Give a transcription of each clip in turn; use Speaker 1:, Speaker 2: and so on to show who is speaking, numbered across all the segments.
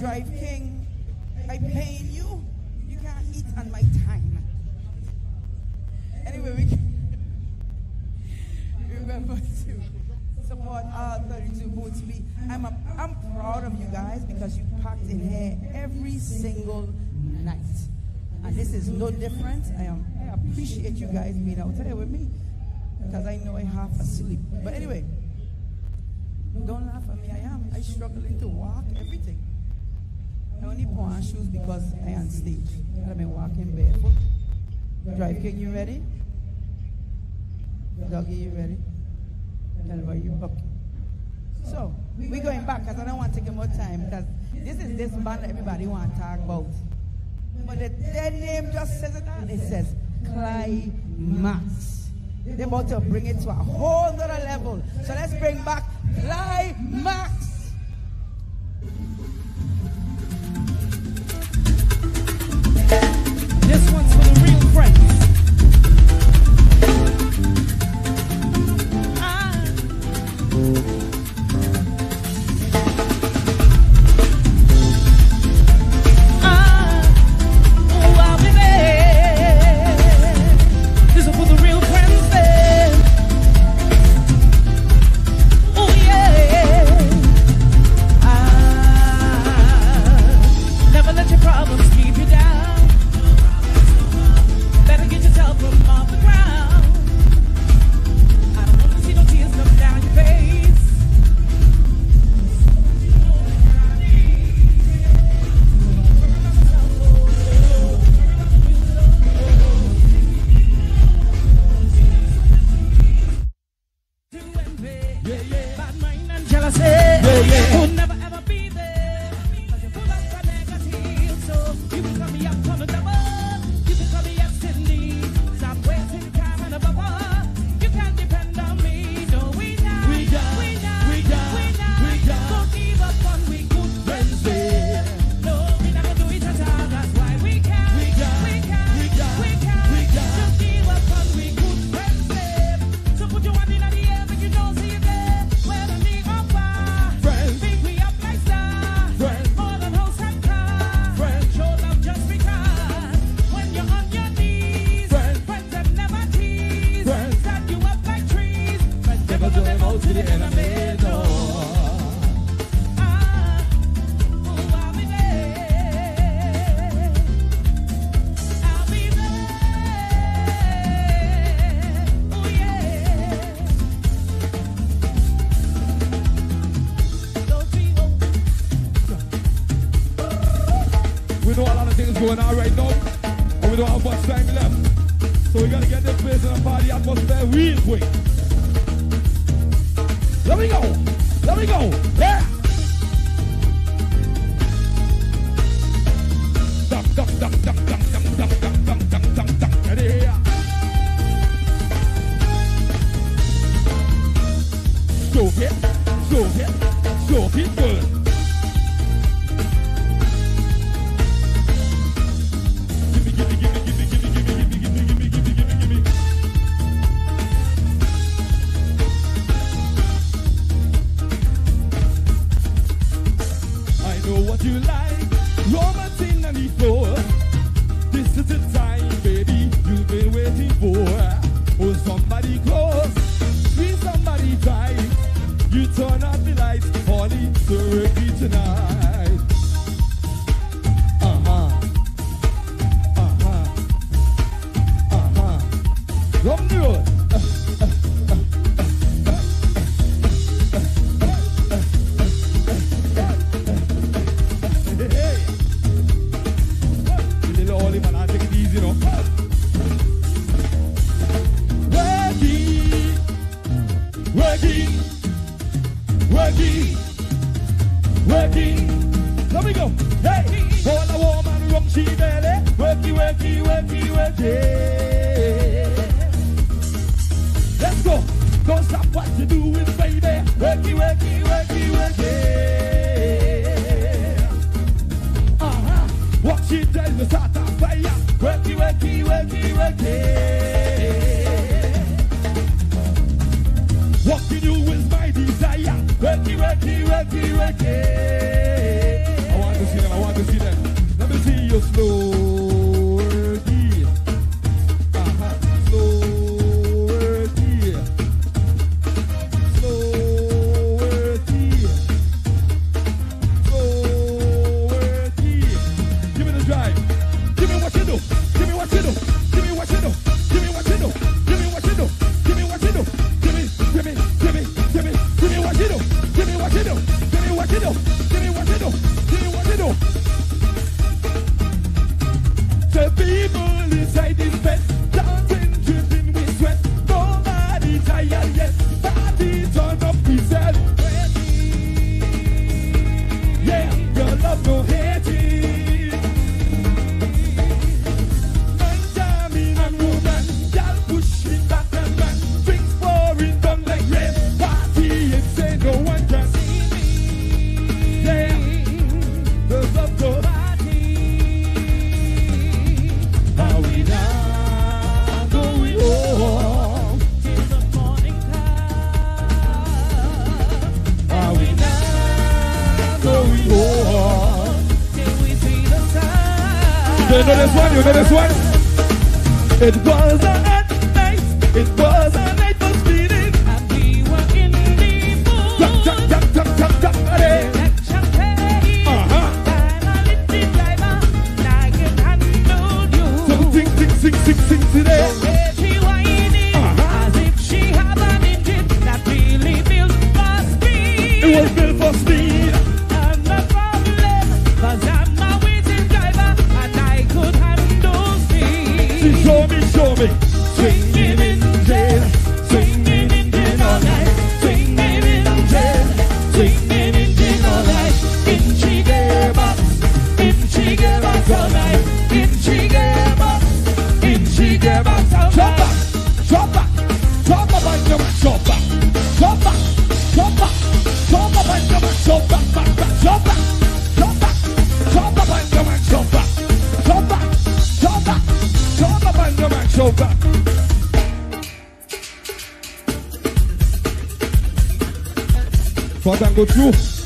Speaker 1: drive king. I paying you. You can't eat on my time. Anyway, we can remember to support all 32 Boots Me. I'm, a, I'm proud of you guys because you packed in here every single night. And this is no different. I, am, I appreciate you guys being out there with me because I know I half asleep. But anyway, don't laugh at me. I am. I struggling to walk everything. I only put on shoes because I am stage. I've been walking barefoot. Drive you ready? Doggy, you ready? Deliver, you bucket. So, we're going back because I don't want to take more time because this is this band that everybody want to talk about. But the, name just says it and It says climax. They're about to bring it to a whole other level. So let's bring back climax.
Speaker 2: friend. It
Speaker 3: was me, show Front and go through.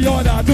Speaker 3: The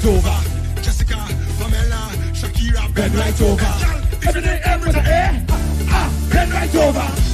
Speaker 4: right
Speaker 3: over.
Speaker 5: Jessica, Pamela, Shakira,
Speaker 2: bend right over. Every day, every day, eh? Ah, ah, bend right over.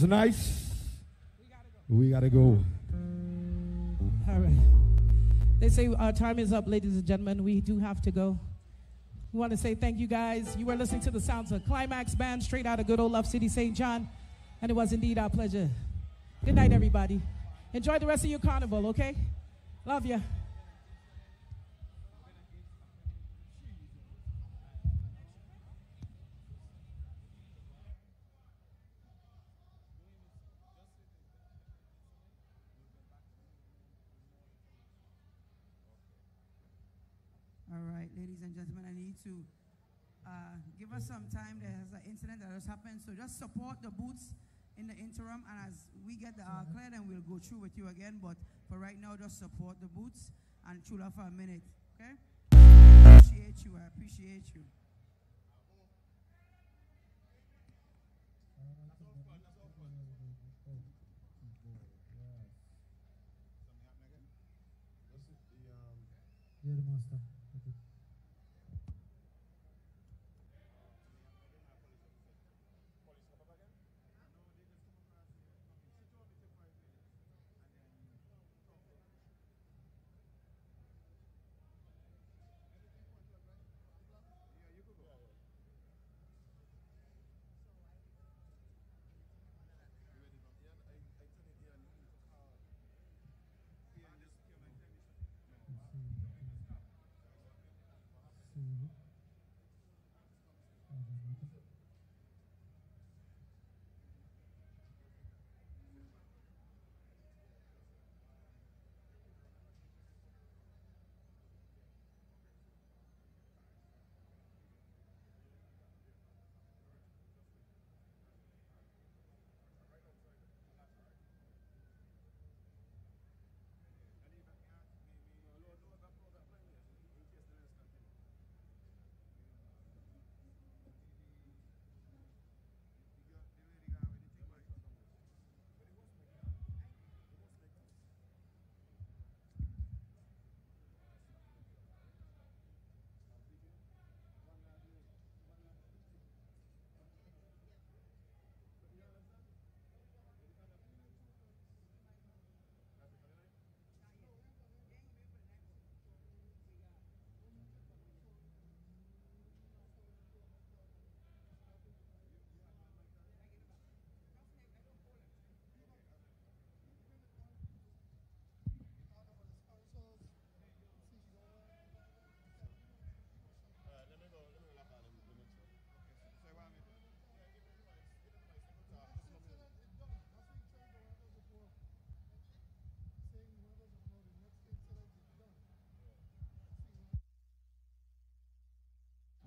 Speaker 2: Was nice. We gotta go.
Speaker 3: All right. They say our time is up, ladies and gentlemen. We do have to go. We want to say thank you guys. You were listening to the sounds of Klimaxx Band straight out of good old Love City, St. John. And it was indeed our pleasure. Good night, everybody. Enjoy the rest of your carnival, okay? Love you.
Speaker 1: All right, ladies and gentlemen, I need to uh, give us some time. There's an incident that has happened, so just support the boots in the interim. And as we get the uh, clear, then we'll go through with you again. But for right now, just support the boots and Chula for a minute, okay? I appreciate you. I appreciate you.
Speaker 6: Yeah, the master. Okay.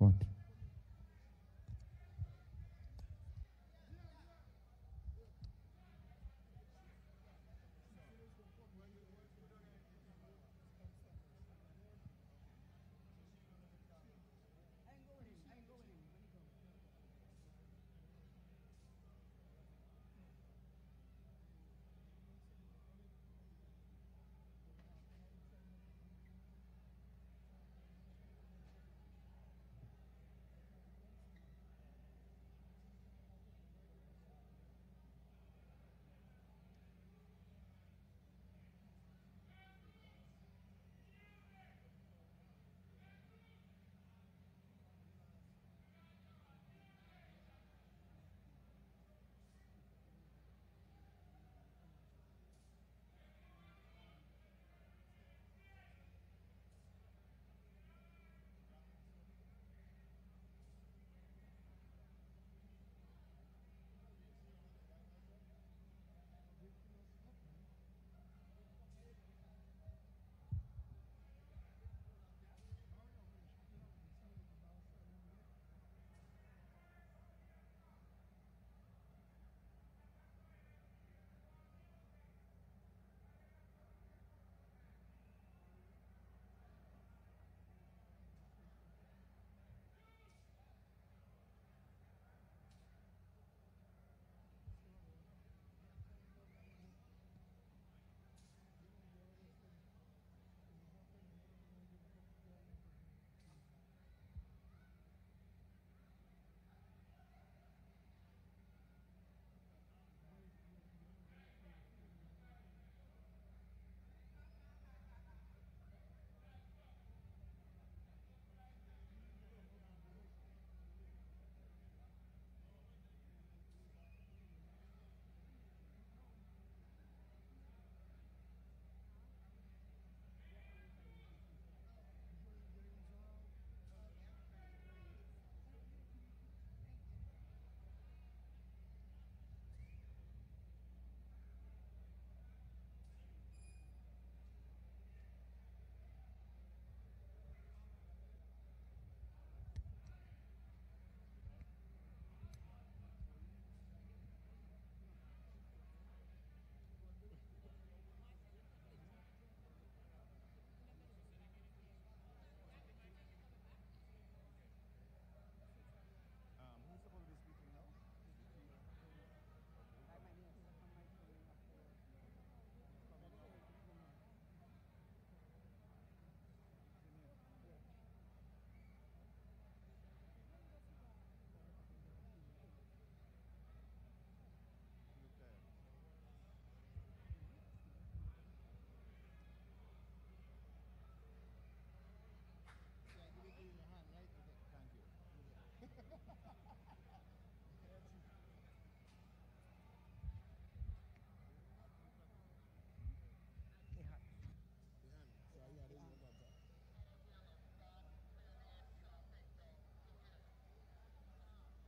Speaker 2: What?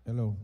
Speaker 7: Hello.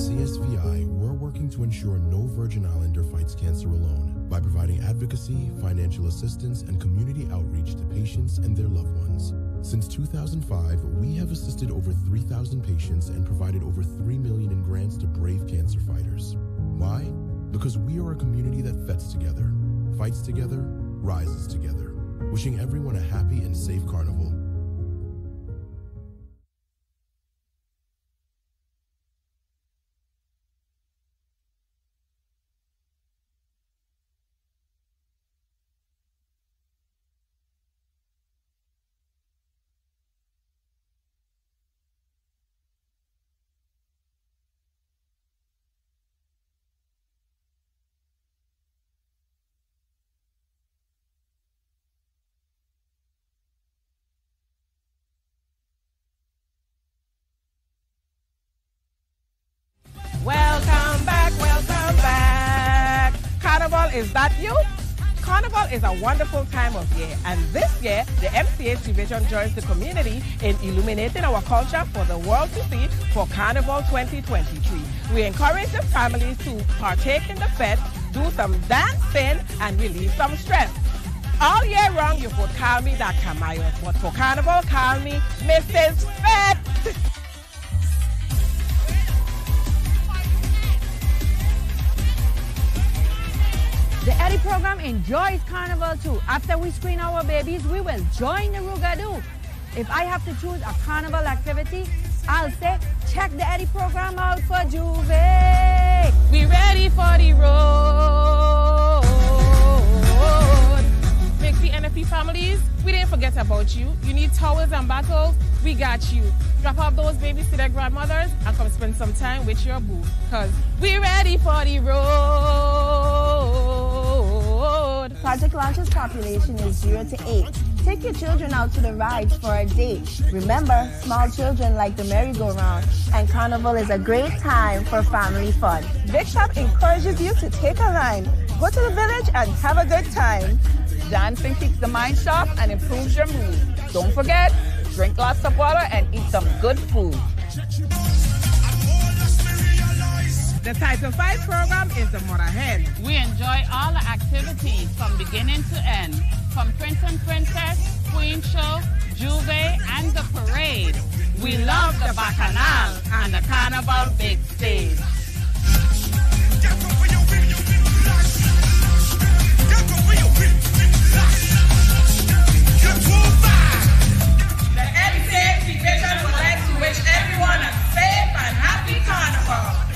Speaker 8: CSVI, we're working to ensure no Virgin Islander fights cancer alone by providing advocacy, financial assistance, and community outreach to patients and their loved ones. Since 2005, we have assisted over 3,000 patients and provided over 3 million in grants to brave cancer fighters. Why? Because we are a community that fets together, fights together, rises together. Wishing everyone a happy and safe carnival.
Speaker 9: Is that you? Carnival is a wonderful time of year, and this year, the MCH division joins the community in illuminating our culture for the world to see for Carnival 2023. We encourage the families to partake in the fest, do some dancing, and release some stress. All year round, you could call me Dr. Mayos, but for Carnival, call me Mrs. Fete.
Speaker 10: The EHDI program enjoys Carnival too. After we screen our babies, we will join the Rugadoo. If I have to choose a Carnival activity, I'll say check the EHDI program out for J'ouvert.
Speaker 9: We ready for the road. Mixie NFP families, we didn't forget about you. You need towels and bottles? We got you. Drop off those babies to their grandmothers and come spend some time with your boo. Cause we ready for the road.
Speaker 11: Project Launch's population is 0 to 8. Take your children out to the rides for a date. Remember, small children like the merry-go-round, and Carnival is a great time for family fun.
Speaker 12: Big Shop encourages you to take a line, go to the village and have a good time. Dancing keeps the mind sharp and improves your mood. Don't forget, drink lots of water and eat some good food.
Speaker 9: The Title 5 program is the ahead.
Speaker 13: We enjoy all the activities from beginning to end, from Prince and Princess, Queen Show, J'ouvert, and the parade. We love the Bacchanal and the Carnival Big Stage.
Speaker 9: The division would like to wish everyone a safe and happy carnival.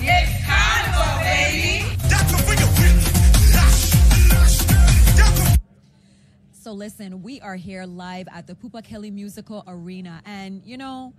Speaker 14: So listen, we are here live at the Pupa Kelly Musical Arena, and you know,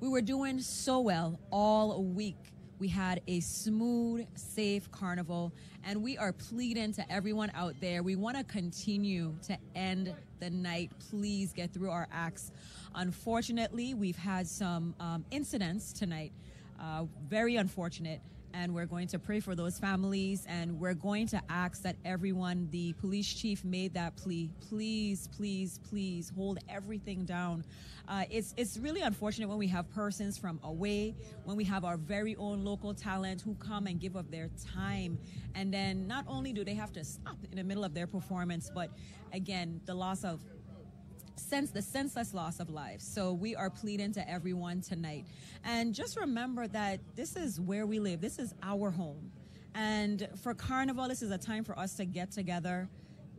Speaker 14: we were doing so well all week. We had a smooth, safe carnival, and we are pleading to everyone out there. We want to continue to end the night. Please get through our acts. Unfortunately, we've had some um, incidents tonight. Uh, very unfortunate and we're going to pray for those families and we're going to ask that everyone the police chief made that plea. Please please please hold everything down. Uh, it's, it's really unfortunate when we have persons from away when we have our very own local talent who come and give up their time. And then not only do they have to stop in the middle of their performance but again the loss of sense the senseless loss of life. So we are pleading to everyone tonight. And just remember that this is where we live. This is our home. And for Carnival, this is a time for us to get together,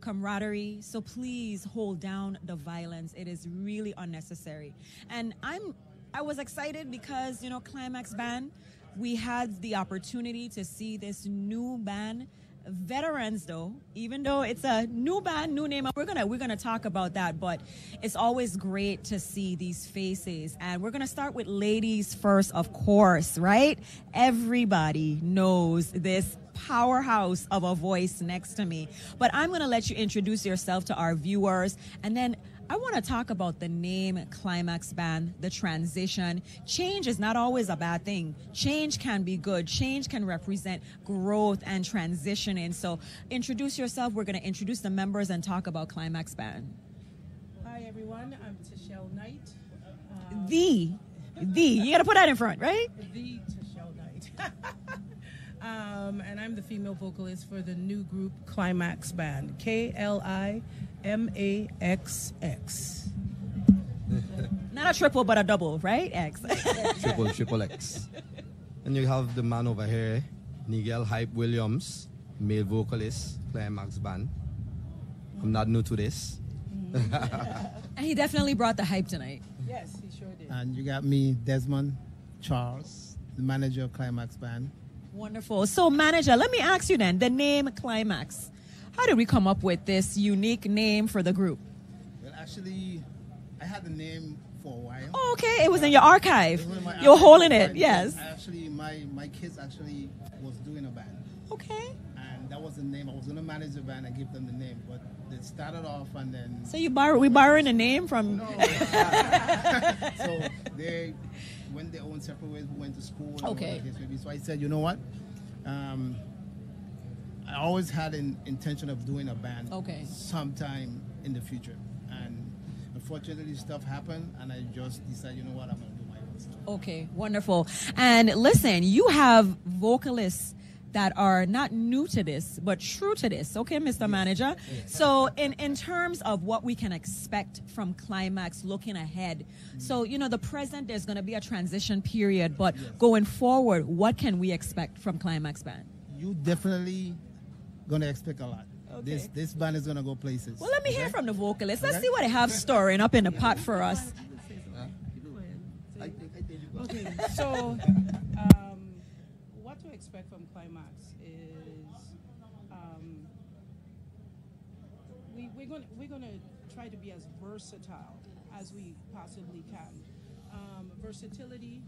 Speaker 14: camaraderie. So please hold down the violence. It is really unnecessary. And I'm I was excited because, you know, Klimaxx Band, we had the opportunity to see this new band veterans though even though it's a new band new name we're gonna we're gonna talk about that but it's always great to see these faces. And we're gonna start with ladies first of course right? Everybody knows this powerhouse of a voice next to me. But i'm gonna let you introduce yourself to our viewers and then I want to talk about the name Klimaxx Band, the transition. Change is not always a bad thing. Change can be good. Change can represent growth and transitioning. So, introduce yourself. We're going to introduce the members and talk about Klimaxx Band.
Speaker 15: Hi, everyone. I'm Tishelle Knight.
Speaker 14: The, the, you got to put that in front, right?
Speaker 15: The Tishelle Knight. Um, and I'm the female vocalist for the new group Klimaxx Band. K L I M A X X.
Speaker 14: Not a triple, but a double, right? X.
Speaker 16: triple triple X. And you have the man over here, Nigel Hype Williams, male vocalist, Klimaxx Band. I'm not new to this.
Speaker 14: and he definitely brought the hype tonight.
Speaker 15: Yes, he sure did.
Speaker 17: And you got me, Desmond Charles, the manager of Klimaxx Band.
Speaker 14: Wonderful. So, manager, let me ask you then the name Klimaxx. How did we come up with this unique name for the group?
Speaker 17: Well, actually, I had the name for a while.
Speaker 14: Oh, okay. It was in your archive. You're holding it, yes.
Speaker 17: Actually, my, my kids actually was doing a band.
Speaker 14: Okay.
Speaker 17: And that was the name. I was going to manage the band and give them the name, but they started off and then.
Speaker 14: So you borrow, we borrowing a name from.
Speaker 17: No. so they went their own separate ways. We went to school.
Speaker 14: Okay.
Speaker 17: whatever the case may be. So I said, you know what? Um, I always had an intention of doing a band.
Speaker 14: Okay.
Speaker 17: Sometime in the future, and unfortunately, stuff happened, and I just decided, you know what? I'm gonna do my own stuff.
Speaker 14: Okay, wonderful. And listen, you have vocalists that are not new to this, but true to this. Okay, Mr. Manager. So, in in terms of what we can expect from Klimaxx, looking ahead. Mm. So, you know, the present there's going to be a transition period, but going forward, what can we expect from Klimaxx Band?
Speaker 17: You definitely gonna expect a lot.
Speaker 14: Okay.
Speaker 17: This this band is gonna go places.
Speaker 14: Well, let me hear from the vocalists. Let's
Speaker 17: Okay.
Speaker 14: see what they have storing up in the pot for us.
Speaker 15: Okay, so um, what to expect from Klimaxx is um, we, we're going we're going to try to be as versatile as we possibly can. Um, versatility.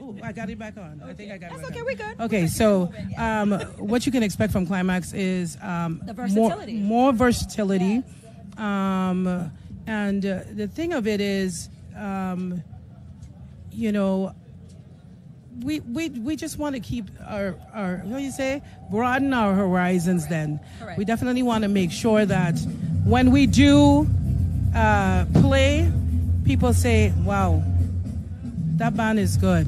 Speaker 15: Oh, I got it back on. I think I got it
Speaker 14: That's okay,
Speaker 15: on.
Speaker 14: we good.
Speaker 15: Okay, so um, what you can expect from Klimaxx is um,
Speaker 14: The
Speaker 15: more,
Speaker 14: versatility.
Speaker 15: more versatility. Um, and uh, the thing of it is, um, you know, we, we, we just want to keep our, our, what do you say, broaden our horizons then.
Speaker 18: Correct.
Speaker 15: We definitely want to make sure that when we do uh, play, people say, wow, that band is good.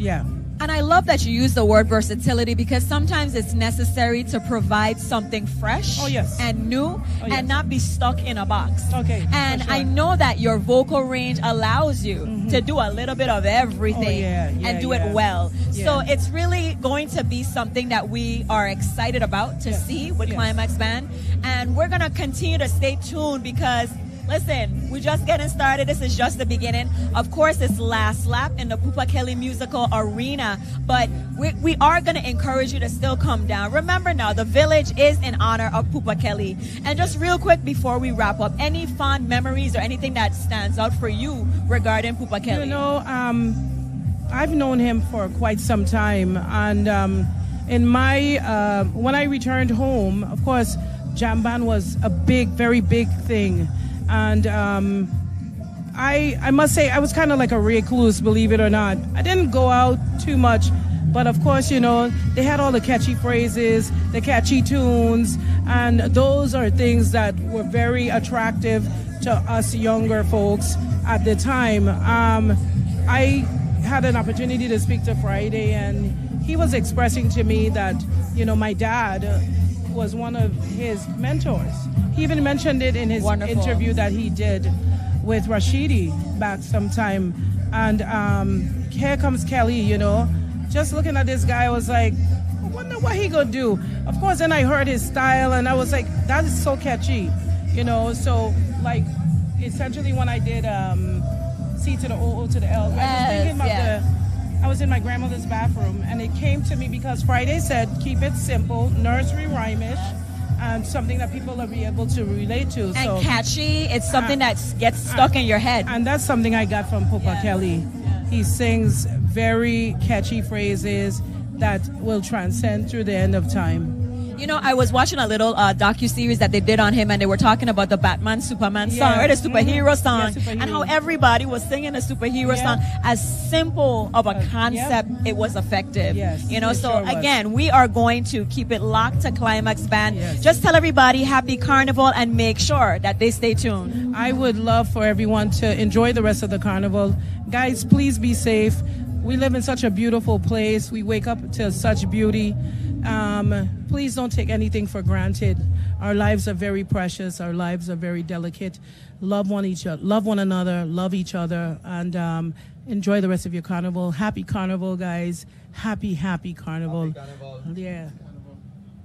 Speaker 15: Yeah.
Speaker 14: And I love that you use the word versatility because sometimes it's necessary to provide something fresh
Speaker 15: Oh, yes.
Speaker 14: and new
Speaker 15: Oh, yes.
Speaker 14: and not be stuck in a box.
Speaker 15: Okay.
Speaker 14: And
Speaker 15: sure.
Speaker 14: I know that your vocal range allows you mm-hmm. to do a little bit of everything
Speaker 15: Oh, yeah, yeah,
Speaker 14: and do
Speaker 15: yeah.
Speaker 14: it well. So it's really going to be something that we are excited about to see with. Klimaxx Band. And we're going to continue to stay tuned because Listen, we're just getting started. This is just the beginning. Of course, it's last lap in the Pupa Kelly musical arena, but we, we are going to encourage you to still come down. Remember now, the village is in honor of Pupa Kelly. And just real quick before we wrap up, any fond memories or anything that stands out for you regarding Pupa Kelly?
Speaker 15: You know, um, I've known him for quite some time, and um, in my uh, when I returned home, of course, Jamban was a big, very big thing, and um, I I must say I was kind of like a recluse, believe it or not. I didn't go out too much. But of course, you know, they had all the catchy phrases, the catchy tunes, and those are things that were very attractive to us younger folks at the time. Um, I had an opportunity to speak to Friday, and he was expressing to me that, you know, my dad was one of his mentors. He even mentioned it in his
Speaker 14: Wonderful.
Speaker 15: interview that he did with Rashidi back sometime. And um, here comes Kelly, you know. Just looking at this guy, I was like, I wonder what he gonna do. Of course, then I heard his style, and I was like, that is so catchy, you know. So, like, essentially, when I did um, C to the O, O to the L, I was thinking about
Speaker 14: yeah.
Speaker 15: the. I was in my grandmother's bathroom, and it came to me because Friday said, "Keep it simple, nursery rhymish." And something that people will be able to relate to.
Speaker 14: And
Speaker 15: so,
Speaker 14: catchy, it's something
Speaker 15: Uh,
Speaker 14: that gets stuck in your head.
Speaker 15: and that's something I got from Pupa Kelly. He sings very catchy phrases that will transcend through the end of time.
Speaker 14: You know, I was watching a little uh, docu series that they did on him, and they were talking about the Batman Superman song the superhero
Speaker 15: Mhm.
Speaker 14: song,
Speaker 15: superhero.
Speaker 14: and how everybody was singing the superhero song. As simple of a concept, it was effective.
Speaker 15: Yes,
Speaker 14: you know. So
Speaker 15: sure
Speaker 14: again, we are going to keep it locked to Klimaxx Band. Just tell everybody happy Carnival and make sure that they stay tuned.
Speaker 15: I would love for everyone to enjoy the rest of the carnival. Guys, please be safe. we live in such a beautiful place. We wake up to such beauty. Um, please don't take anything for granted. Our lives are very precious. Our lives are very delicate. Love one each other, love one another, love each other, and um, enjoy the rest of your carnival. Happy carnival, guys! Happy, happy carnival.
Speaker 16: Happy carnival.
Speaker 15: Yeah. Carnival.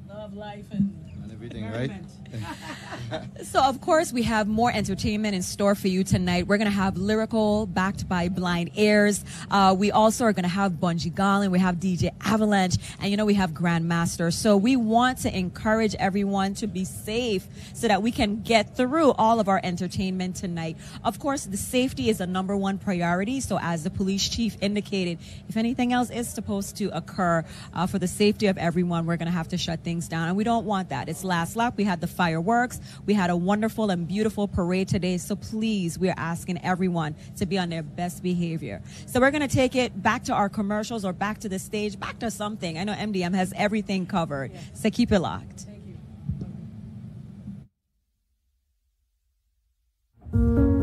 Speaker 15: Love life and,
Speaker 16: and everything, right?
Speaker 14: So, of course, we have more entertainment in store for you tonight. We're going to have Lyrikal backed by blind ears. Uh, we also are going to have Bunji Garlin. We have DJ Avalanche. And, you know, we have Grandmaster. So, we want to encourage everyone to be safe so that we can get through all of our entertainment tonight. Of course, the safety is a number one priority. So, as the police chief indicated, if anything else is supposed to occur uh, for the safety of everyone, we're going to have to shut things down. And we don't want that. It's last lap. We had the fireworks. We had a wonderful and beautiful parade today. So please, we're asking everyone to be on their best behavior. So we're going to take it back to our commercials or back to the stage, back to something. I know MDM has everything covered. So keep it locked.
Speaker 8: At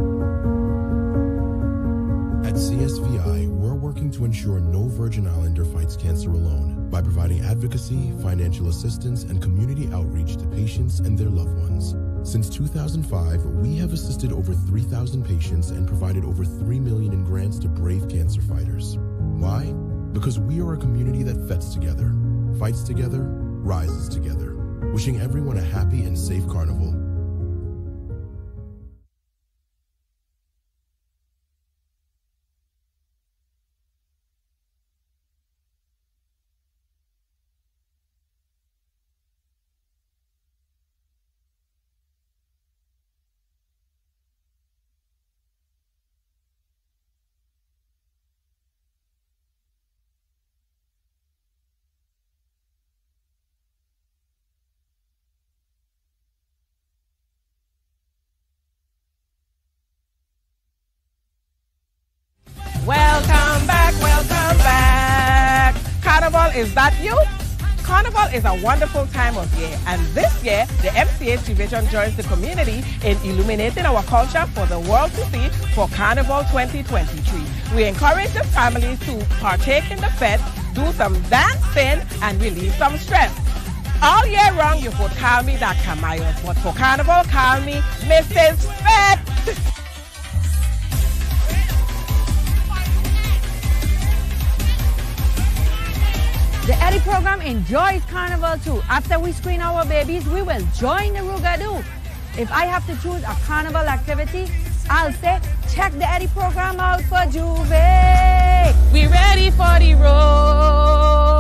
Speaker 8: CSVI, we're working to ensure no Virgin Islander fights cancer alone by providing advocacy, financial assistance, and community outreach to patients and their loved ones. Since 2005, we have assisted over 3,000 patients and provided over 3 million in grants to brave cancer fighters. Why? Because we are a community that fights together, fights together, rises together. Wishing everyone a happy and safe carnival.
Speaker 9: Is that you? Carnival is a wonderful time of year, and this year, the MCH Division joins the community in illuminating our culture for the world to see for Carnival 2023. We encourage the families to partake in the fest, do some dancing, and release some stress. All year round, you could call me Dr. Myers, but for Carnival, call me Mrs. Fete.
Speaker 10: The EHDI program enjoys Carnival too. After we screen our babies, we will join the Rugadoo. If I have to choose a Carnival activity, I'll say check the EHDI program out for J'ouvert.
Speaker 9: We ready for the road.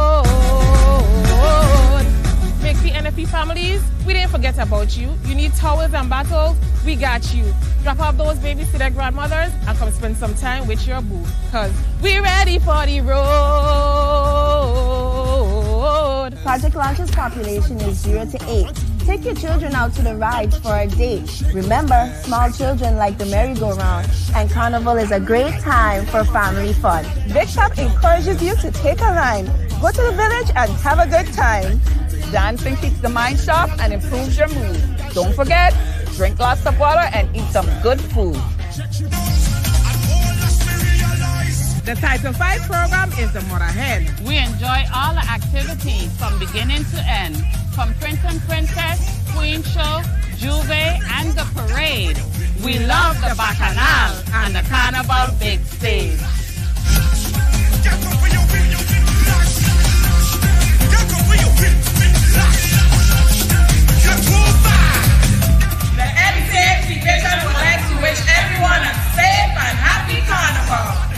Speaker 9: Mixie NFP families, we didn't forget about you. You need towels and bottles? We got you. Drop off those babies to their grandmothers and come spend some time with your boo. Cause we ready for the road.
Speaker 11: Project Launch's population is 0 to 8. Take your children out to the rides for a date. Remember, small children like the merry-go-round, and Carnival is a great time for family fun.
Speaker 12: Big Top encourages you to take a line, go to the village and have a good time. Dancing keeps the mind sharp and improves your mood. Don't forget, drink lots of water and eat some good food.
Speaker 9: The Title 5 program is the more ahead.
Speaker 13: We enjoy all the activities from beginning to end, from Prince and Princess, Queen Show, J'ouvert, and the parade. We love the Bacchanal and the Carnival Big Stage.
Speaker 9: Wish everyone a safe and happy carnival.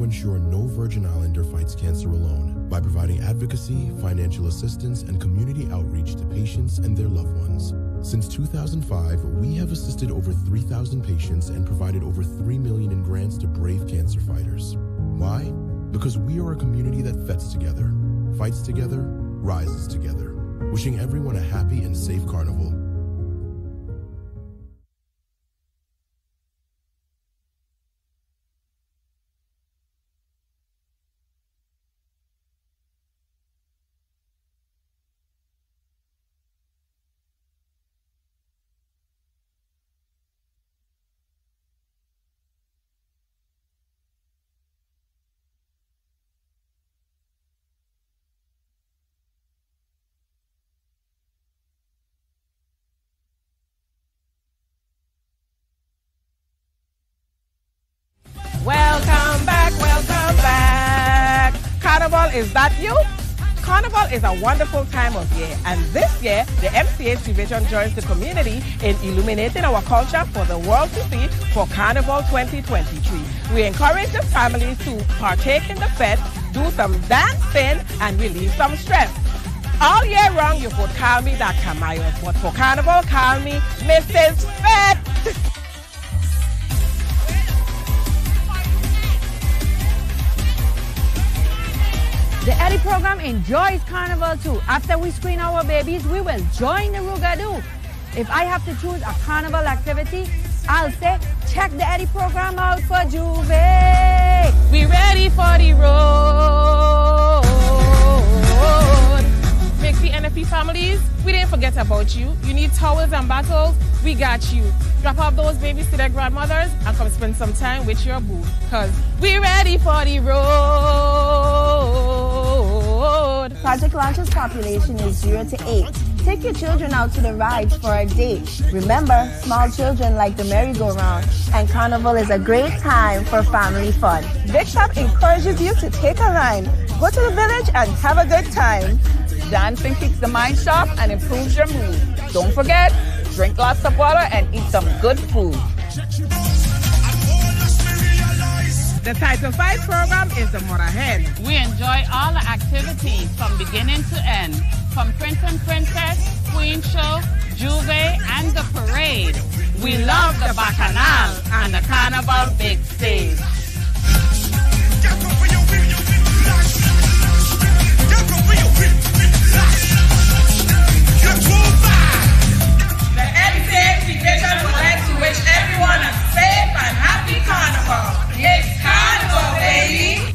Speaker 8: To ensure no Virgin Islander fights cancer alone by providing advocacy, financial assistance, and community outreach to patients and their loved ones. Since 2005, we have assisted over 3,000 patients and provided over 3 million in grants to brave cancer fighters. Why? Because we are a community that fets together, fights together, rises together. Wishing everyone a happy and safe carnival.
Speaker 9: Is that you? Carnival is a wonderful time of year, and this year, the MCH division joins the community in illuminating our culture for the world to see for Carnival 2023. We encourage the families to partake in the fest, do some dancing, and release some stress. All year round, you could call me Dr. Myers, but for Carnival, call me Mrs. Fete.
Speaker 10: The EHDI program enjoys Carnival too. After we screen our babies, we will join the Rugadoo. If I have to choose a Carnival activity, I'll say check the EHDI program out for J'ouvert.
Speaker 9: We ready for the road. Mixie NFP families, we didn't forget about you. You need towels and bottles, we got you. Drop off those babies to their grandmothers and come spend some time with your boo. Cause we ready for the road.
Speaker 11: Project Launch's population is 0 to 8. Take your children out to the rides for a date. Remember, small children like the merry-go-round, and Carnival is a great time for family fun.
Speaker 12: Big Shop encourages you to take a ride, go to the village and have a good time. Dancing keeps the mind sharp and improves your mood. Don't forget, drink lots of water and eat some good food.
Speaker 9: The Title 5 program is the more ahead.
Speaker 13: We enjoy all the activities from beginning to end, from Prince and Princess, Queen Show, J'ouvert, and the parade. We love the Bacchanal and the Carnival Big Stage.
Speaker 1: The MCH division wish everyone a safe and happy carnival. It's carnival, baby.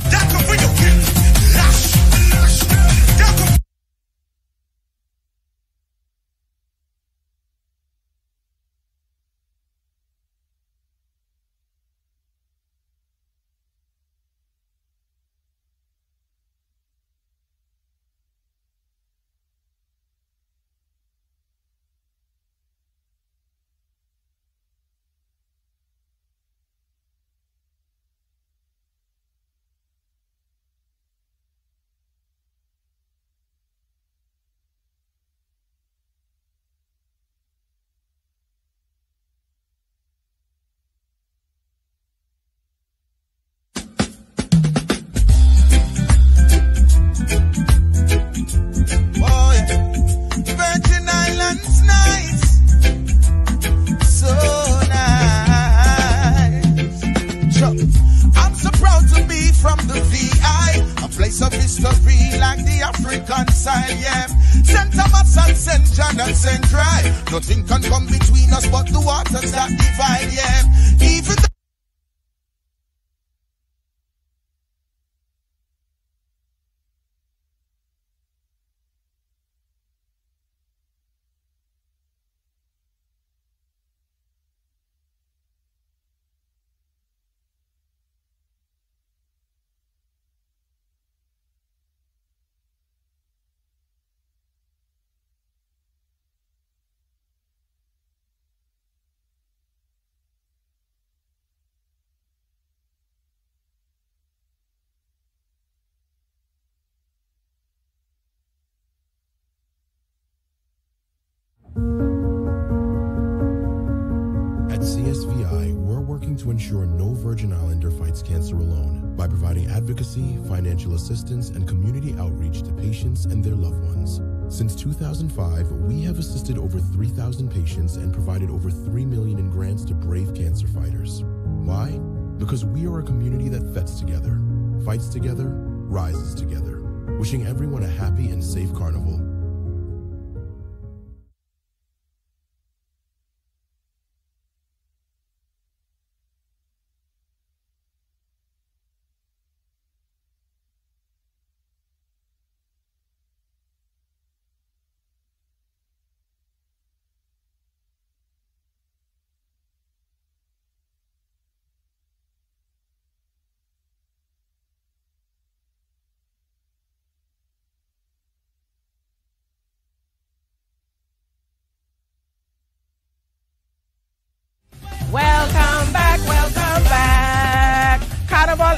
Speaker 8: Working to ensure no Virgin Islander fights cancer alone by providing advocacy, financial assistance, and community outreach to patients and their loved ones. Since 2005, we have assisted over 3,000 patients and provided over 3 million in grants to brave cancer fighters. Why? Because we are a community that vets together, fights together, rises together. Wishing everyone a happy and safe carnival.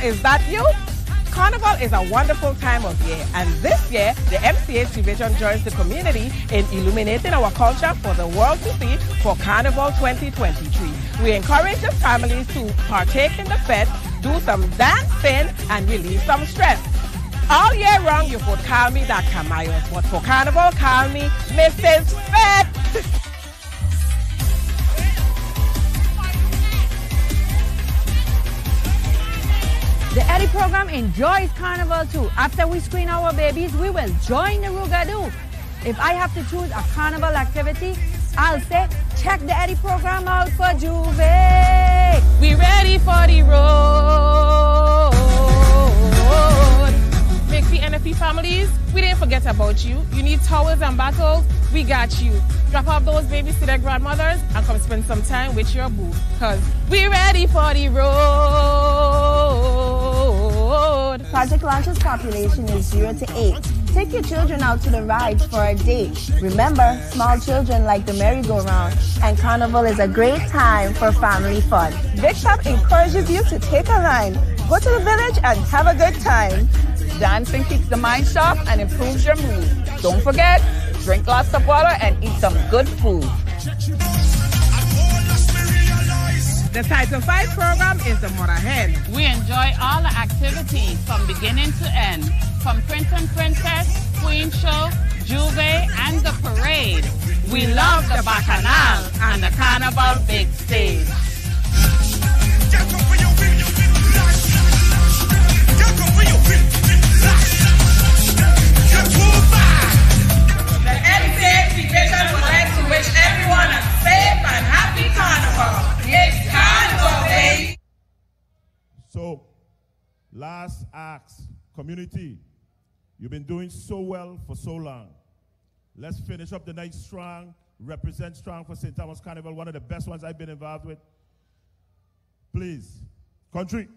Speaker 9: Is that you? Carnival is a wonderful time of year, and this year, the MCH division joins the community in illuminating our culture for the world to see for Carnival 2023. We encourage the families to partake in the fest, do some dancing, and release some stress. All year round, you could call me Dr. Mayos, but for Carnival, call me Mrs. Fete.
Speaker 10: The EHDI program enjoys Carnival too. After we screen our babies, we will join the Rugadoo. If I have to choose a Carnival activity, I'll say check the EHDI program out for J'ouvert.
Speaker 9: We ready for the road. Mixie NFP families, we didn't forget about you. You need towels and bottles, we got you. Drop off those babies to their grandmothers and come spend some time with your boo. Cause we ready for the road.
Speaker 11: Project Launch's population is 0 to 8. Take your children out to the rides for a date. Remember, small children like the merry-go-round, and Carnival is a great time for family fun.
Speaker 12: Big Shop encourages you to take a line, go to the village and have a good time. Dancing keeps the mind sharp and improves your mood. Don't forget, drink lots of water and eat some good food.
Speaker 9: The Title 5 program is the more ahead.
Speaker 13: We enjoy all the activities from beginning to end, from Prince and Princess, Queen Show, J'ouvert, and the parade. We love the Bacchanal and the Carnival Big Stage.
Speaker 9: The MCH division would like to wish everyone a safe and happy carnival. It's carnival, baby.
Speaker 19: So, last ask, community, you've been doing so well for so long. Let's finish up the night strong, represent strong for St. Thomas Carnival, one of the best ones I've been involved with. Please, country.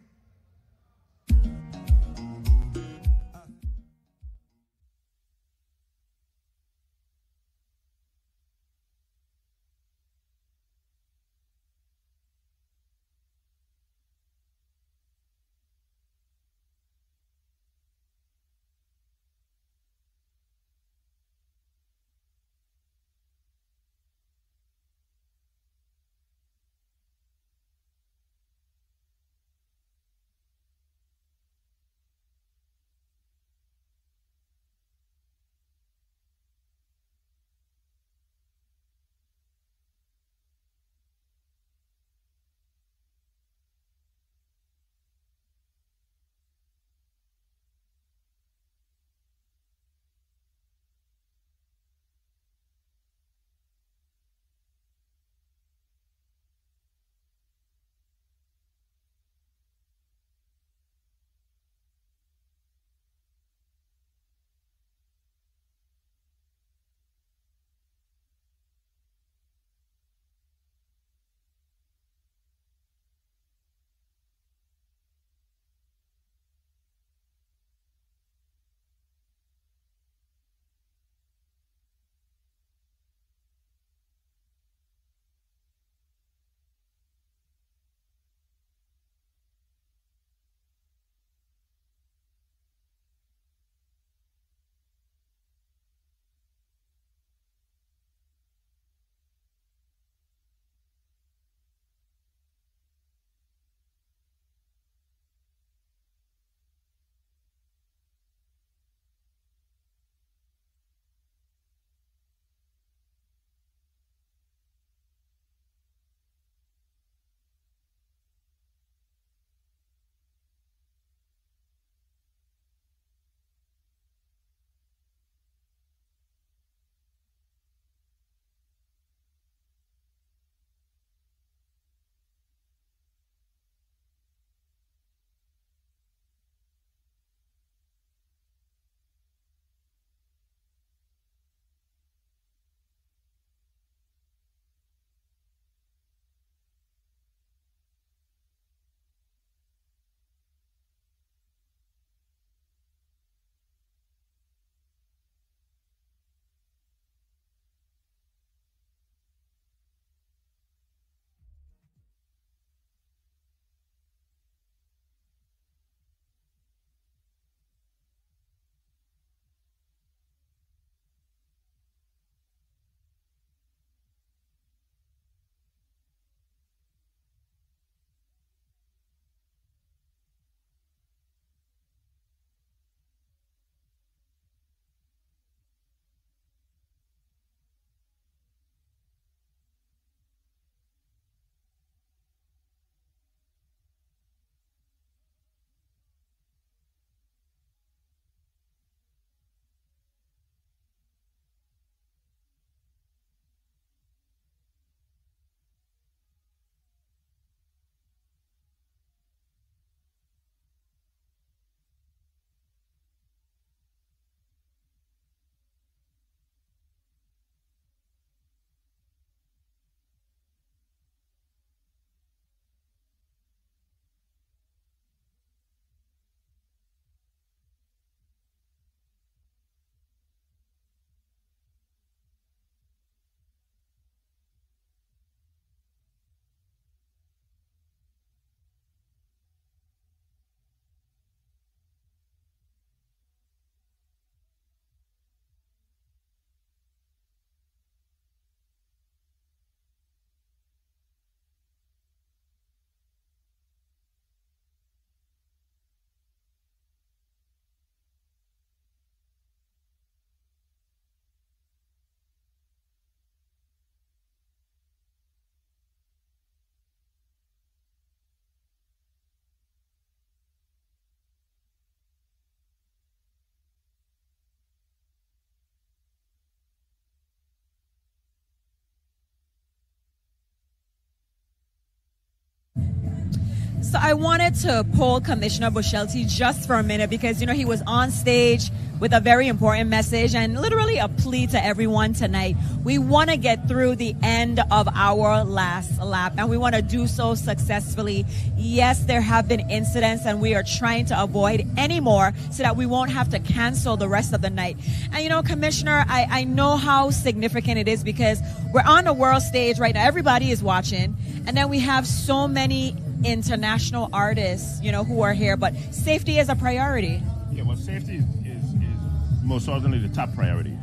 Speaker 14: So I wanted to poll Commissioner Boschulte just for a minute because, you know, he was on stage with a very important message and literally a plea to everyone tonight. We want to get through the end of our last lap and we want to do so successfully. Yes, there have been incidents and we are trying to avoid any more so that we won't have to cancel the rest of the night. And you know, Commissioner, I, I know how significant it is because we're on the world stage right now. Everybody is watching. And then we have so many international artists, you know, who are here, but safety is a priority.
Speaker 20: Yeah, well, safety is, is, is most certainly the top priority.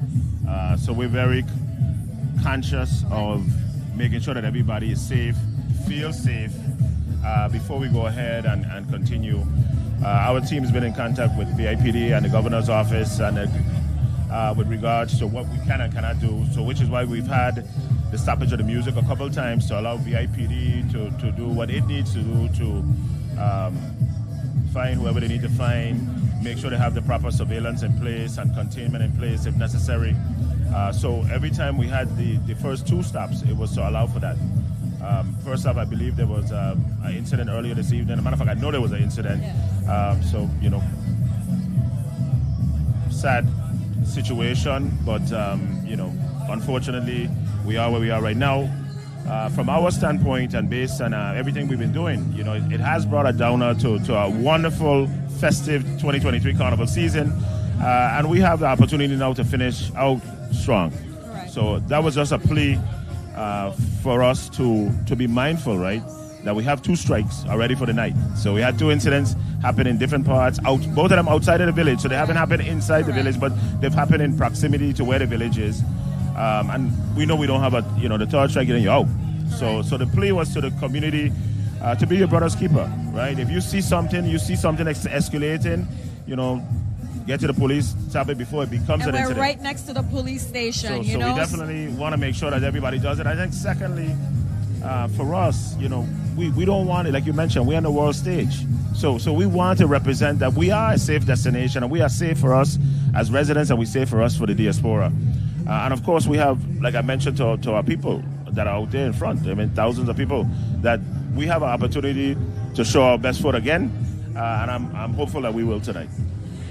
Speaker 20: Uh, so we're very conscious of making sure that everybody is safe, feels safe uh, before we go ahead and, and continue. Uh, our team has been in contact with VIPD and the governor's office and uh, uh, with regards to what we can and cannot do. So, which is why we've had the stoppage of the music a couple of times to allow VIPD to, to do what it needs to do to um, find whoever they need to find, make sure they have the proper surveillance in place and containment in place if necessary. Uh, so every time we had the, the first two stops, it was to allow for that. Um, first off, I believe there was um, an incident earlier this evening. As a matter of fact, I know there was an incident. Um, so, you know, sad situation, but, um, you know, unfortunately, we are where we are right now. Uh, from our standpoint and based on uh, everything we've been doing, you know, it, it has brought a downer to, to a wonderful festive 2023 carnival season. Uh, and we have the opportunity now to finish out strong. So that was just a plea uh, for us to, to be mindful, right? That we have two strikes already for the night. So we had two incidents happen in different parts, out both of them outside of the village. So they haven't happened inside the village, but they've happened in proximity to where the village is. Um, and we know we don't have a, you know, the third strike getting you out. So, so the plea was to the community uh, to be your brother's keeper, right? If you see something, you see something ex- escalating, you know, get to the police, stop it before it becomes
Speaker 14: And
Speaker 20: an
Speaker 14: we're
Speaker 20: incident.
Speaker 14: right next to the police station,
Speaker 20: So,
Speaker 14: you
Speaker 20: so
Speaker 14: know.
Speaker 20: we definitely want to make sure that everybody does it. I think secondly, uh, for us, you know, we, we don't want it, like you mentioned, we're on the world stage. So so we want to represent that we are a safe destination and we are safe for us as residents and we safe for us for the diaspora. Uh, and of course, we have, like I mentioned to, to our people that are out there in front, I mean, thousands of people, that we have an opportunity to show our best foot again. Uh, and I'm, I'm hopeful that we will tonight.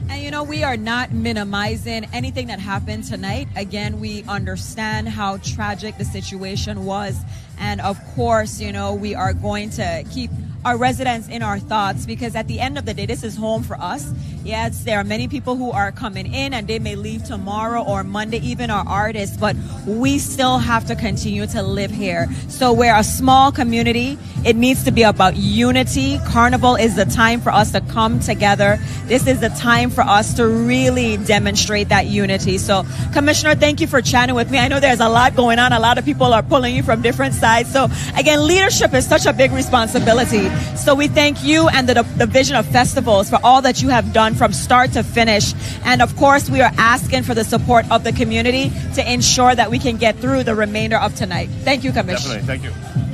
Speaker 14: And you know, we are not minimizing anything that happened tonight. Again, we understand how tragic the situation was. And of course, you know, we are going to keep our residents in our thoughts because at the end of the day, this is home for us. Yes, there are many people who are coming in and they may leave tomorrow or Monday, even our artists, but we still have to continue to live here. So we're a small community. It needs to be about unity. Carnival is the time for us to come together. This is the time for us to really demonstrate that unity. So, Commissioner, thank you for chatting with me. I know there's a lot going on. A lot of people are pulling you from different sides. So, again, leadership is such a big responsibility. So, we thank you and the Division of Festivals for all that you have done from start to finish. And of course, we are asking for the support of the community to ensure that we can get through the remainder of tonight. Thank you, Commissioner.
Speaker 20: Definitely. Thank you.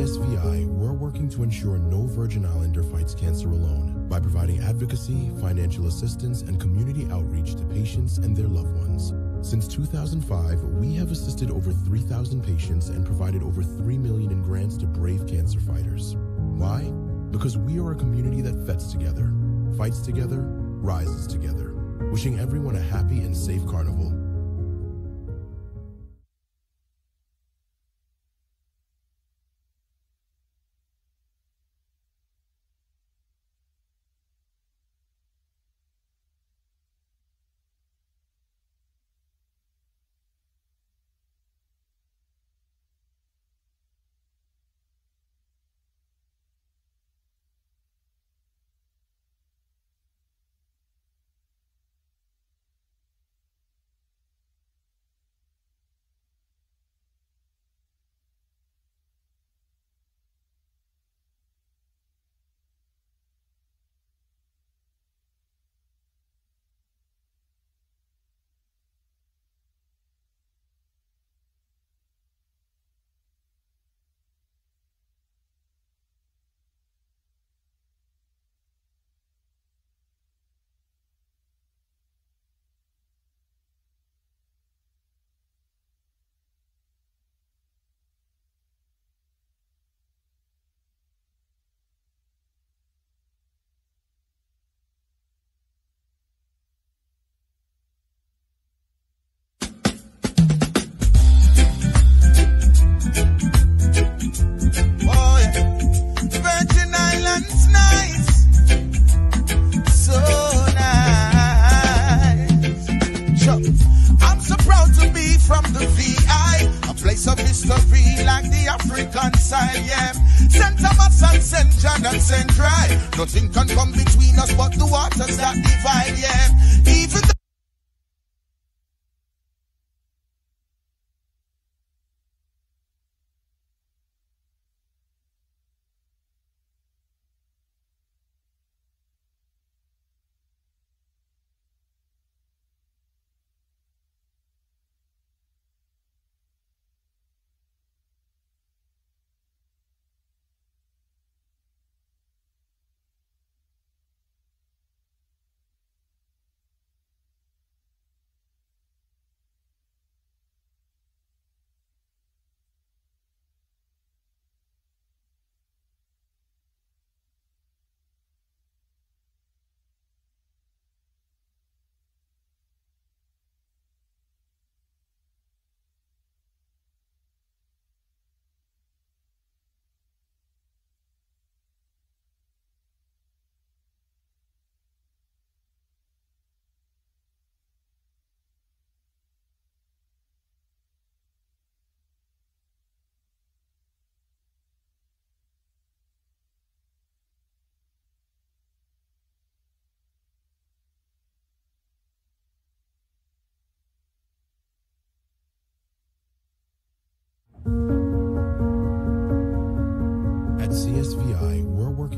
Speaker 8: At CSVI, we're working to ensure no Virgin Islander fights cancer alone by providing advocacy, financial assistance, and community outreach to patients and their loved ones. Since 2005, we have assisted over 3,000 patients and provided over 3 million in grants to brave cancer fighters. Why? Because we are a community that fets together, fights together, rises together. Wishing everyone a happy and safe carnival.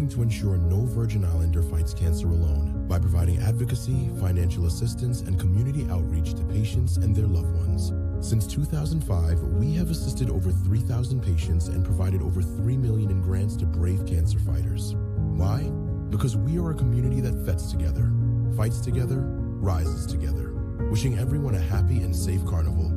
Speaker 8: Working to ensure no Virgin Islander fights cancer alone by providing advocacy, financial assistance, and community outreach to patients and their loved ones. Since 2005, we have assisted over 3,000 patients and provided over 3 million in grants to brave cancer fighters. Why? Because we are a community that fets together, fights together, rises together. Wishing everyone a happy and safe carnival.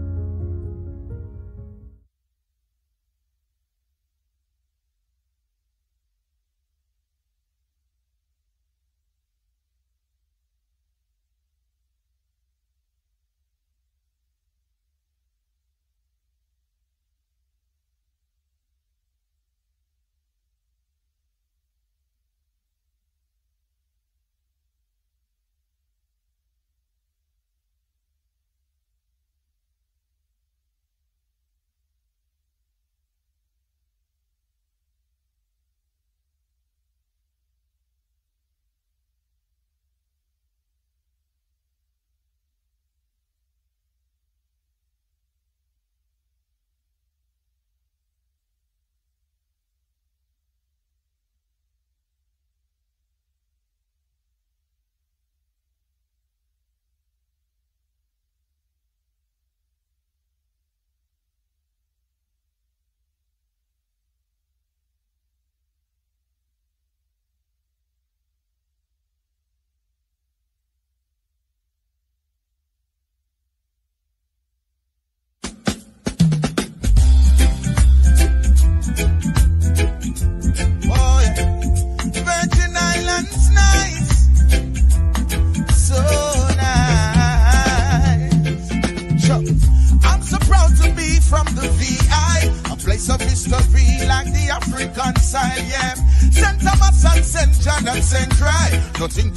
Speaker 18: Nothing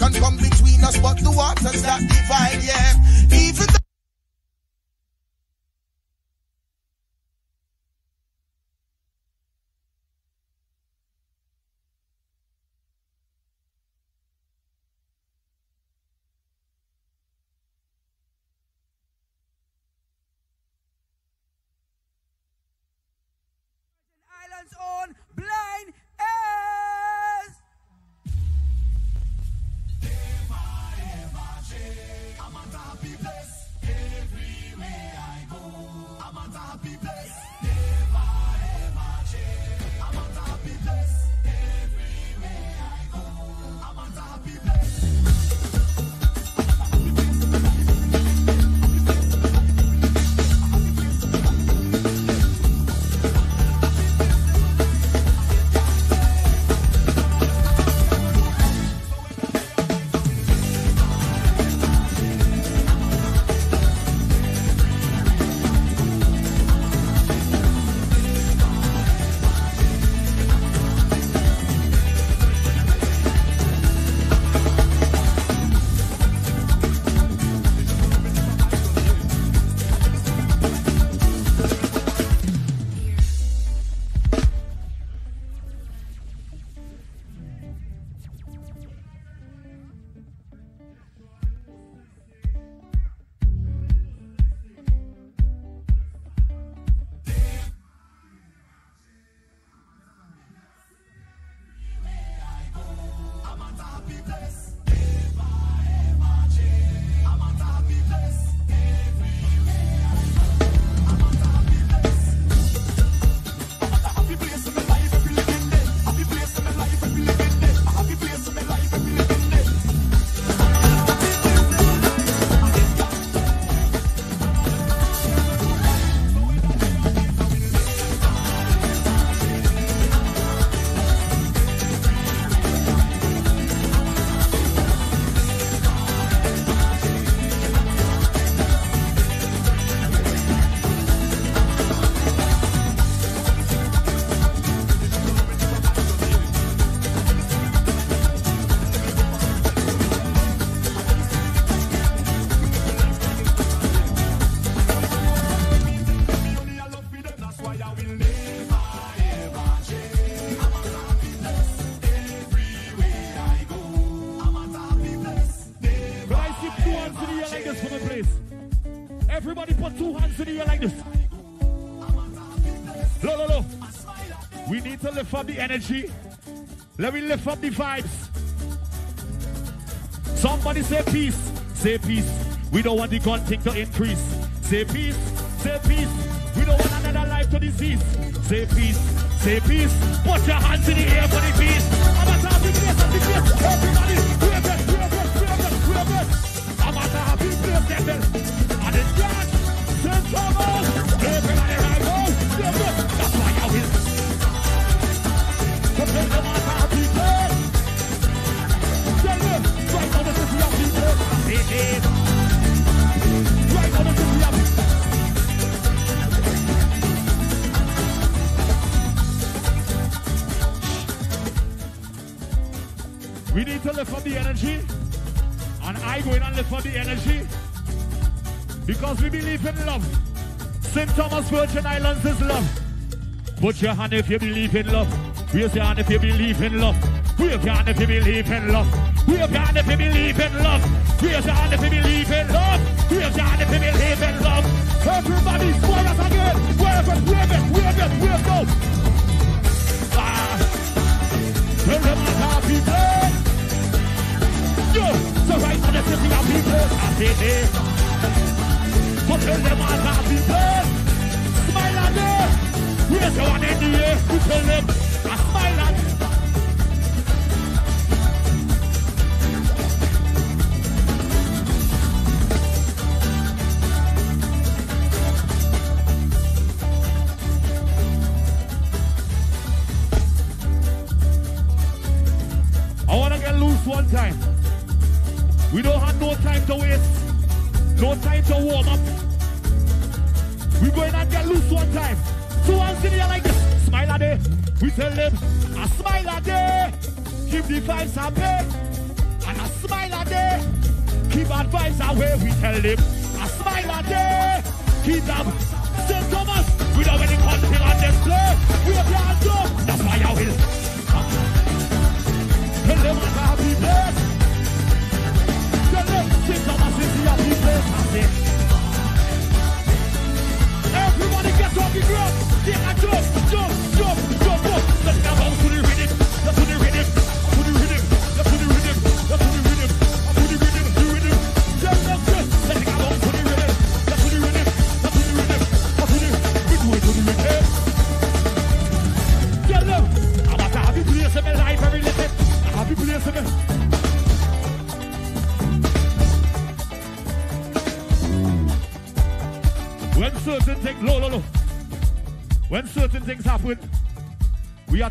Speaker 18: the
Speaker 19: energy. Let me lift up the vibes. Somebody say peace. Say peace. We don't want the gun thing to increase. Say peace. Say peace. We don't want another life to disease. Say peace. Say peace. Put your hands in the air for the peace. I'm a happy place, happy place. Everybody, wave it, wave it, wave it, wave it. I'm a happy place, devil. And it's God. St. Thomas. Lift up the energy. And I go in lift up the energy. Because we believe in love. St. Thomas Virgin Islands is love. Put your hand if you believe in love. Raise your hand if you believe in love. Wave your hand if you believe in love. Wave your hand if you believe in love. Raise your hand if you believe in love. Raise your hand if you believe in love. Everybody, square us again. Wave it, wave it, wave it, wave it. Ah. Tell them I'm happy place. right to the city of people. APD. Control them as our people. Smile at them. Raise your hand in the air. We tell them.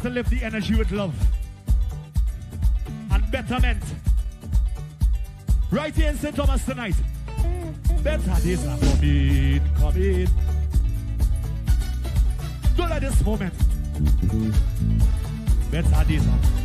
Speaker 19: to live the energy with love and betterment. Right here in St. Thomas tonight. Better days are coming, coming. Don't let this moment. Better days are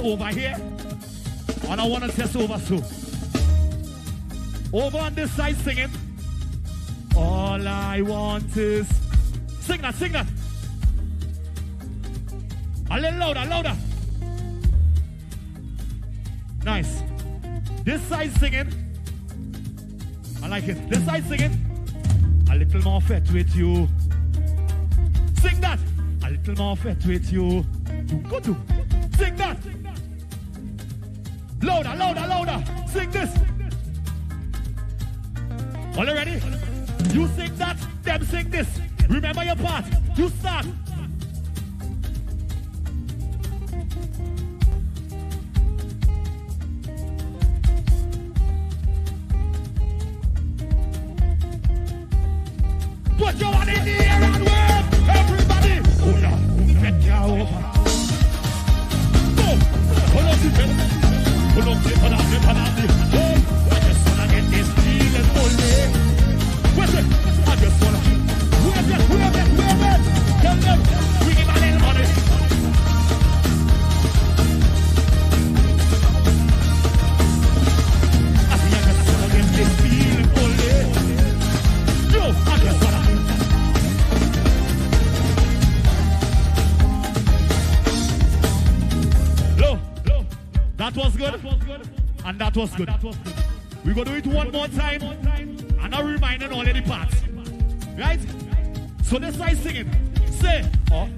Speaker 19: over here. And I want to test over too. Over on this side singing. All I want is. Sing that, sing that. A little louder, louder. Nice. This side singing. I like it. This side singing. A little more fat with you. Sing that. A little more fat with you. Tupac. Put your hand in the air and wave, everybody. Over. And that was good. We're going to do it one more time. And I'm reminding all of the parts. Right? So let's try singing. Say, oh.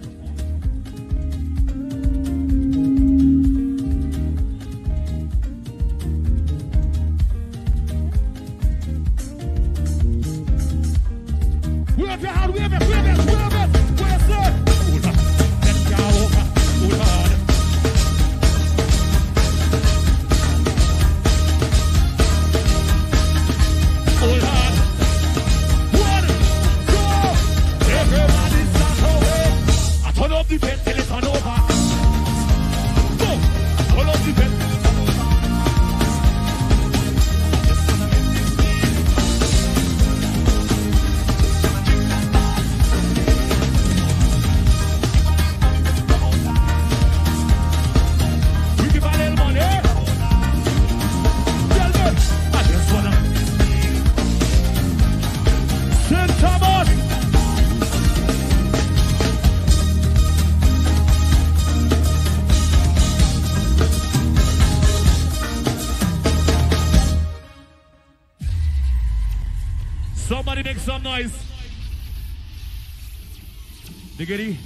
Speaker 19: Diggity,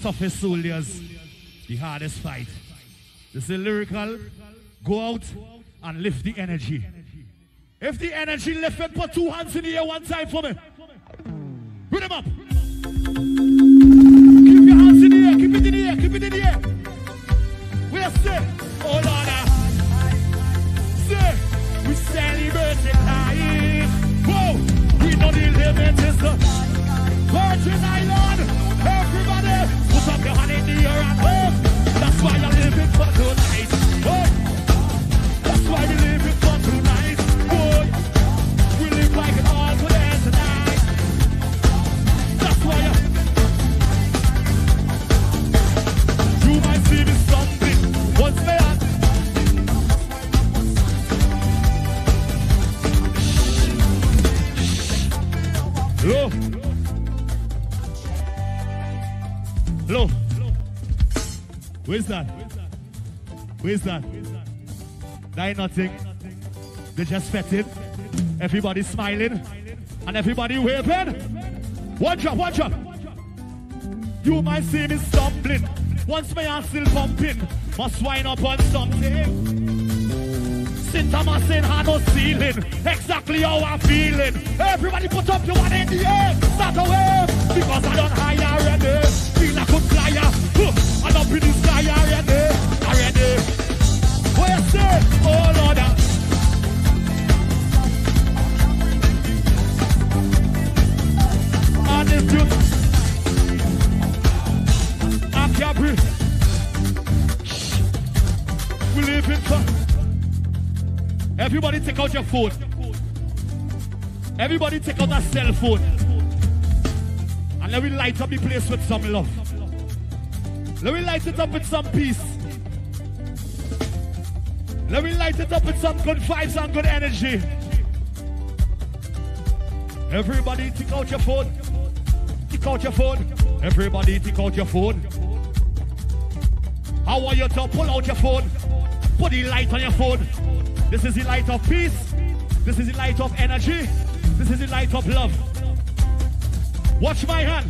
Speaker 19: toughest soldiers, the hardest fight. This is Lyrikal. Go out and lift the energy. If the energy lifted, put two hands in the air one time for me. Put them up. Keep your hands in the air. Keep it in the air. Keep it in the air. Nothing. They just fetting. Everybody smiling. And everybody waving. Watch drop, watch drop. You might see me stumbling. Once my hands still pumping. Must wind up on something. St. Thomas in hand no ceiling. Exactly how I'm feeling. Everybody put up your one in the air. Start a wave. Because I don't hire already. Feel like a flyer. Huh. I'm up in the sky already. Already. Everybody take out your phone. Everybody take out that cell phone. And let me light up the place with some love. Let me light it up with some peace. Let me light it up with some good vibes and good energy. Everybody take out your phone. Take out your phone. Everybody take out your phone. I want you to pull out your phone. Put the light on your phone. This is the light of peace. This is the light of energy. This is the light of love. Watch my hand.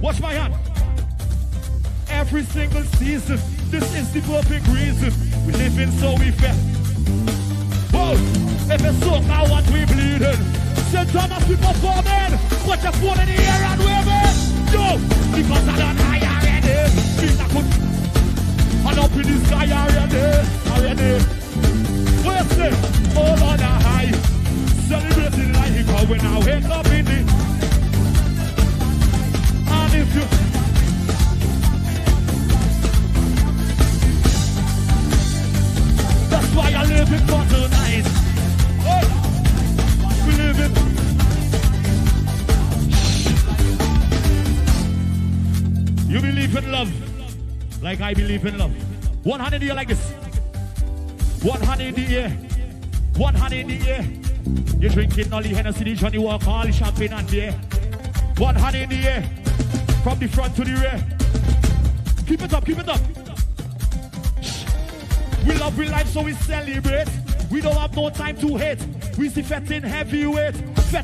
Speaker 19: Watch my hand. Every single season, this is the perfect reason. We live in so we fed. Wow, if it's so now what we bleeding. St. Thomas we performing. Put your phone in the air and wave it. Yo, because I don't hire any. Means I could. And up in the sky already. Already. Where's it? All on a high. Celebrating life. Cause when I wake up in the. And if you. I You believe in love like I believe in love. One hand in the air like this. One hand in the air. One hand in the air. You're drinking Nolly Hennessy, Johnnie Walker, all champagne and beer. One hand in the air. From the front to the rear. Keep it up, keep it up. We love real life, so we celebrate. We don't have no time to hate. We see fat in heavyweight.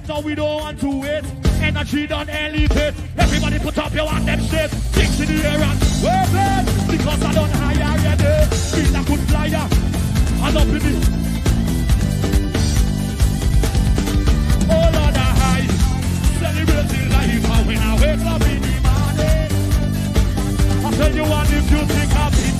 Speaker 19: Now we don't want to wait. Energy don't elevate. Everybody put up your hand them straight. Kicks in the air and wave it. Because I don't hire ready. Feel a good flyer. And up in the Oh Lord, I high. Celebrating life. And when I wake up in the morning. I tell you what, if you think yeah,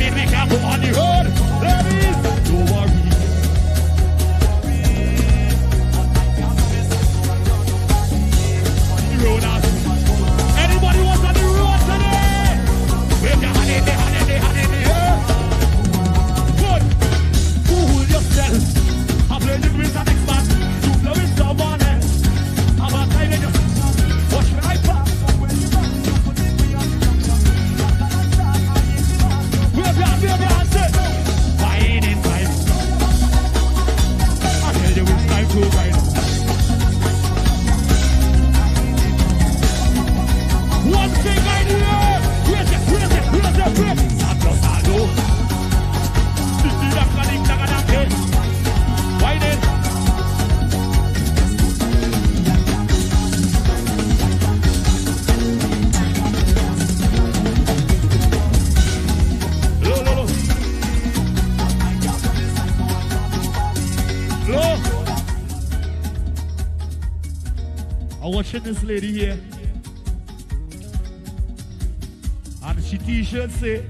Speaker 19: We can't go on the road? Ladies, don't I'm this lady here. And she t-shirt say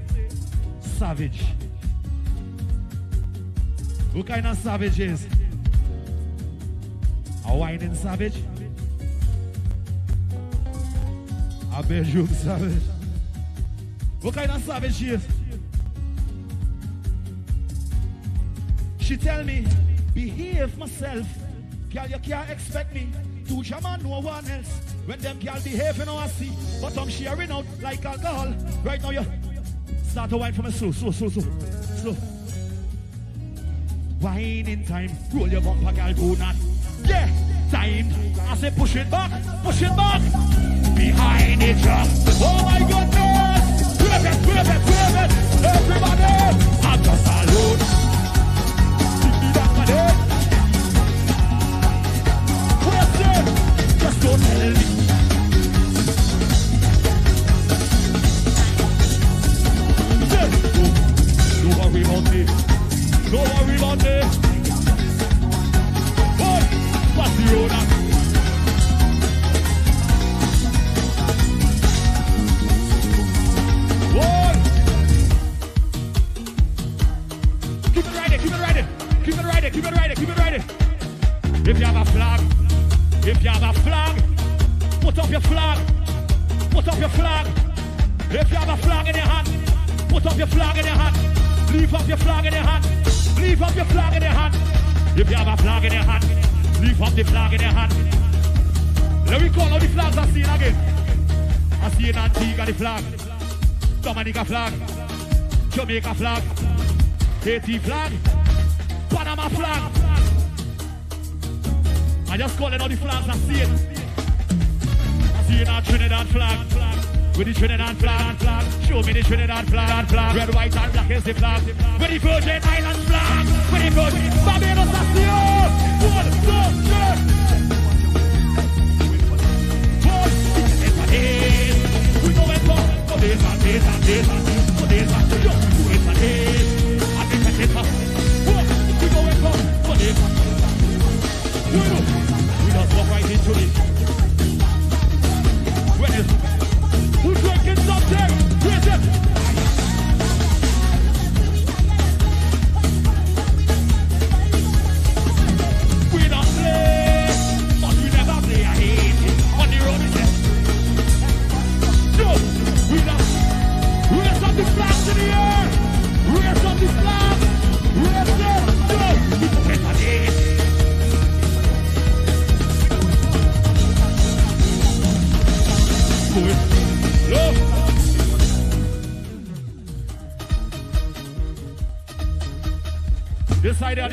Speaker 19: savage. What kind of savage is? A whining savage? A bedroom savage? What kind of savage she is? She tell me, behave myself. Girl, you can't expect me to jam no one else. When them girl behave, you know I see. But I'm sharing out like alcohol. Right now you start to wine for me slow, slow, slow, slow, slow. Wine in time, roll your bumper, girl, do not. Yeah, time. I say push it back, push it back. Behind it, just. Oh my goodness. Grab it, grab it, grab it. Everybody, I'm just alone. Just me. Don't worry Keep it right there, keep it right there. Keep it right there, keep it right. If you have a flag, if you have a flag, put up your flag. Put up your flag. If you have a flag in your hand, put up your flag in your hand. Leave up your flag in your hand. Leave up your flag in your hand. If you have a flag in your hand, leave up the flag in your hand. Let me call all the flags I see again. I see in Antigua the flag, Dominica flag, Jamaica flag, Haiti flag, Panama flag. I just call it all the flags I see it. I see our Trinidad flag. With the Trinidad flag, flag. Show me the Trinidad flag, flag. Red, white, and black is the flag. With the Virgin Islands flag. With the Virgin Barbados, that's the old. One, two, three. It's a day. We go and talk. Oh, this and this and this and this. Oh, this and this. Oh, it's a day. Walk right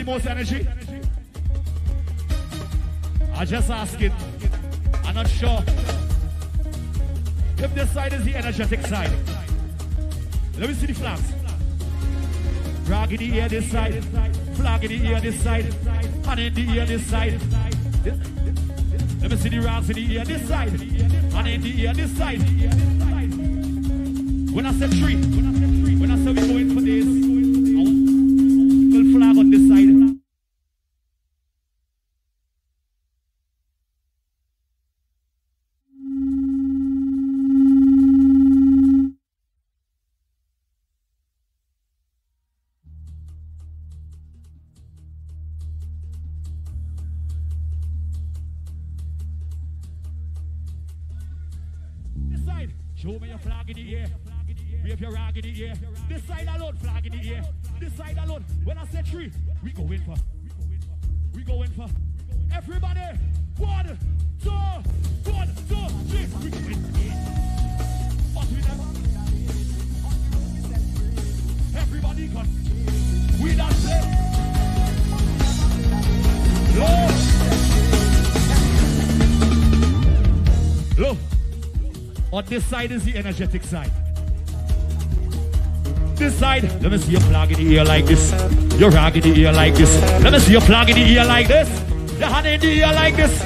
Speaker 19: most energy? I just asking. I'm not sure. If this side is the energetic side. Let me see the flags. Flag in the air this side. Flag in the air this side. Hand in the air this side. Let me see the rags in the air this side. Hand in the air this side. When I say three, In the air. This side alone, flag in the air. This side alone. When I say three, we go in for. We go in for. Everybody, one, two, one, two, three. We go in. But we never. Everybody got. We not play. Low. Low. On this side is the energetic side. This side, let me see your flag in the air like this. Your rag in the air like this. Let me see your flag in the air like this. Your hand in the air like this.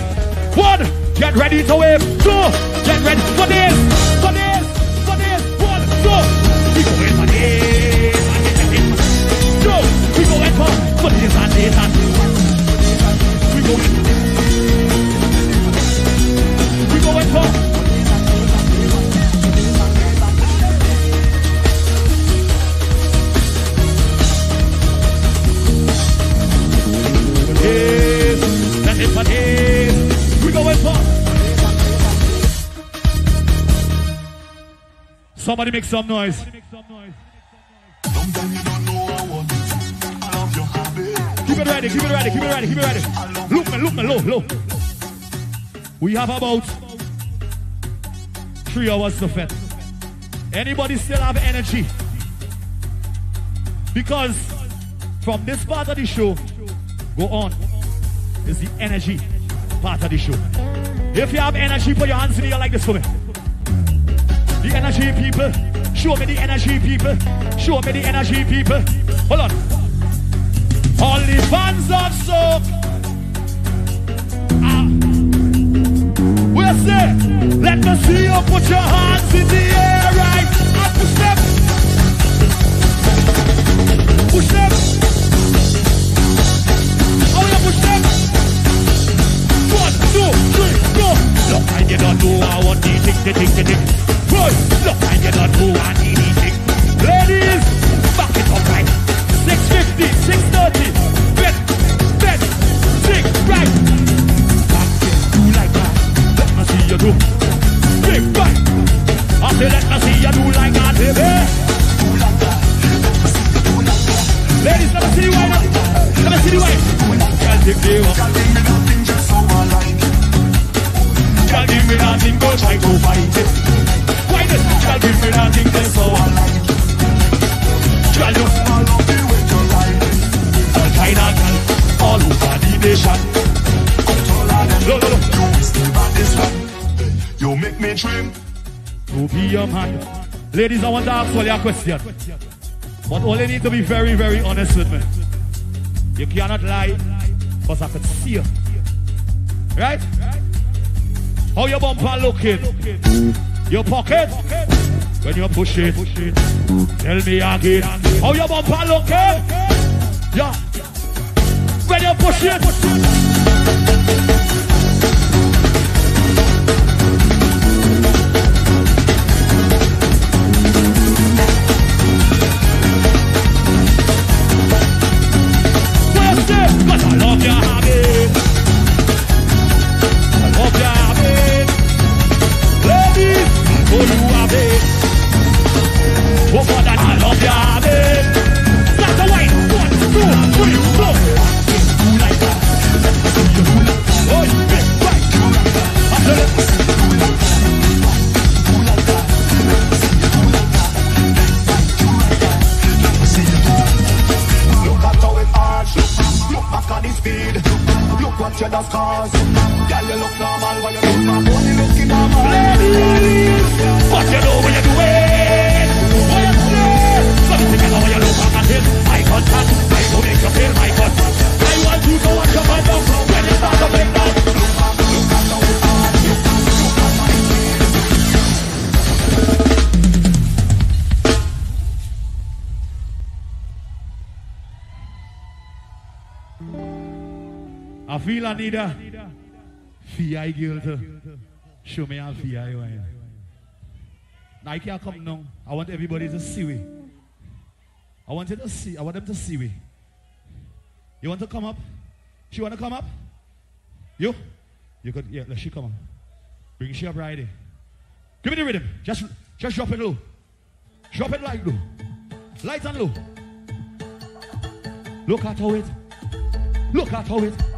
Speaker 19: One, get ready to wave. Two, get ready for this. For this. For this. One, two. We go in for this. this, this. Two, we go in for, for this and this and We go in. We go in for. For this. Going for. Somebody make some noise. Keep it ready, keep it ready, keep it ready, keep it ready. Look, man, look, man, low, low. We have about three hours to fit. Anybody still have energy? Because from this part of the show, go on, is the energy part of the show. If you have energy, put your hands in the air like this for me. The energy people, show me the energy people, show me the energy people. Hold on. All the fans of soak. Ah. We'll say, let me see you put your hands in the air, right? And push them. Push them. Oh, yeah, push them. Two, three, go. Look, I you don't know I want the tick, the tick, the tick. Look, I you don't know I need the tick. Ladies, back it up right. 650, 630. Bet, bet, tick, right. Back it, do like that. Let me see you do. Tick, right. I say, let me see you do like that, baby. Ladies, let me see you wind up. Let me see wind. Girl, take me up. Girl, give me nothing, go try to fight it. Why this? Girl, give me nothing, that's so I like. it. Girl, you all of the way to ride it. All kind of girl, all over the nation. Control them, No, no, no. You is the baddest one. You make me dream. To be your man. Ladies, I want to ask all your question. But only need to be very, very honest with me. You cannot lie, because I could see you. Right? How your bumper looking? Your pocket? When you push it, tell me again. How your bumper looking? Yeah. When you push it. I need a girl to show me how FI I am. Now I can't come now. I want everybody to see me. I want you to see. I want them to see me. You want to come up? She want to come up? You? You could, yeah, let she come on. Bring she up right there. Give me the rhythm. Just, just drop it low. Drop it like low. Light and low. Look at how it. Look at how it.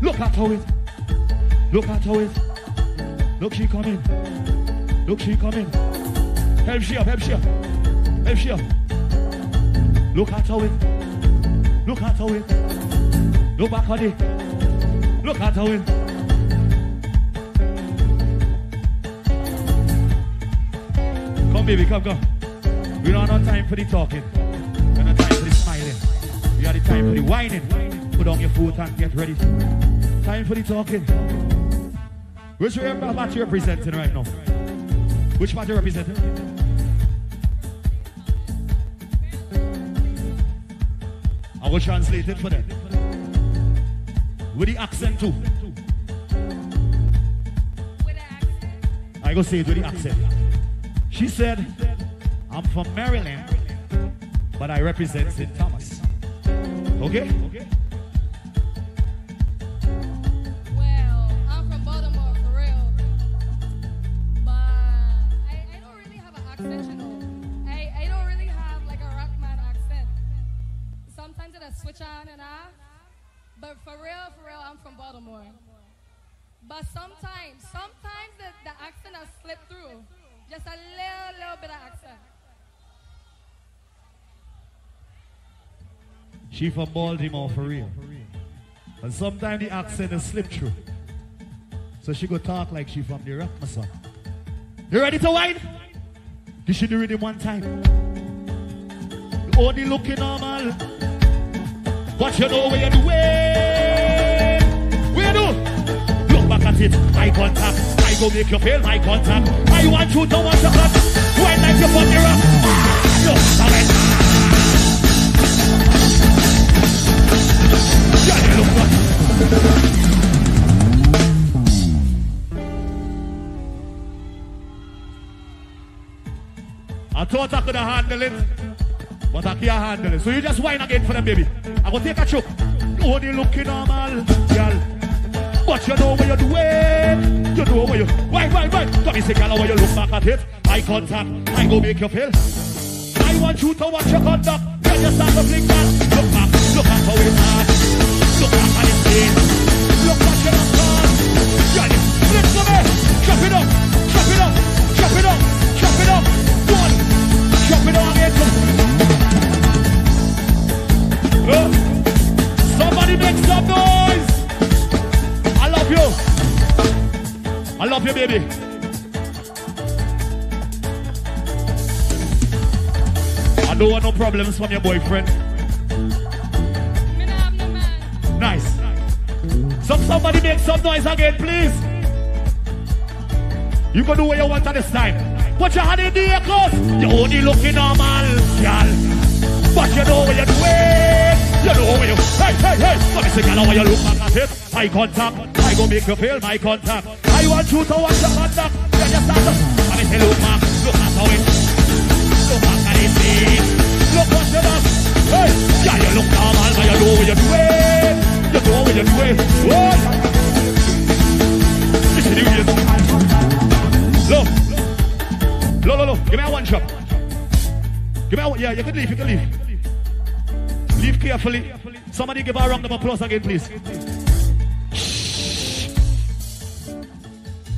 Speaker 19: Look at how it. Look at how it. Look she coming. Look she coming. Help she up, help she up. Help she up. Look at how it. Look at how it. Look back on it. Look at how it. Come baby, come, come. We don't have no time for the talking. We don't have time for the smiling. We have the time for the whining. Put on your foot and get ready. Time for the talking. Which party you representing right now? Which party you representing? I will translate it for them. With the accent too. I go say it with the accent. She said, I'm from Maryland, but I represent St. Thomas. Okay?
Speaker 21: Well,
Speaker 19: She from Baltimore for real. And sometimes the accent is slip through. So she go talk like she from the rock, my son. You ready to wine? You should do it one time. Only looking normal. But you know where you it. Where do? Look back at it. Eye contact. I go make you feel my contact. I want you to watch your cut. Wine like you from the rock. I thought I could have handled it, but I can't handle it. So you just whine again for them, baby. I go take a choke. You only looking normal, girl. But you know what you're doing. You know what you. Why, why, why? Come and say, girl, how you look back at it. Eye contact. I go make you feel. I want you to watch your conduct. When you start to blink back, problems from your boyfriend. Somebody make some noise again, please. You can do what you want at this time. Put your hand in the air, cause you're only looking normal, girl. But you know what you're doing. You know what you Hey, hey, hey. Let me say, girl, how you look back at it. Eye contact. I go make you feel my contact. I want you to watch your contact. You start to. Let me say, look back. Look at how it. Look back at it, see. Look what you done. Hey, yeah, you look normal, but you know what you're doing. You what you're doing. What? This is the Look. Give me a one shot. Give me a one. Yeah, you can leave. You can leave. Leave carefully. Somebody give her a round of applause again, please.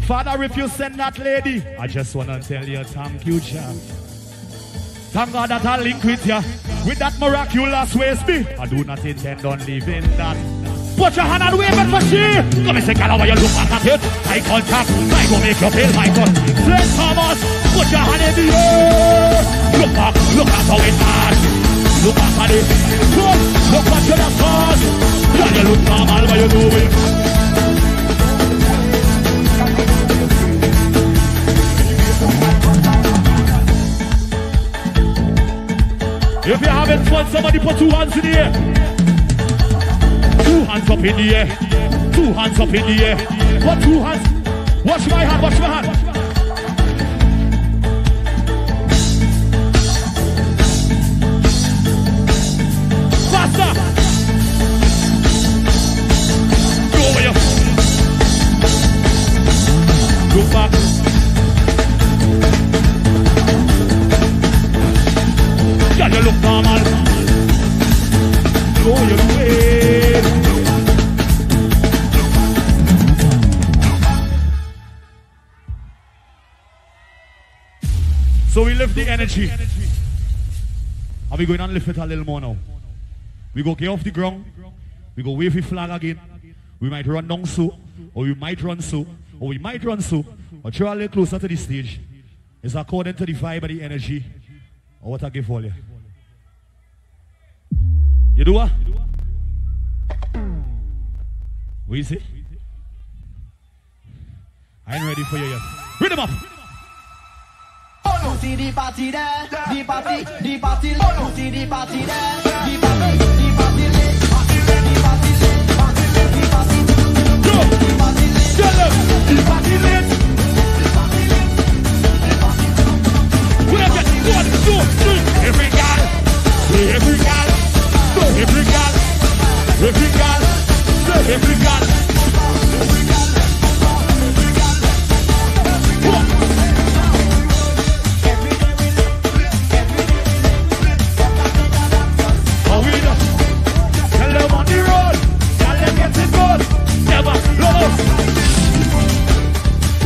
Speaker 19: Father, if you send that lady, I just want to tell you thank you, champ. Thank God that I link with you. With that miraculous ways me. I do not intend on leaving that. Put your hand and wave it for she. Come and say, you look at eye contact, I go make you feel my. Flint Thomas, put your hand in the air. Look back, look at how it. Look back at it. Good, look what you have caused. Girl, you look normal, but you do it. If you're having fun, somebody put two hands in the air. Two hands up in the air. Two hands up in the air. Put two hands. Watch my hand, watch my hand. Lift the energy. And we going to lift it a little more now. We go get off the ground. We go wave the flag again. We might run down so, or we might run so, or we might run so, or try a little closer to the stage. It's according to the vibe the energy. Or what I give all you. You do what? What you say? I ain't ready for you yet. Read them up.
Speaker 2: Pussy the party there, the party, the party lit. Pussy the party there, the party, the party lit. Party lit, the party lit, party lit, the party lit. Go, the party lit. Tell them, the party lit.
Speaker 19: We have got one, two, three. Every girl, every girl, every girl, every girl, every girl. Every girl. Every girl. Never lose.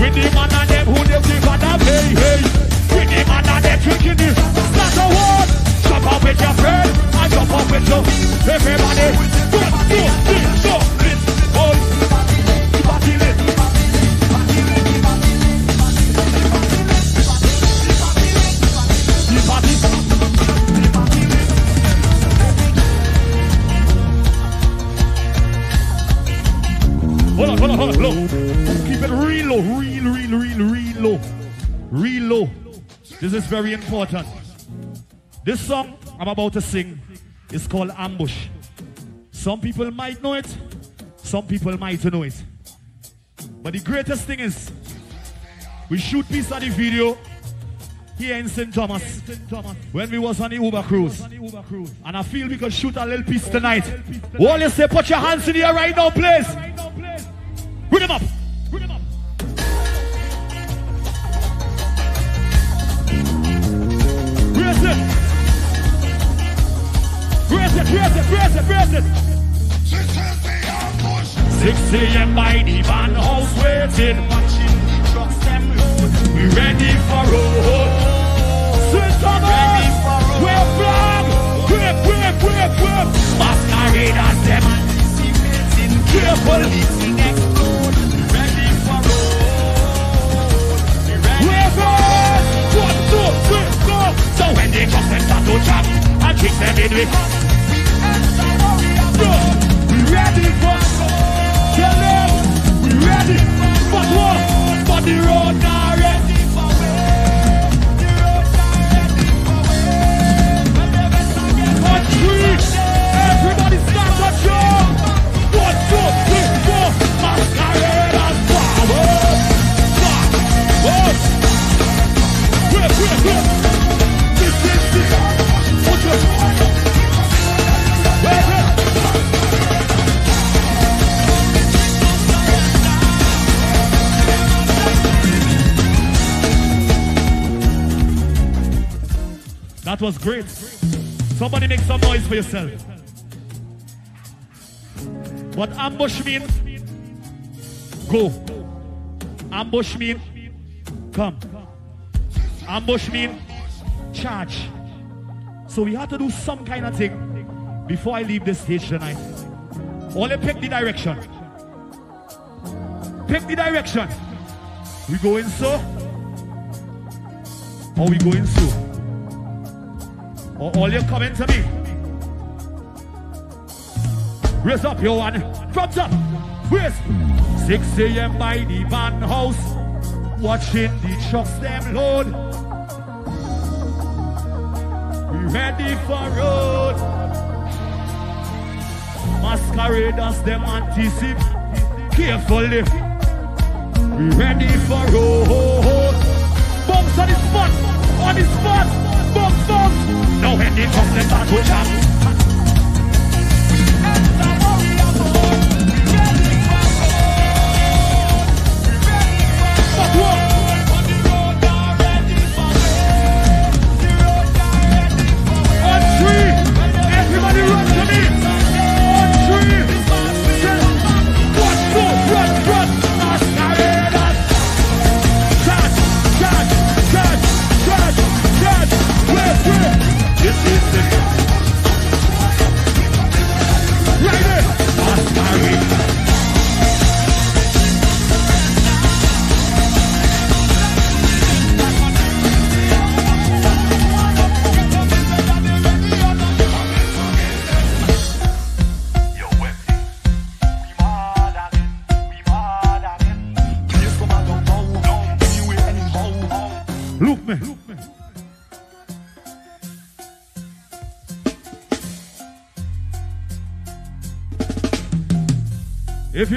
Speaker 19: With the man and them who them give and them hey hey. With the man and them drinking this, that's a word. Jump up with your friend, and jump up with your everybody. One, two, three, On, hold on, hold low. Keep it real low, real, real, real, real low. Real low. This is very important. This song I'm about to sing is called Ambush. Some people might know it, some people might know it. But the greatest thing is, we shoot piece of the video here in St. Thomas when we was on the Uber cruise. And I feel we could shoot a little piece tonight. All you say, put your hands in the air right now, please. Bring them up. Bring them up. Raise it. Raise it, raise it, raise it, raise it. 6 a.m. by the van house waiting. Watching the trucks them load. We ready for road. St. Thomas. We're flag. Whip, whip, whip, whip. Masqueraders them. Careful. Flag. One, two, three, go. So when they come, them start to jump. I kick them in. We ready for we ready for? For the road now ready for. The road ready for everybody start to jump. One, four. That was great. Somebody make some noise for yourself. What ambush mean? Go. Ambush mean? Come. Ambush mean? Charge. So we have to do some kind of thing before I leave this stage tonight. Only pick the direction. Pick the direction. We going so? Or we going so? Or all you coming to me? Raise up your one. From up. Raise. 6 a.m. by the van house. Watching the trucks them load. We ready for road. Masqueraders them anticipate carefully. We ready for road. Bumps on the spot, on the spot. Bumps, bumps. Now when they come, they start to. Everybody run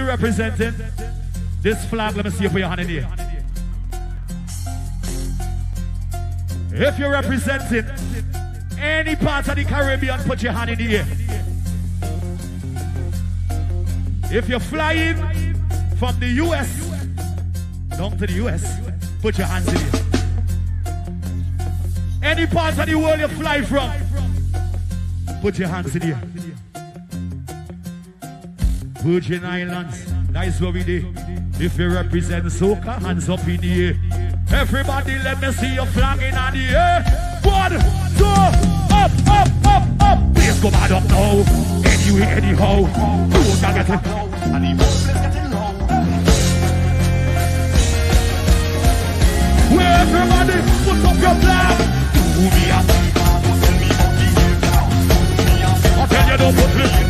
Speaker 19: representing this flag, let me see you put your hand in air. If you're representing any part of the Caribbean, put your hand in the air. If you're flying from the US down to the US, put your hands in the air. Any part of the world you fly from, put your hands in the air. Virgin Islands, that's where we did. If you represent soca, hands up in the air. Everybody, let me see your flag in the air. One, two, up, up, up, up. Please go bad up now. Anyway, anyhow. Don't get it. And the getting low. Where everybody put up your flag. Do me a I tell you don't put me.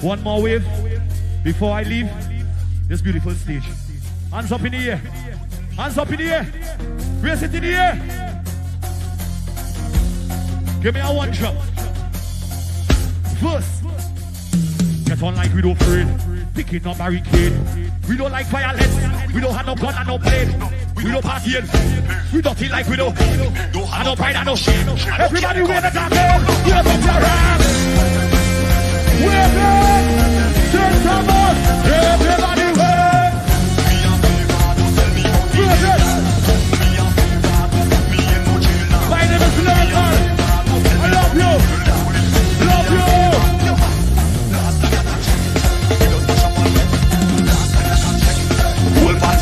Speaker 19: one more wave, before I leave this beautiful stage. Hands up in the air, hands up in the air, raise it in the air. Give me a one drop. Verse. Get on like we don't afraid. Picking up barricade. We don't like violence. We don't have no gun and no blade. We don't party in. We don't feel like we don't. I don't pride and no shame. Everybody wear the goggles. Wear the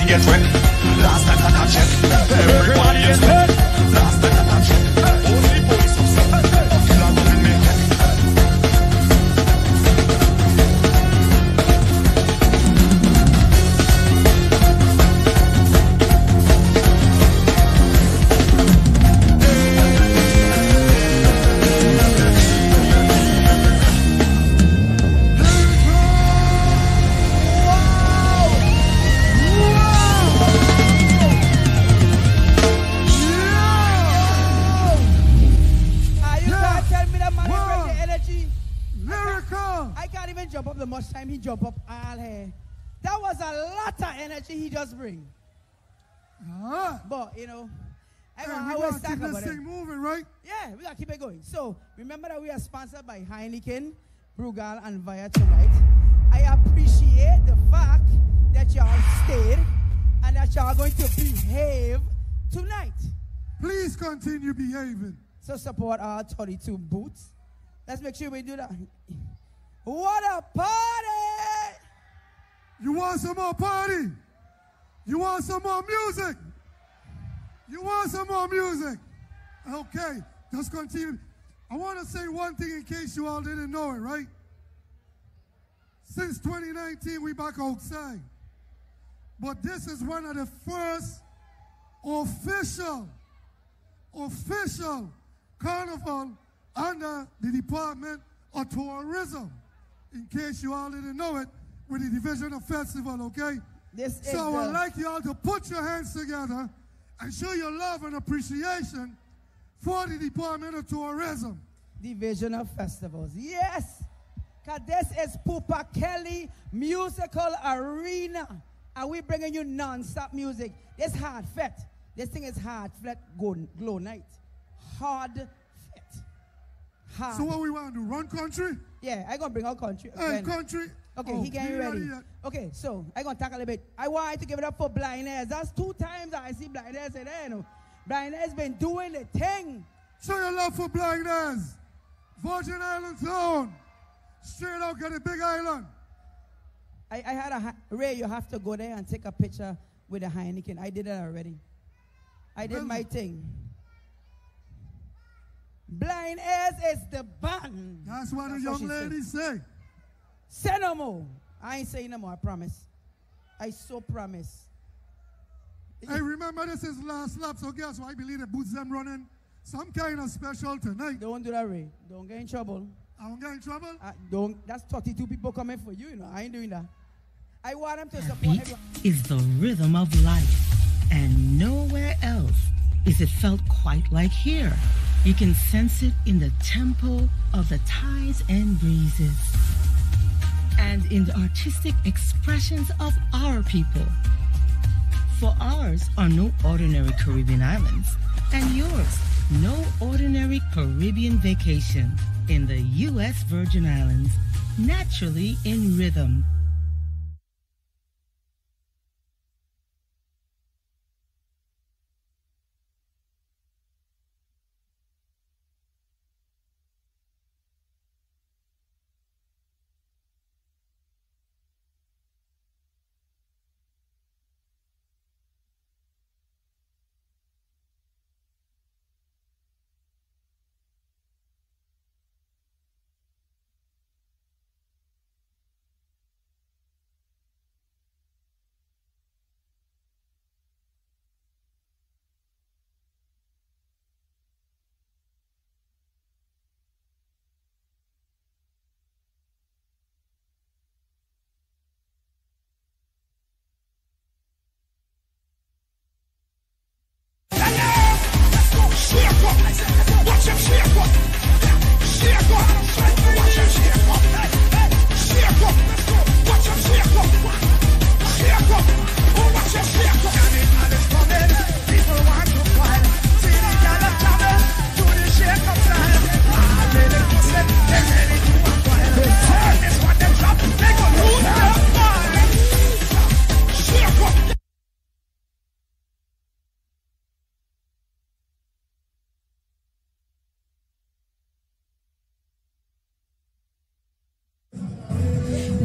Speaker 18: get wet. Last time that I check.
Speaker 22: Continue behaving.
Speaker 1: So support our 32 boots. Let's make sure we do that. What a party!
Speaker 22: You want some more party? You want some more music? You want some more music? Okay, just continue. I want to say one thing in case you all didn't know it, right? Since 2019, we back outside. But this is one of the first official, official carnival under the Department of Tourism. In case you all didn't know it, with the Division of Festival, okay?
Speaker 1: This
Speaker 22: so I'd
Speaker 1: uh,
Speaker 22: like you all to put your hands together and show your love and appreciation for the Department of Tourism.
Speaker 1: Division of Festivals. Yes! Because this is Pupa Kelly Musical Arena. And we bringing you non-stop music. This hard fete. This thing is hard flat go, glow night. Hard fete. Hard.
Speaker 22: So what we want to do, run country?
Speaker 1: Yeah, I gonna bring our country.
Speaker 22: Hey,
Speaker 1: again.
Speaker 22: country.
Speaker 1: Okay,
Speaker 22: Oh,
Speaker 1: he getting
Speaker 22: ready.
Speaker 1: Okay, so I gonna talk a little bit. I want to give it up for Blind Airs. That's two times I see Blind Airs in there. You know. Blind been doing the thing.
Speaker 22: Show your love for Blinders. Virgin Islands Zone. Straight out, get a big island.
Speaker 1: I, I had a Ray. You have to go there and take a picture with the Heineken. I did that already. I did my thing. Blind Airs is the band.
Speaker 22: That's what the
Speaker 1: That's
Speaker 22: young
Speaker 1: she said.
Speaker 22: ladies say.
Speaker 1: Say no more. I ain't saying no more. I promise. I so promise.
Speaker 22: Hey, remember this is last lap, so guess what? I believe the boots them running some kind of special tonight.
Speaker 1: Don't do that, Ray. Don't get in trouble.
Speaker 22: I won't get in trouble.
Speaker 1: Uh, don't. That's 32 people coming for you. You know. I ain't doing that. I want them to support
Speaker 23: Beat
Speaker 1: everyone.
Speaker 23: is the rhythm of life, and nowhere else is it felt quite like here. You can sense it in the tempo of the tides and breezes, and in the artistic expressions of our people. For ours are no ordinary Caribbean islands, and yours no ordinary Caribbean vacation in the U.S. Virgin Islands, naturally in rhythm.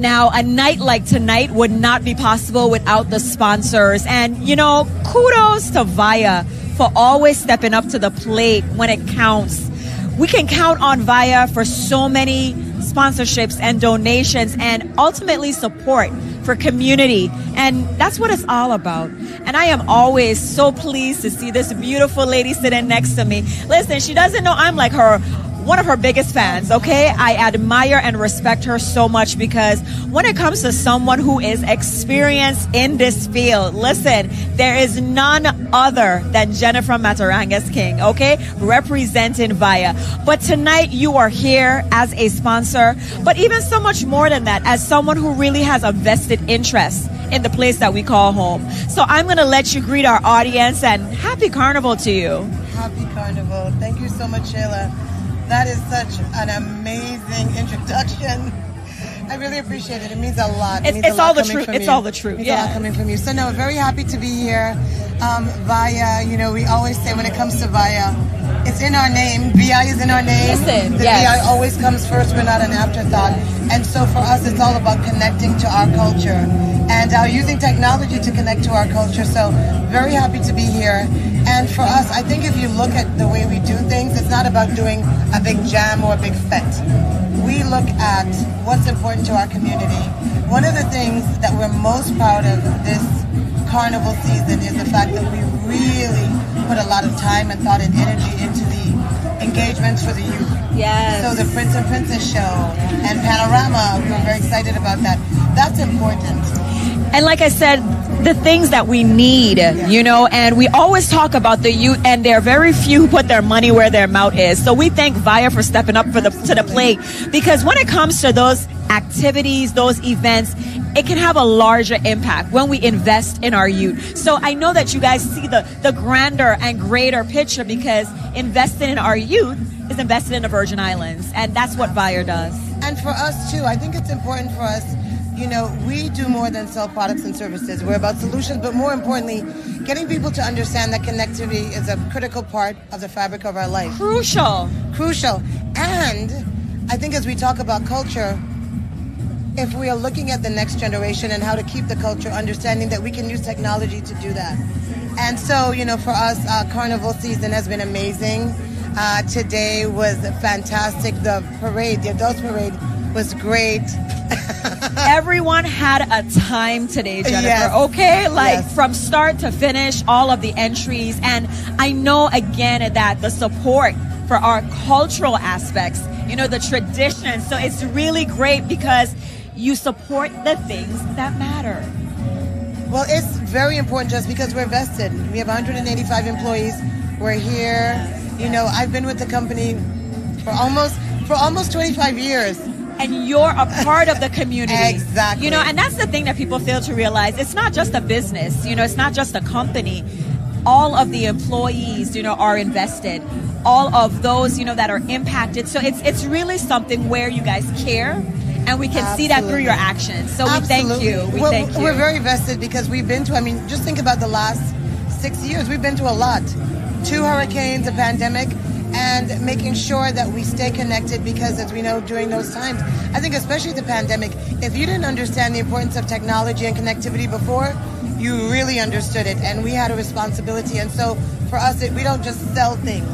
Speaker 14: Now, a night like tonight would not be possible without the sponsors. And, you know, kudos to Viya for always stepping up to the plate when it counts. We can count on Viya for so many sponsorships and donations and ultimately support for community. And that's what it's all about. And I am always so pleased to see this beautiful lady sitting next to me. Listen, she doesn't know I'm like her one of her biggest fans, okay? I admire and respect her so much because when it comes to someone who is experienced in this field, listen, there is none other than Jennifer Matarangas King, okay? Representing Viya. But tonight you are here as a sponsor, but even so much more than that, as someone who really has a vested interest in the place that we call home. So I'm going to let you greet our audience and happy carnival to you.
Speaker 24: Happy Carnival. Thank you so much, Sheila. That is such an amazing introduction. I really appreciate it. It means a lot. It
Speaker 9: It's-
Speaker 24: means a lot
Speaker 9: all the truth. It's
Speaker 24: you.
Speaker 9: all the truth,
Speaker 24: It means a lot
Speaker 9: yeah.
Speaker 24: coming from you. So no, very happy to be here. Um, Viya, you know, we always say when it comes to Viya, it's in our name. VI is in our name.
Speaker 14: Listen,
Speaker 24: the
Speaker 14: yes.
Speaker 24: VI always comes first. We're not an afterthought. And so for us, it's all about connecting to our culture and uh, using technology to connect to our culture. So very happy to be here. And for us, I think if you look at the way we do things, it's not about doing a big jam or a big fete. We look at what's important to our community. One of the things that we're most proud of this carnival season is the fact that we really put a lot of time and thought and energy into the engagements for the youth.
Speaker 14: Yes.
Speaker 24: So the Prince and Princess show and Panorama, we're very excited about that. That's important.
Speaker 14: And like I said, the things that we need, you know, and we always talk about the youth, and there are very few who put their money where their mouth is. So we thank Viya for stepping up for the to the plate because when it comes to those activities, those events, it can have a larger impact when we invest in our youth. So I know that you guys see the the grander and greater picture because investing in our youth is invested in the Virgin Islands, and that's what Viya does.
Speaker 24: And for us too, I think it's important for us. You know, we do more than sell products and services. We're about solutions, but more importantly, getting people to understand that connectivity is a critical part of the fabric of our life.
Speaker 14: Crucial.
Speaker 24: Crucial. And I think as we talk about culture, if we are looking at the next generation and how to keep the culture, understanding that we can use technology to do that. And so, you know, for us, uh, Carnival season has been amazing. Uh, today was fantastic. The parade, the adults parade, was great.
Speaker 14: Everyone had a time today, Jennifer.
Speaker 24: Yes.
Speaker 14: Okay, like
Speaker 24: Yes.
Speaker 14: from start to finish, all of the entries, and I know again that the support for our cultural aspects, you know, the tradition. So it's really great because you support the things that matter.
Speaker 24: Well, it's very important just because we're vested. We have 185 employees. We're here. You know, I've been with the company for almost for almost 25 years.
Speaker 14: And you're a part of the community.
Speaker 24: Exactly.
Speaker 14: You know, and that's the thing that people fail to realize. It's not just a business, you know, it's not just a company. All of the employees, you know, are invested. All of those, you know, that are impacted. So it's it's really something where you guys care and we can see that through your actions. So we thank you. We
Speaker 24: We're-
Speaker 14: thank you.
Speaker 24: We're very vested because we've been to, I mean, just think about the last six years. We've been to a lot. Two hurricanes, a pandemic, and making sure that we stay connected because, as we know, during those times, I think especially the pandemic, if you didn't understand the importance of technology and connectivity before, you really understood it. And we had a responsibility. And so for us, it, we don't just sell things.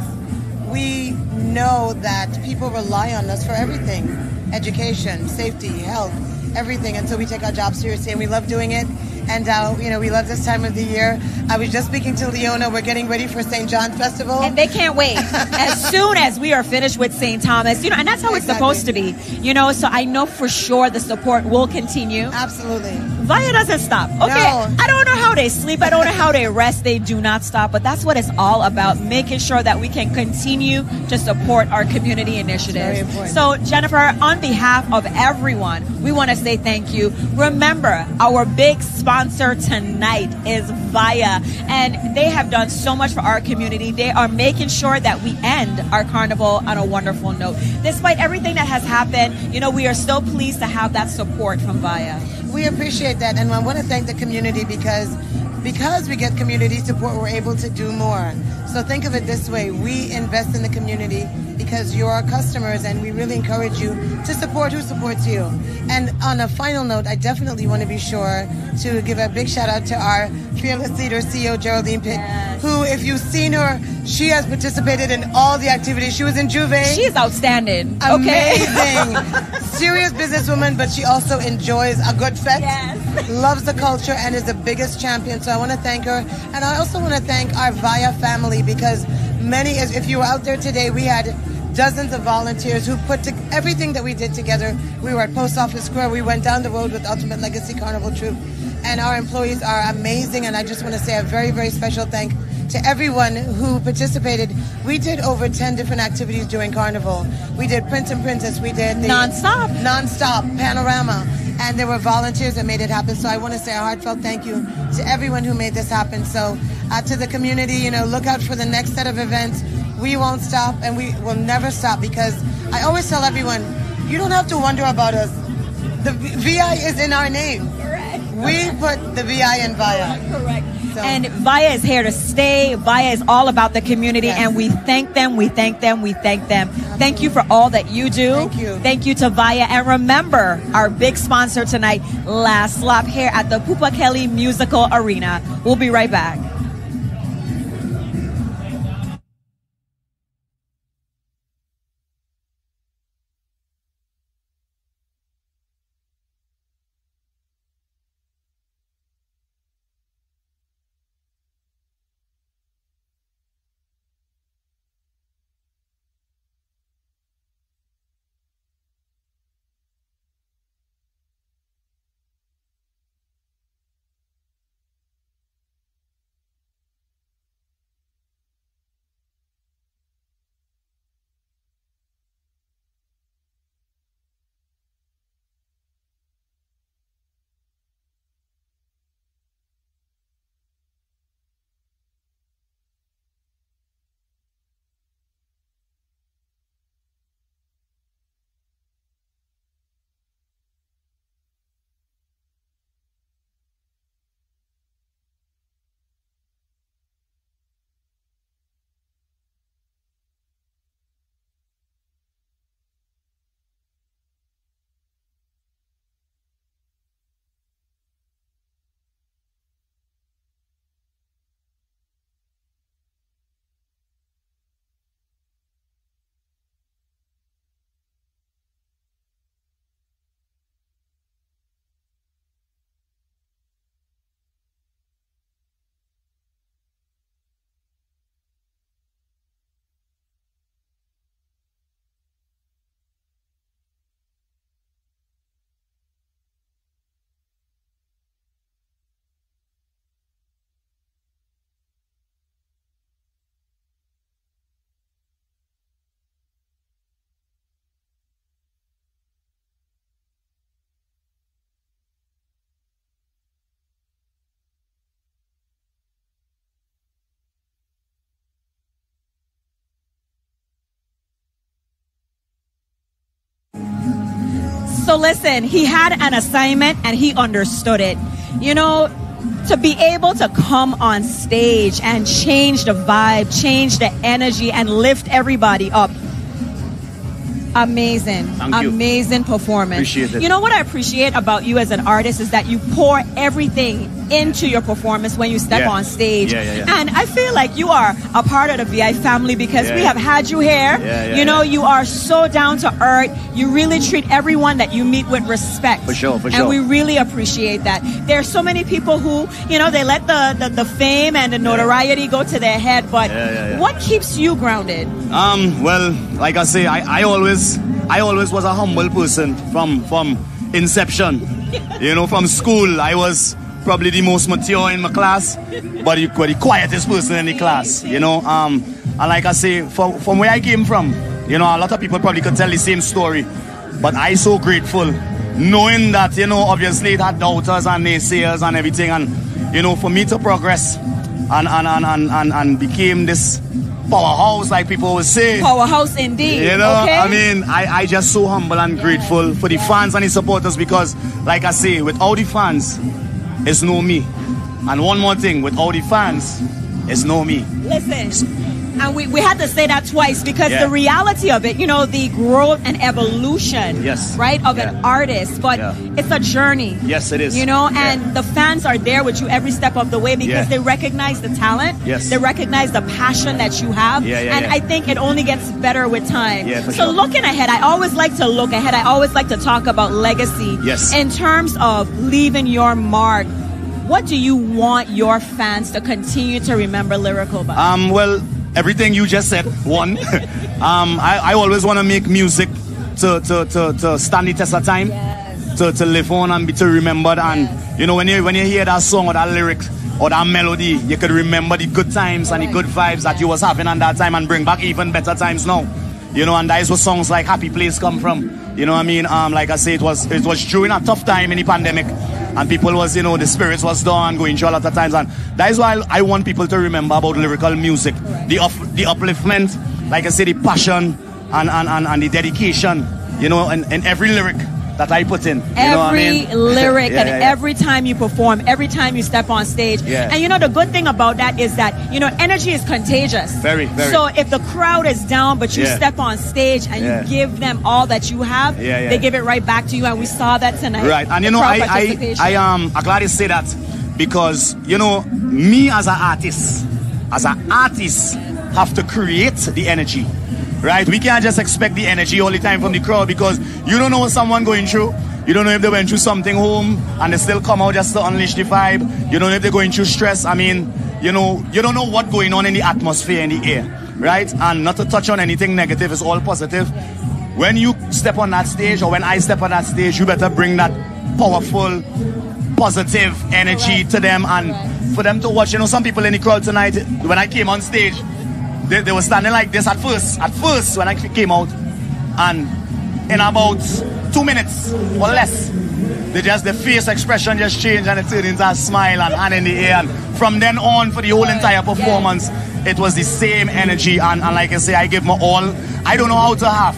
Speaker 24: We know that people rely on us for everything education, safety, health, everything. And so we take our job seriously and we love doing it. And, uh, you know, we love this time of the year. I was just speaking to Leona. We're getting ready for St. John's Festival.
Speaker 14: And they can't wait. as soon as we are finished with St. Thomas, you know, and that's how it's supposed to be, you know. So I know for sure the support will continue.
Speaker 24: Absolutely.
Speaker 14: Viya doesn't stop. Okay.
Speaker 24: No.
Speaker 14: I don't know how they sleep. I don't know how they rest. They do not stop. But that's what it's all about making sure that we can continue to support our community initiatives. So, Jennifer, on behalf of everyone, we want to say thank you. Remember, our big sponsor tonight is Viya, and they have done so much for our community. They are making sure that we end our carnival on a wonderful note. Despite everything that has happened, you know, we are so pleased to have that support from Viya.
Speaker 24: We appreciate that, and I want to thank the community because because we get community support, we're able to do more. So think of it this way: we invest in the community because you're our customers, and we really encourage you to support who supports you. And on a final note, I definitely want to be sure to give a big shout out to our fearless leader, CEO Geraldine Pitt, who, if you've seen her, she has participated in all the activities. She was in J'ouvert.
Speaker 14: She is outstanding. Okay.
Speaker 24: Amazing. Serious businesswoman, but she also enjoys a good fete. Loves the culture and is the biggest champion. So I want to thank her. And I also want to thank our Viya family because many, as if you were out there today, we had dozens of volunteers who put to, everything that we did together. We were at Post Office Square. We went down the road with Ultimate Legacy Carnival Troupe. And our employees are amazing. And I just want to say a very, very special thank to everyone who participated. We did over 10 different activities during Carnival. We did Prince and Princess. We did the
Speaker 14: Non-stop.
Speaker 24: Non-stop panorama. And there were volunteers that made it happen. So I want to say a heartfelt thank you to everyone who made this happen. So uh, to the community, you know, look out for the next set of events. we won't stop and we will never stop because I always tell everyone, you don't have to wonder about us. The VI is in our name.
Speaker 14: Correct.
Speaker 24: We put the VI in Viya.
Speaker 14: Correct. And Viya is here to stay. Viya is all about the community, and we thank them, we thank them, we thank them. Thank you for all that you do. Thank you. Thank you to Viya. And remember, our big sponsor tonight, Last Lap, here at the Pupa Kelly Musical Arena. We'll be right back. So listen, he had an assignment and he understood it. You know, to be able to come on stage and change the vibe, change the energy, and lift everybody up. Amazing.
Speaker 25: Thank you.
Speaker 14: Amazing performance.
Speaker 25: Appreciate it.
Speaker 14: You know what I appreciate about you as an artist is that you pour everything into your performance when you step
Speaker 25: Yeah.
Speaker 14: on stage.
Speaker 25: Yeah, yeah.
Speaker 14: And I feel like you are a part of the VI family because we have had you here. You know, you are so down to earth. You really treat everyone that you meet with respect.
Speaker 25: For sure, for sure.
Speaker 14: and we really appreciate that. There are so many people who, you know, they let the, the, the fame and the notoriety go to their head, but what keeps you grounded?
Speaker 25: Um, well, like I say, I, I always I always was a humble person from from inception. You know, from school I was probably the most mature in my class, but the, but the quietest person in the class. You know, um, and like I say, from from where I came from, you know, a lot of people probably could tell the same story, but I so grateful knowing that you know obviously it had doubters and naysayers and everything, and you know for me to progress and and and and, and, and became this powerhouse like people would say.
Speaker 14: Powerhouse indeed.
Speaker 25: You know,
Speaker 14: okay?
Speaker 25: I mean, I, I just so humble and grateful for the fans and the supporters because, like I say, without the fans, it's no me. And one more thing, with all the fans, it's no me.
Speaker 14: Listen, and we, we had to say that twice because
Speaker 25: Yeah.
Speaker 14: the reality of it, you know, the growth and evolution,
Speaker 25: Yes.
Speaker 14: right, of an artist, but
Speaker 25: Yeah.
Speaker 14: it's a journey.
Speaker 25: Yes, it is.
Speaker 14: You know,
Speaker 25: Yeah.
Speaker 14: and the fans are there with you every step of the way because
Speaker 25: Yeah.
Speaker 14: they recognize the talent.
Speaker 25: Yes.
Speaker 14: They recognize the passion that you have.
Speaker 25: Yeah, yeah,
Speaker 14: and
Speaker 25: yeah.
Speaker 14: I think it only gets better with time.
Speaker 25: Yeah, for
Speaker 14: so
Speaker 25: sure.
Speaker 14: looking ahead, I always like to look ahead. I always like to talk about legacy.
Speaker 25: Yes.
Speaker 14: In terms of leaving your mark, what do you want your fans to continue to remember Lyrikal by?
Speaker 25: Um, well, everything you just said, one. um, I, I always want to make music to, to, to, to stand the test of time, to, to live on and be to remembered. And, you know, when you, when you hear that song or that lyric or that melody, you could remember the good times and the good vibes that you was having at that time and bring back even better times now. You know, and that is where songs like Happy Place come from. You know what I mean? Um, like I say, it was it was during a tough time in the pandemic and people was, you know, the spirits was down, going through a lot of times. And that is why I want people to remember about Lyrikal music. The, up, the upliftment, like I say, the passion and, and, and, and the dedication, you know, in, in every lyric that I put in. You know what I
Speaker 14: every
Speaker 25: mean?
Speaker 14: lyric
Speaker 25: Yeah,
Speaker 14: and
Speaker 25: yeah, yeah.
Speaker 14: every time you perform, every time you step on stage. And you know the good thing about that is that you know energy is contagious.
Speaker 25: Very, very.
Speaker 14: So if the crowd is down, but you step on stage and you give them all that you have,
Speaker 25: Yeah, yeah.
Speaker 14: they give it right back to you. And we saw that tonight.
Speaker 25: Right, and you know, I, I. I am um, glad you say that because you know, me as an artist, as an artist, have to create the energy. Right, we can't just expect the energy all the time from the crowd because you don't know what someone going through. You don't know if they went through something home and they still come out just to unleash the vibe. You don't know if they're going through stress. I mean, you know, you don't know what's going on in the atmosphere in the air, right? And not to touch on anything negative, it's all positive. When you step on that stage or when I step on that stage, you better bring that powerful, positive energy to them and for them to watch. You know, some people in the crowd tonight, when I came on stage, they, they were standing like this at first. At first, when I came out, and in about two minutes or less, they just the face expression just changed and it turned into a smile and hand in the air. And from then on, for the whole entire performance, it was the same energy. And, and like I say, I give my all. I don't know how to half.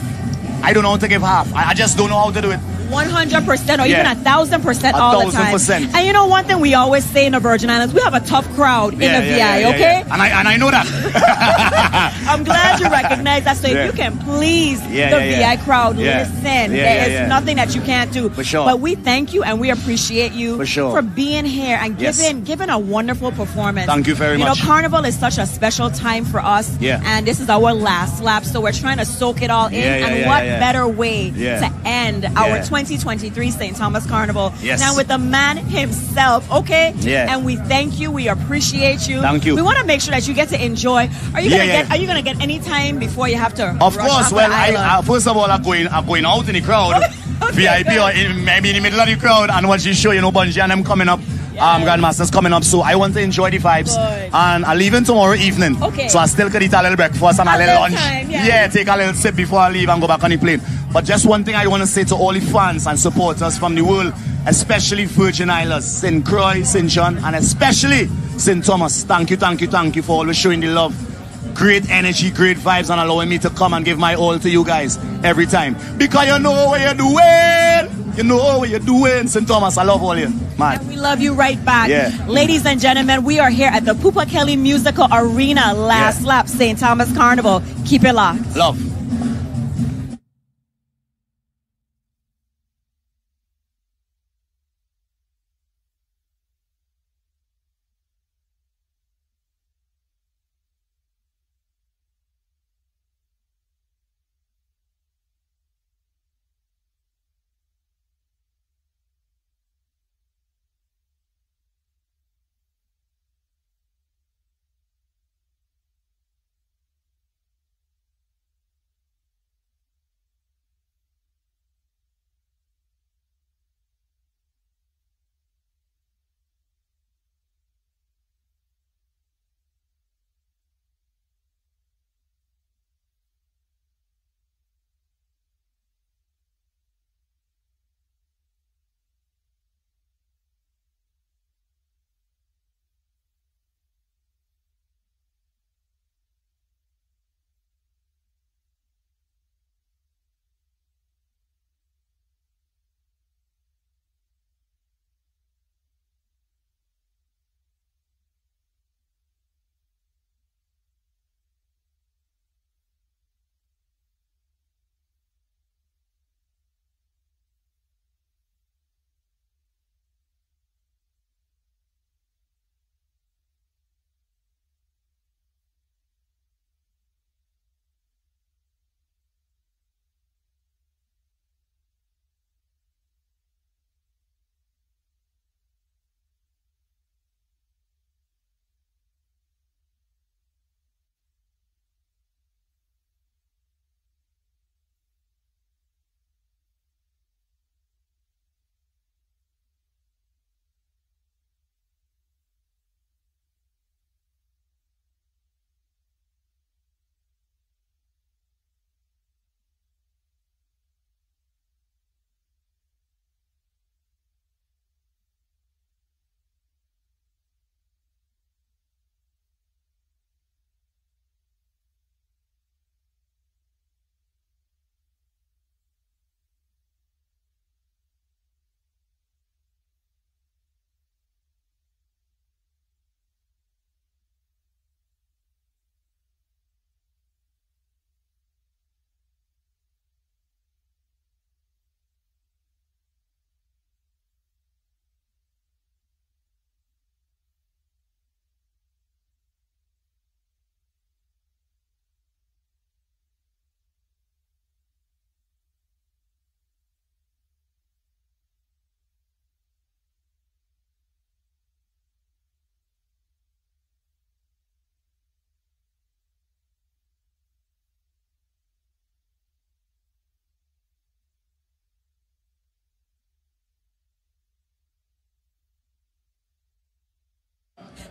Speaker 25: I don't know how to give half. I, I just don't know how to do it.
Speaker 14: 100% or even a thousand percent all the
Speaker 25: thousand
Speaker 14: time.
Speaker 25: percent.
Speaker 14: And you know one thing we always say in the Virgin Islands, we have a tough crowd in the VI, okay?
Speaker 25: And I and I know that.
Speaker 14: I'm glad you recognize that. So
Speaker 25: Yeah.
Speaker 14: if you can please
Speaker 25: Yeah,
Speaker 14: the
Speaker 25: yeah, yeah.
Speaker 14: VI crowd,
Speaker 25: Yeah.
Speaker 14: listen.
Speaker 25: Yeah,
Speaker 14: there
Speaker 25: yeah,
Speaker 14: is
Speaker 25: yeah.
Speaker 14: nothing that you can't do.
Speaker 25: For sure.
Speaker 14: But we thank you and we appreciate you
Speaker 25: For sure.
Speaker 14: for being here and
Speaker 25: Yes.
Speaker 14: giving giving a wonderful performance.
Speaker 25: Thank you very
Speaker 14: you
Speaker 25: much.
Speaker 14: You know, Carnival is such a special time for us.
Speaker 25: Yeah.
Speaker 14: And this is our last lap, so we're trying to soak it all in.
Speaker 25: Yeah, yeah,
Speaker 14: and
Speaker 25: yeah,
Speaker 14: what
Speaker 25: yeah.
Speaker 14: better way
Speaker 25: Yeah.
Speaker 14: to end our
Speaker 25: Yeah.
Speaker 14: 2023 St. Thomas Carnival
Speaker 25: Yes.
Speaker 14: now with the man himself, okay?
Speaker 25: Yeah.
Speaker 14: And we thank you. We appreciate you.
Speaker 25: Thank you.
Speaker 14: We want to make sure that you get to enjoy. Are you
Speaker 25: Yeah,
Speaker 14: gonna
Speaker 25: yeah.
Speaker 14: get? Are you gonna get any time before you have to?
Speaker 25: Of course. Well, I. I first of all, I'm going, I'm going out in the crowd, VIP or in, maybe in the middle of the crowd, and watch the show. You know, Bunji and them coming up. Um, Grandmasters coming up, so I want to enjoy the vibes.
Speaker 14: Good.
Speaker 25: And I'm leaving tomorrow evening.
Speaker 14: Okay.
Speaker 25: So I still could eat a little breakfast and a,
Speaker 14: A
Speaker 25: little lunch.
Speaker 14: time, yeah.
Speaker 25: take a little sip before I leave and go back on the plane. But just one thing I want to say to all the fans and supporters from the world, especially Virgin Islands, St. Croix, St. John, and especially St. Thomas. Thank you, thank you, thank you for always showing the love. Great energy, great vibes, and allowing me to come and give my all to you guys every time. Because you know what you're doing. You know what you're doing, St. Thomas. I love all you, man.
Speaker 14: We love you right back.
Speaker 25: Yeah.
Speaker 14: Ladies and gentlemen, we are here at the Pupa Kelly Musical Arena last
Speaker 25: Yeah.
Speaker 14: lap St. Thomas Carnival. Keep it locked.
Speaker 25: Love.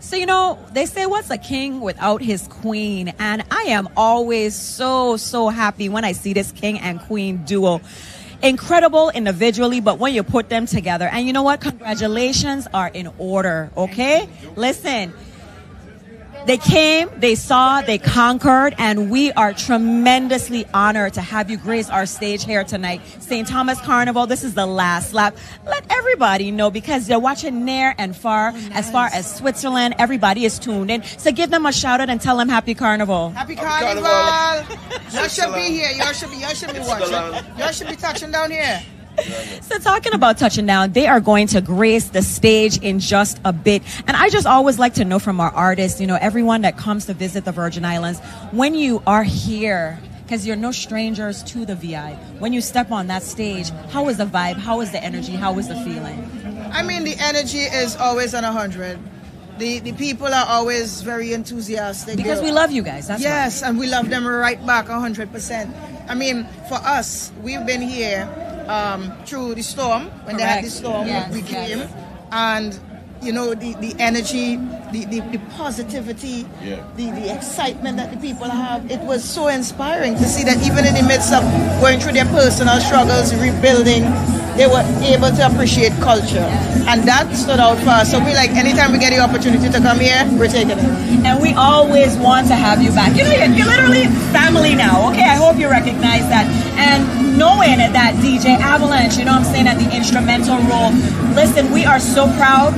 Speaker 14: So, you know, they say, what's a king without his queen? And I am always so, so happy when I see this king and queen duo. Incredible individually, but when you put them together, and you know what? Congratulations are in order, okay? Listen, they came, they saw, they conquered, and we are tremendously honored to have you grace our stage here tonight. St. Thomas Carnival, this is the last lap. Let everybody know because they're watching near and far, oh, as far as Switzerland. Everybody is tuned in. So give them a shout out and tell them Happy Carnival.
Speaker 26: Happy Carnival! y'all should be here. Y'all should be. Y'all should be watching. Y'all should be touching down here.
Speaker 14: So talking about touching down, they are going to grace the stage in just a bit. And I just always like to know from our artists, you know, everyone that comes to visit the Virgin Islands, when you are here, because you're no strangers to the VI, when you step on that stage, how is the vibe? How is the energy? How is the feeling?
Speaker 26: I mean, the energy is always on a hundred. The the people are always very enthusiastic.
Speaker 14: Because we love you guys. That's
Speaker 26: yes, and we love them right back a hundred percent. I mean, for us, we've been here um, through the storm when they had the storm.
Speaker 14: Yes,
Speaker 26: we
Speaker 14: yes.
Speaker 26: came, and you know the, the energy, the, the, the positivity,
Speaker 27: Yeah.
Speaker 26: the, the excitement that the people have. It was so inspiring to see that even in the midst of going through their personal struggles, rebuilding, they were able to appreciate culture. And that stood out for us. So we like, anytime we get the opportunity to come here, we're taking it.
Speaker 14: And we always want to have you back. You know, you're, you're literally family now, okay? I hope you recognize that. And knowing that DJ Avalanche, you know what I'm saying, at the instrumental role, listen, we are so proud.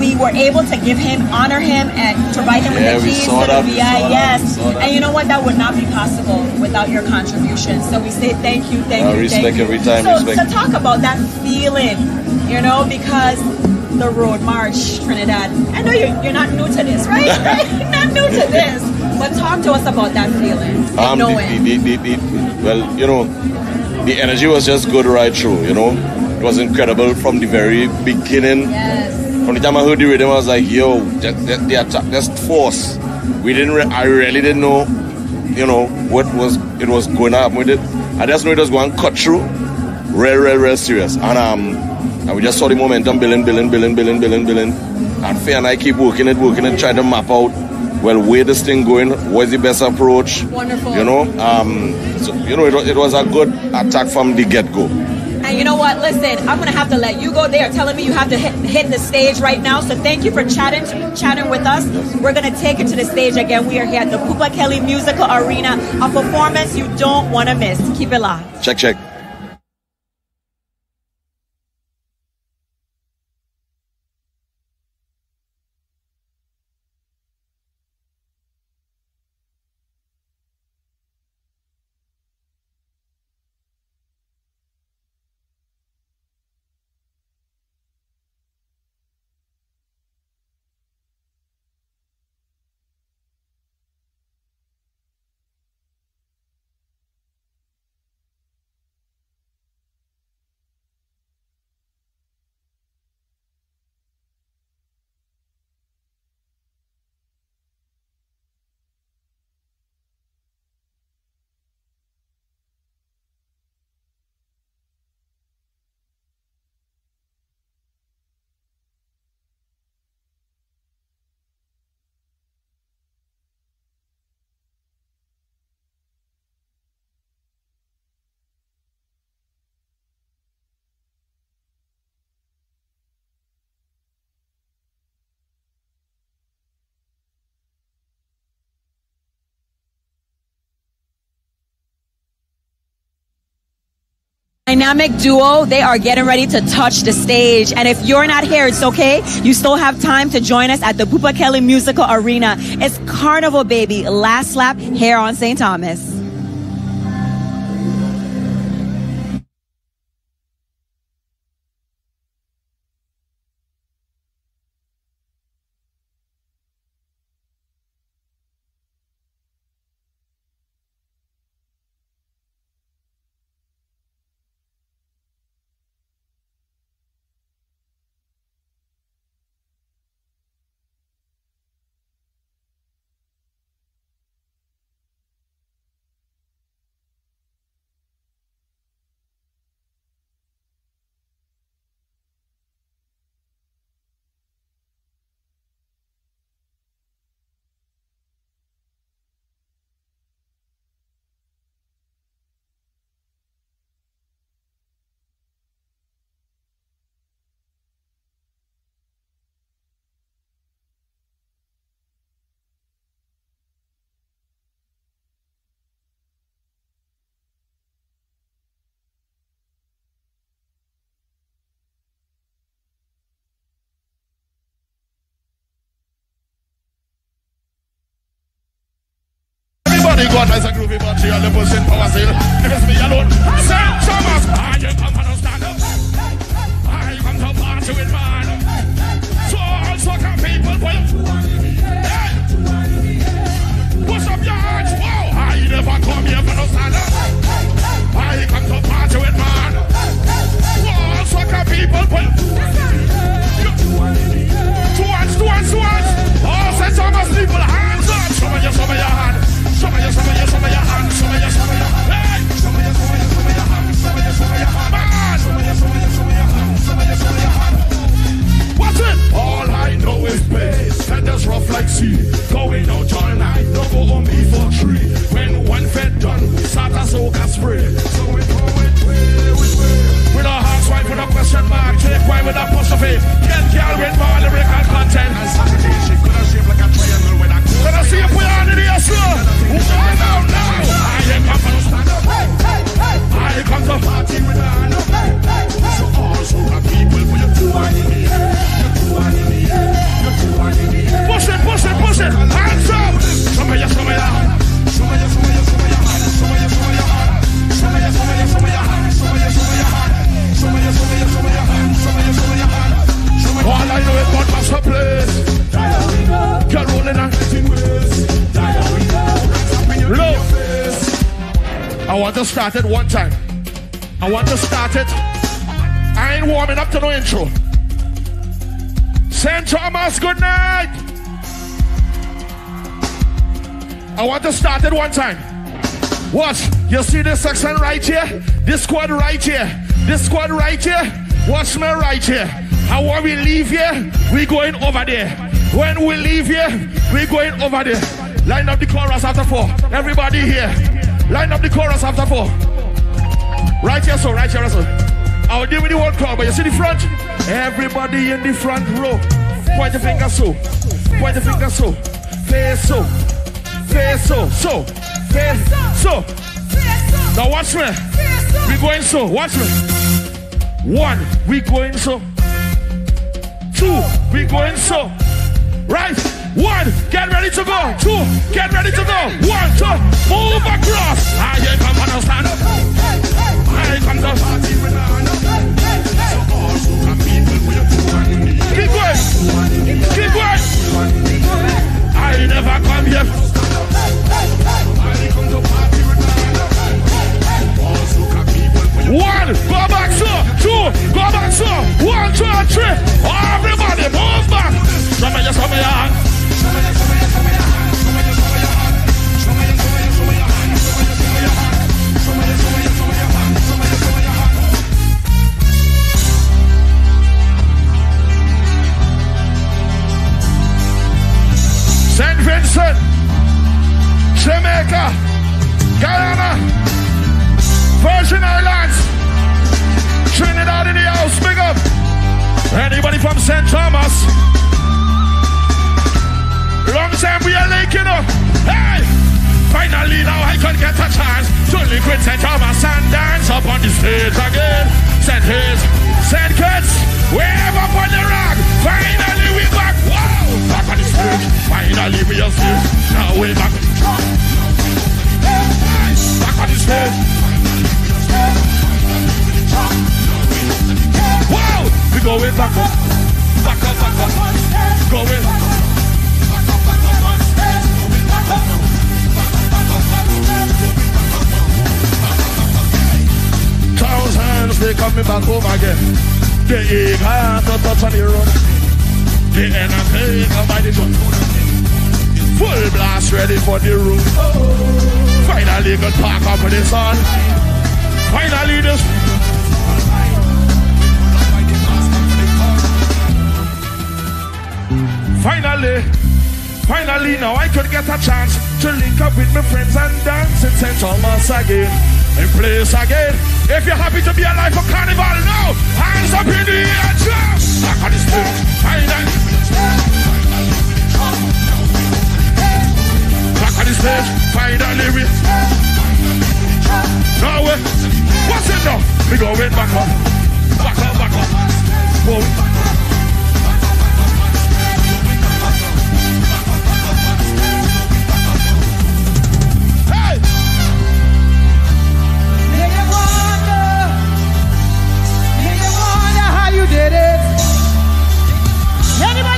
Speaker 14: We were able to give him, honor him, and provide him
Speaker 27: Yeah,
Speaker 14: with the keys to the VI. yes.
Speaker 27: we saw that.
Speaker 14: And you know what? That would not be possible without your contribution. So we say thank you, thank
Speaker 27: Uh,
Speaker 14: you,
Speaker 27: respect
Speaker 14: thank you.
Speaker 27: every time,
Speaker 14: So
Speaker 27: respect.
Speaker 14: to talk about that feeling, you know, because the road march, Trinidad. I know you're, you're not new to this, right? Not new to this. But talk to us about that feeling.
Speaker 27: Um, the,
Speaker 14: knowing.
Speaker 27: the, the, the, the, well, you know, the energy was just good right through, you know. It was incredible from the very beginning.
Speaker 14: Yes.
Speaker 27: From the time I heard the rhythm, I was like, yo, that, that, the attack, that's force. We didn't, re- I really didn't know, you know, what was, it was going to happen with it. I just knew it was going to cut through. Real, real, real serious. And, um, and we just saw the momentum building, building, building, building, building, building. And Faye and I keep working it, working it, trying to map out, well, where this thing going, what's the best approach.
Speaker 14: Wonderful.
Speaker 27: You know, um, so, you know, it, it was a good attack from the get-go.
Speaker 14: And you know what? Listen, I'm gonna have to let you go. They are telling me you have to hit, hit the stage right now. So thank you for chatting chatting with us. We're gonna take it to the stage again. We are here at the Pupa Kelly Musical Arena, a performance you don't want to miss. Keep it locked.
Speaker 27: Check, check.
Speaker 14: Dynamic duo, they are getting ready to touch the stage. And if you're not here, it's okay. You still have time to join us at the Pupa Kelly Musical Arena. It's Carnival Baby, last lap here on St. Thomas.
Speaker 28: The as a groovy pushing power still. It's me alone. Thomas, I you come and stand up. I come to party with man. So all soca people, put hey. Push up your hands, wow. I never come here for no stand up. I come to party with man. All soca people, put Two hands, two hands, two hands. All St. Thomas people, All I know is bass, that's rough like sea. Going out all night, no go home before three. When one fed done, we start a soca spray. So we go it way, with way. With a with a question mark, take wine with a apostrophe. Get girl with more lyrical content. And Saturday she could have shaped like a triangle with a Can I see you put on in the air, sir? Can now, now? I ain't come to stand up. Hey, hey, hey. I come to party with a hand up. So all soca people, put your two in the air. Your two in the air. Your two in the air. Push it, push it, push it. Hands up. Show me your, show me your hand. Show me your, show me your, show me your hand. Show me your, show me your hand. Show me your, show me your, show me your hand. All I know is God rolling and. Look. I want to start it one time. I want to start it. I ain't warming up to no intro. St. Thomas, good night. I want to start it one time. Watch. You see this section right here? This squad right here. This squad right here. Watch me right here. And when we leave here, we going over there. When we leave here, we going over there. Line up the chorus after four. Everybody here. Line up the chorus after four. Right here, so right here, so. I'll deal with the whole crowd, but you see the front? Everybody in the front row. Point the finger so. Point the finger so. Face so. Face so. So. Face so. Now watch me. We going so. Watch me. One, we going so. Two, we going so. Right? One, get ready to go. Two, get ready to go. One, two, move across. I ain't come on, stand up. I come to party with Keep going. Keep going. I never come here. One, go back, sir. Two, go back, sir. One, two, three. Everybody move back. Show me your, show me your hand. St. Vincent, Jamaica, Guyana, Virgin Islands, Trinidad in the house, big up. Anybody from St. Thomas? Long time we are linking up. Hey! Finally now I can get a chance to link with St. Thomas and dance up on the stage again. St. Hills, St. Kitts, wave up on the rock. Finally we back. Wow! Back on the stage. Finally we are safe. Now we back. Back on the stage. Wow! We going back up. Back up, back up. Going. Thousands they coming back home again. The to touch on the. The gun. Full blast ready for the. Finally up the sun. Finally this. Finally, finally now I could get a chance to link up with my friends and dance in St. Thomas again. And place again. If you're happy to be alive for carnival now, hands up in the air, jump! Back on the stage, finally. Back on the stage, finally we. Now we. What's it now? We going back up, back up, back up. Whoa.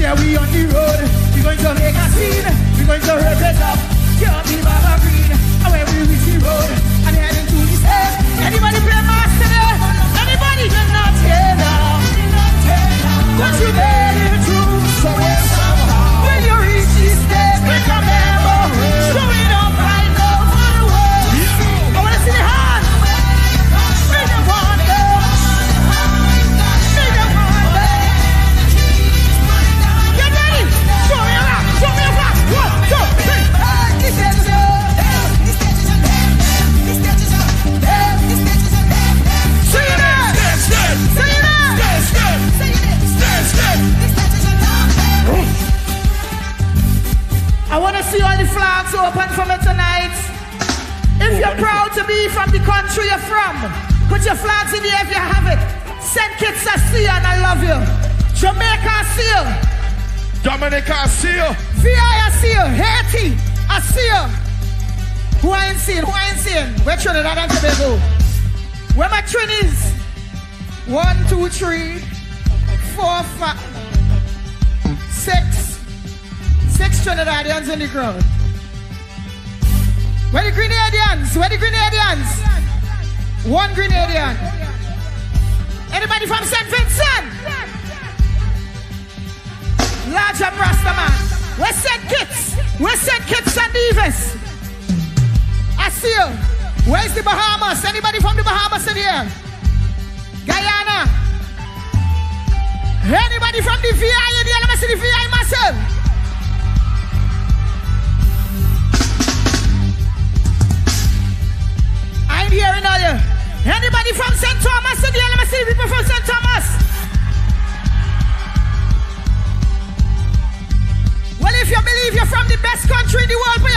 Speaker 29: Yeah, we on the road. We're going to make a scene. We going to represent. Can't be bad. Flags open for me tonight. If you're proud to be from the country you're from, put your flags in the air if you have it. St. Kitts, I see you and I love you. Jamaica, I see you.
Speaker 28: Dominica, I see you.
Speaker 29: VI, I see you. Haiti, I see you. Who I ain't seeing? Who I ain't seeing? Where Trinidad and Tobago? Where my Trinis? One, two, three, four, five, Trinidadians in the crowd. Where the Grenadians? Where the Grenadians? One Grenadian. Anybody from St. Vincent? Large and Rasta man. Where's St. Kitts? Where's St. Kitts and Nevis? I see you. Where's the Bahamas? Anybody from the Bahamas in here? Guyana. Anybody from the VI in here? Let me see the VI myself. Anybody from St. Thomas? Let me see people from St. Thomas. Well, if you believe you're from the best country in the world, put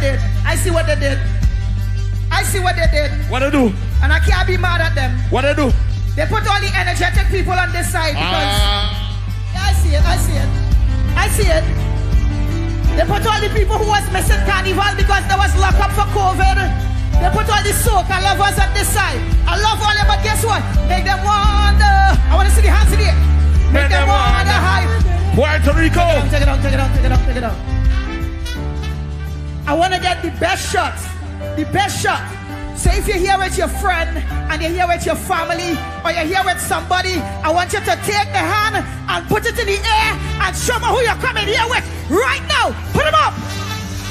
Speaker 29: they did. I see what they did. I see what they did.
Speaker 28: What they do?
Speaker 29: And I can't be mad at them.
Speaker 28: What they do?
Speaker 29: They put all the energetic people on this side ah. because yeah, I see it, I see it. I see it. They put all the people who was missing carnival because there was locked up for COVID. They put all the soca lovers on this side. I love all them, but guess what? Make them wonder. I want to see the hands in the air. Make, them wonder how.
Speaker 28: Puerto Rico.
Speaker 29: Take it down, take it down, take it down, take it down. I want to get the best shot. The best shot. So if you're here with your friend and you're here with your family or you're here with somebody, I want you to take the hand and put it in the air and show me who you're coming here with right now. Put them up.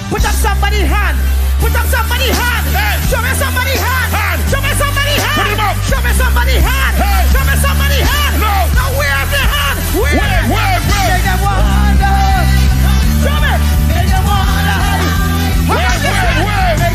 Speaker 29: Put up somebody's hand. Put up somebody's hand. Show me somebody's hand. hand. Show me somebody's hand. Put them up. Show me somebody's hand. Show me somebody's hand. No. Now where's the hand? Where?
Speaker 28: Where, where, where?
Speaker 29: Make them wonder.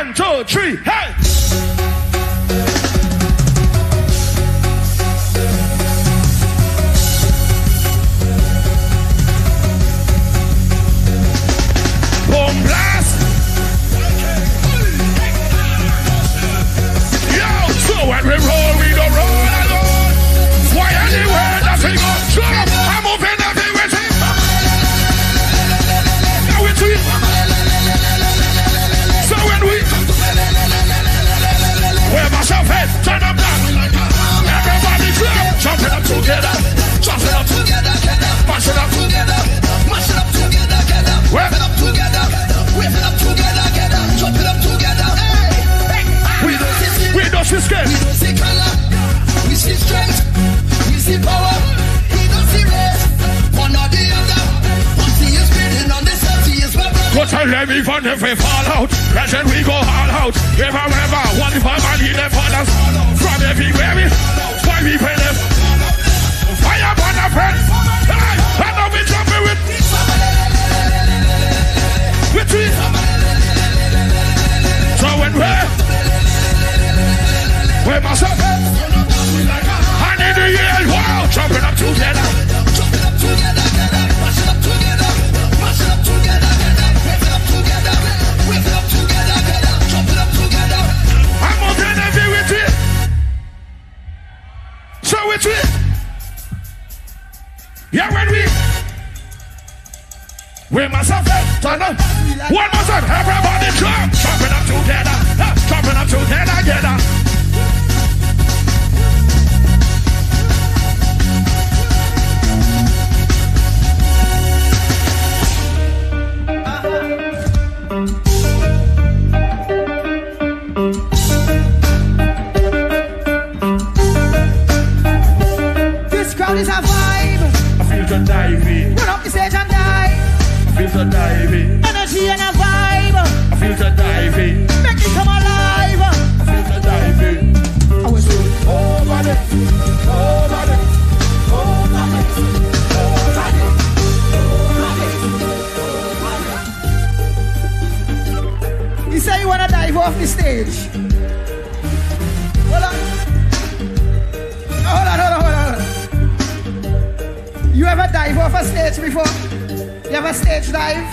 Speaker 29: One, two,
Speaker 28: three, hey! Together, up together, mash it up together, mash it up together, wave it up together, wave it up together, jump it up together. We we don't see scared. We don't see color, we see strength, we see power. He don't see race, one or the other. One thing is spinning on this earth, he is my brother. Go tell them even if we fall out, legend we go all out. If I ever one family left for us, from everywhere we, why we pay them. Fire upon a friend, hey, I know we jumping with, with it. So when we, I need to hear, wow, jumping up together. Jumping up together, we must have it. Turn up. One more time. Everybody jump. Jumping up together. Uh, Jumping up together. together.
Speaker 29: This crowd is a vibe.
Speaker 28: I feel to dive
Speaker 29: off the stage. Hold on. Hold on, hold on, hold on. You ever dive off a stage before? You ever stage dive?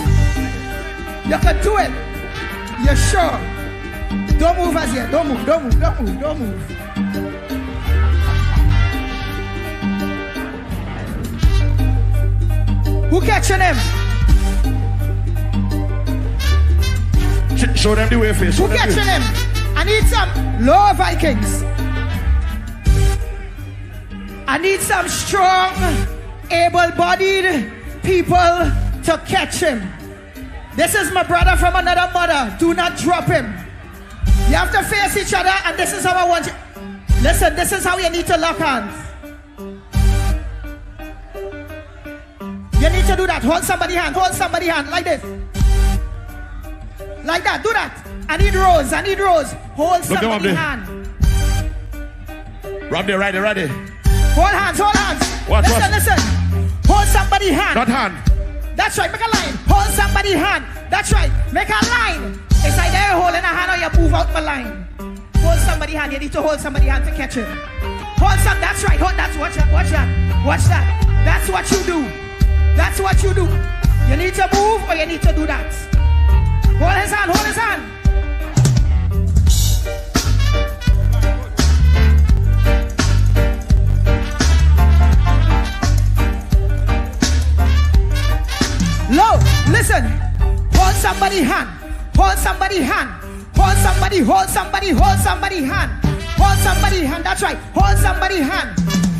Speaker 29: You can do it. You're sure? Don't move as yet. Don't move, don't move, don't move, don't move. Who catching him?
Speaker 28: Show them the way, face. Show
Speaker 29: Who
Speaker 28: them
Speaker 29: catching him? I need some low Vikings. I need some strong, able-bodied people to catch him. This is my brother from another mother. Do not drop him. You have to face each other, and this is how I want you. Listen, this is how you need to lock hands. You need to do that. Hold somebody hand. Hold somebody hand like this. Like that. Do that. I need rose. I need rose. Hold
Speaker 28: Look them up
Speaker 29: somebody
Speaker 28: there.
Speaker 29: hand.
Speaker 28: Rob there, right there, right there.
Speaker 29: Hold hands. Hold hands.
Speaker 28: What,
Speaker 29: listen,
Speaker 28: what?
Speaker 29: listen. Hold somebody hand.
Speaker 28: Not hand.
Speaker 29: That's right. Make a line. Hold somebody hand. That's right. Make a line. It's either you're holding a hand or you move out my line. Hold somebody hand. You need to hold somebody hand to catch it. Hold some. That's right. Hold. That's watch that. Watch that. Watch that. That's what you do. That's what you do. You need to move or you need to do that. Hold his hand. Hold his hand. Low, listen. Hold somebody hand. Hold somebody hand. Hold somebody, hold somebody, hold somebody hand. Hold somebody hand. That's right. Hold somebody hand.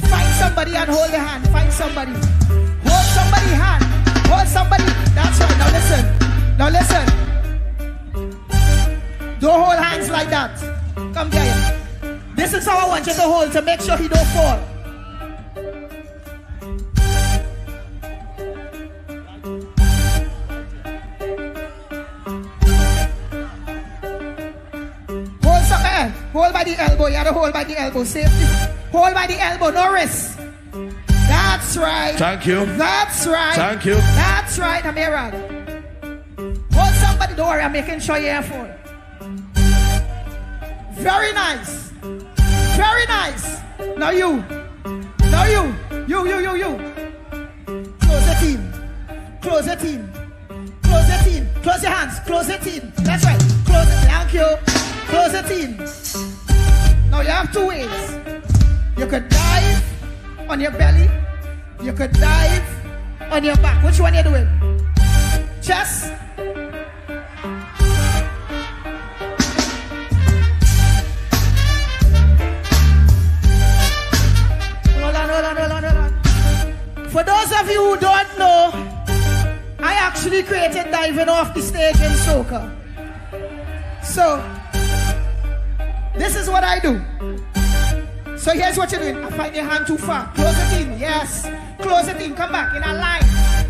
Speaker 29: Find somebody and hold the hand. Find somebody. Hold somebody hand. Hold somebody. That's right. Now listen. Now listen. Don't hold hands like that. Come here. This is how I want you to hold to make sure he don't fall. Hold some, hold by the elbow. You gotta hold by the elbow. Safety. Hold by the elbow, no wrist. That's right.
Speaker 28: Thank you.
Speaker 29: That's right.
Speaker 28: Thank you.
Speaker 29: That's right, Amira. Hold somebody, don't worry, I'm making sure you're full. Very nice. Very nice. Now you. Now you. You, you, you, you. Close the team. Close the team. Close the team. Close your hands. Close the team. That's right. Close it. Thank you. Close the team. Now you have two ways. You could dive on your belly. You could dive on your back. Which one are you doing? Chest. For those of you who don't know, I actually created diving off the stage in soca. So, this is what I do. So here's what you're doing. I find your hand too far. Close it in. Yes. Close it in. Come back in a line.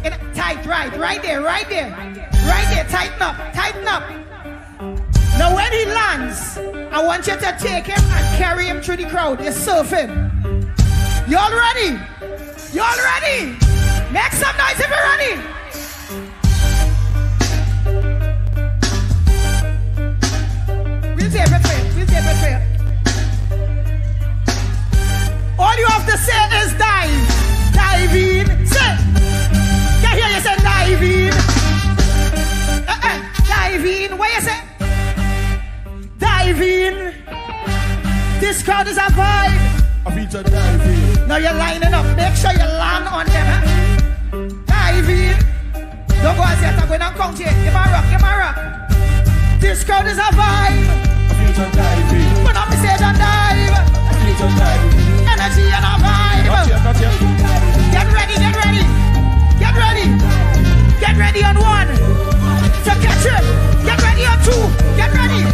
Speaker 29: In a, tight. Right. Right there. Right there. Right there. Tighten up. Tighten up. Now when he lands, I want you to take him and carry him through the crowd. You surf him. You all ready? You all ready? Make some noise if you're ready. We'll take it. We'll take it you. All you have to say is dive. Dive in. Say. Can hear you say dive in. Uh-uh. Dive in. What you say? Dive in. This crowd is a vibe.
Speaker 28: I to dive in.
Speaker 29: Now you're lining up. Make sure you land on them. Dive in. Don't go as yet. I'm going to count it. Give me a rock. Give me a rock. This crowd is a vibe. Put up the stage and dive. Energy and a vibe. Get ready, get ready. Get ready. Get ready on one. To catch him. Get ready on two. Get ready.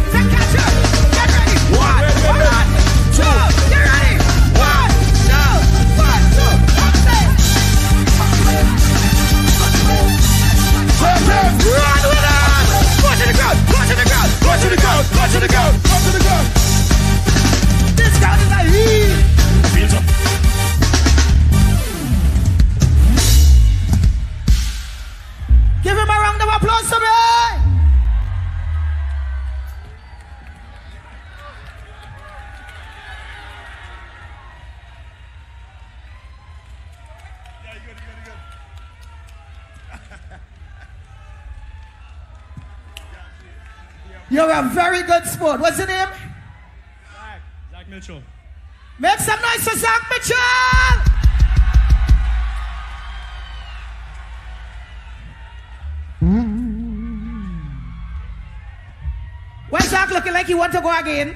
Speaker 29: Like he want to go again?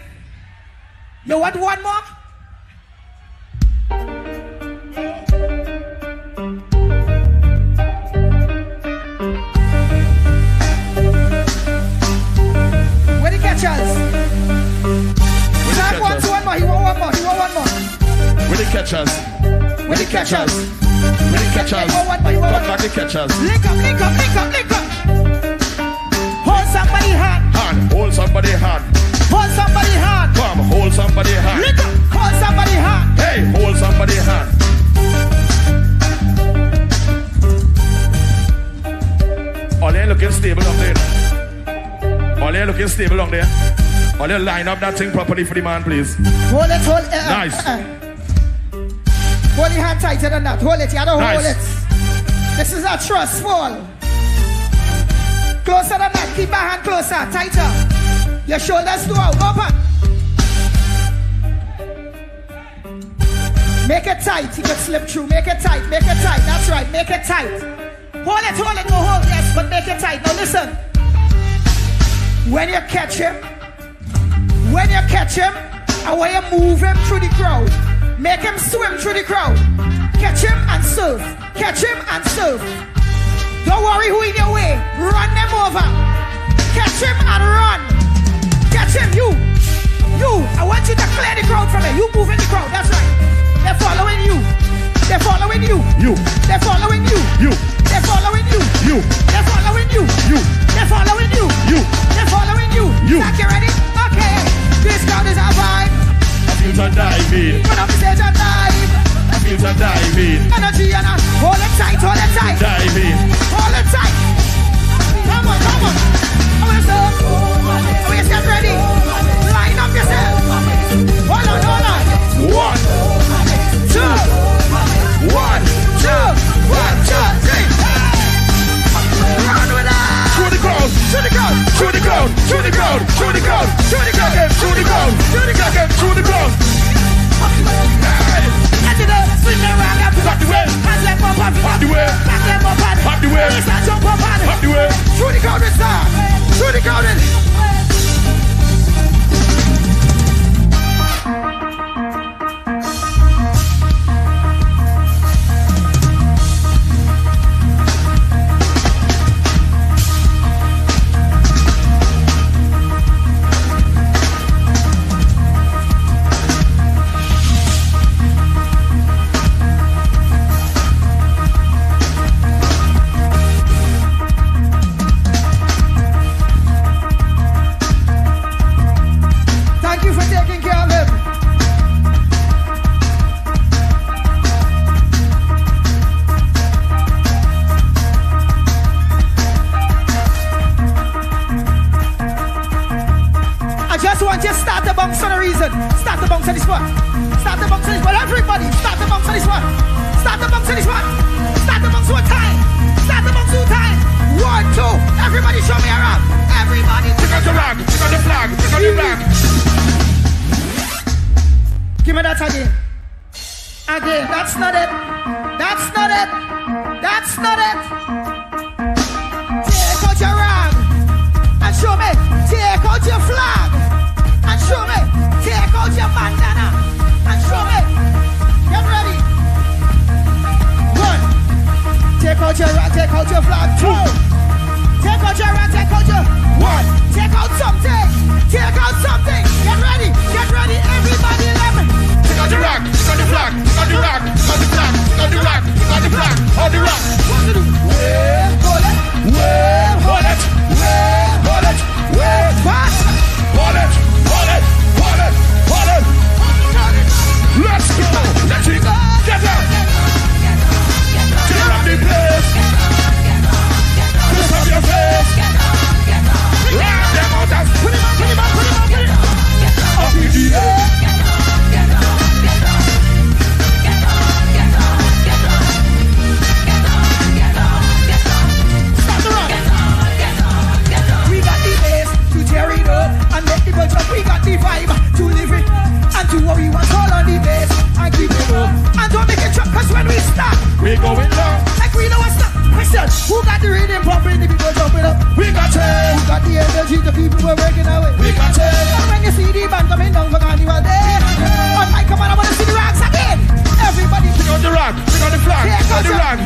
Speaker 29: You want one more? Where the catchers? Zach wants one more. He want one more. He want one more.
Speaker 28: Where the catchers? Where the catchers? Where the catchers?
Speaker 29: He want one more. He want
Speaker 28: Come back the catchers.
Speaker 29: Link up, link up, link up, link up. Hold somebody hand.
Speaker 28: Hand, hold somebody hand.
Speaker 29: Hold somebody hand.
Speaker 28: Come, hold somebody hand.
Speaker 29: Link up. Hold somebody hand.
Speaker 28: Hey, hold somebody hand. All they looking stable up there. All they looking stable up there. All they line up that thing properly for the man, please.
Speaker 29: Hold it, hold it. uh,
Speaker 28: Nice.
Speaker 29: uh, uh. Hold your hand tighter than that. Hold it. You don't hold
Speaker 28: Nice.
Speaker 29: it. This is a trust fall. Closer than that. Keep my hand closer. Tighter. Your shoulders go out. Open. Make it tight. You can slip through. Make it tight. Make it tight. That's right. Make it tight. Hold it, hold it, no hold. Yes, but make it tight. Now listen. When you catch him, when you catch him, and when you move him through the crowd, make him swim through the crowd. Catch him and serve. Catch him and serve. Don't worry who in your way. Run them over. Catch him and run. Catch him, you. You. I want you to clear the crowd from it. You move in the crowd. That's right. They're following you. They're following you.
Speaker 28: You.
Speaker 29: They're following you.
Speaker 28: You.
Speaker 29: They're following you.
Speaker 28: You.
Speaker 29: They're following you.
Speaker 28: You.
Speaker 29: They're following you.
Speaker 28: You.
Speaker 29: They're following you.
Speaker 28: You.
Speaker 29: Zach, you ready? Okay. This crowd is a vibe.
Speaker 28: I feel to dive in.
Speaker 29: Put up the stage and dive.
Speaker 28: I feel to dive in.
Speaker 29: Energy and a hold it tight, hold it tight.
Speaker 28: Dive in.
Speaker 29: Hold it tight. Come on, come on. Oh, yes, sir. Oh, yes, get ready. Line up yourself. Hold on, hold on.
Speaker 28: One.
Speaker 29: Two.
Speaker 28: One.
Speaker 29: Two. One, two, three. Run with us.
Speaker 28: Through the crowd.
Speaker 29: Through the crowd.
Speaker 28: Through the crowd. Through the crowd. Through the crowd.
Speaker 29: Through the crowd.
Speaker 28: Through the crowd.
Speaker 29: Through the crowd.
Speaker 28: Through the.
Speaker 29: Hands
Speaker 28: Pop the way.
Speaker 29: Hands them up,
Speaker 28: Pop the way.
Speaker 29: Back them up, up.
Speaker 28: Pop the way.
Speaker 29: Waist and jump up, up.
Speaker 28: Pop the way.
Speaker 29: Through the it's up. Through the crowd, the bounce for a reason. Start the bounce on this one. Start the bounce on this one. Everybody, start the bounce on this one. Start the bounce on this one. Start the bounce one time. Start the bounce two time. One, two. Everybody show me around. Everybody.
Speaker 28: Pick up the flag. Pick up the flag. Pick up the flag.
Speaker 29: Give me that again. Again, that's not it. That's not it. That's not it. Take out your rag and show me. Take out your flag and show me. Take out your bandana and show me. Get ready. One. Take out your rag, take out your flag. Two. Take out your rag, take out your one. Take out something. Take out something. Get ready. Get ready. Everybody, let me.
Speaker 28: Take out the rock, take out the flag, take out the rock, take out the flag, take out the rock, take out the flag, hold the rock.
Speaker 29: What to do? Wait, hold it. Wait, hold it. Wait, hold it.
Speaker 28: Let's go. Let's go. Get up. Tear up the place. Twist up your face. Rock them out and put him up, put him up, put him up, put him up. Up in the air.
Speaker 29: Stop the rock. We got the bass to tear it up and make bunch up. We cause when we stop,
Speaker 28: we going down.
Speaker 29: Like we know what's up. Question, who got the rhythm pumping, the people jumping up?
Speaker 28: We got it.
Speaker 29: Who got the energy, the people were working away?
Speaker 28: We got it.
Speaker 29: And when you see the band coming down for carnival day, on my come on, I wanna see the rocks again. Everybody,
Speaker 28: Take out the rock, take out the flag,
Speaker 29: take
Speaker 28: out
Speaker 29: out
Speaker 28: the rock.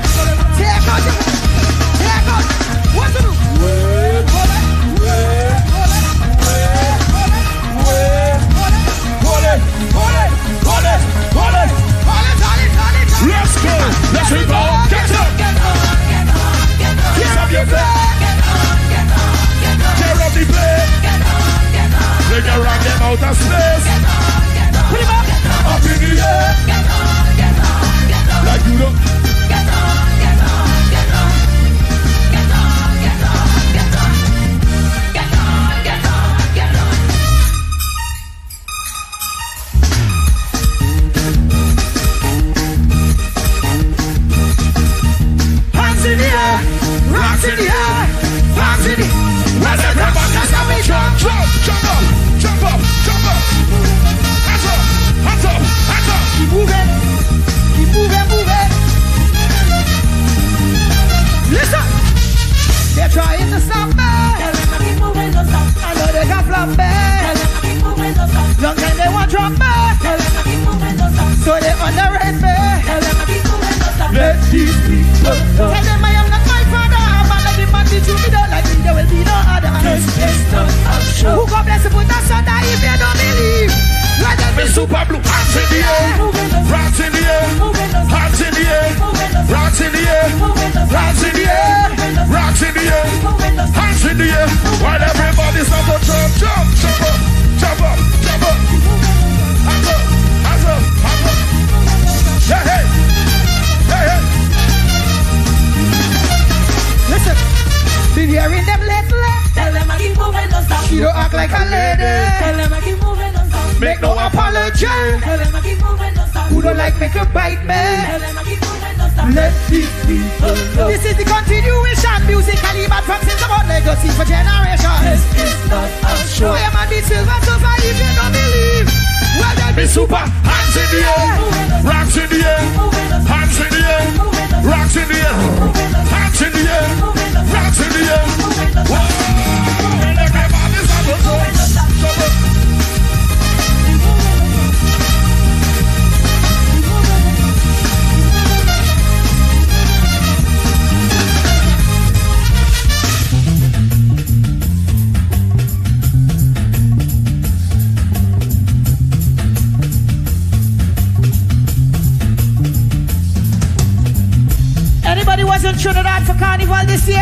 Speaker 29: take out your, take out. What to do? Wait, hold it, wait, hold it, wait, hold it, wait, hold it,
Speaker 28: Hold it, hold it, hold it, Let's go, let's go. Get up. Twist up your face. Tear up the place. Take a rock them space.
Speaker 29: Put him up.
Speaker 28: Get up in the air.
Speaker 29: Get on, get on, get
Speaker 28: on. Like you don't.
Speaker 29: Tell them I am not my father. I'm like man like me. There will be no other.
Speaker 28: A.
Speaker 29: Who God put us under if you don't believe. Let
Speaker 28: Be super blue, hands in the air, in the air, hands in the air, in the air, hands in the air, in the air, hands in the air. While jump, jump, jump up, jump up, jump up, hands up.
Speaker 29: Been hearing them lately.
Speaker 2: Tell them I keep moving, don't stop.
Speaker 29: She don't act like a lady.
Speaker 2: Tell them I keep moving, don't stop.
Speaker 29: Make no apology.
Speaker 2: Tell them I keep moving, don't stop.
Speaker 29: Who don't like make a bite me?
Speaker 2: Tell them I keep moving, don't stop.
Speaker 29: Let these people know. This is the continuation. Musically bad from since about legacy for generations.
Speaker 2: This is not a show.
Speaker 29: I am on the silver survive if you don't believe.
Speaker 28: Be super, hands in the air, rocks in the air, hands in the air, rocks in the air, hands in the air, rocks in the air. Whoa, and everybody's up to jump,
Speaker 29: was in Trinidad for Carnival this year?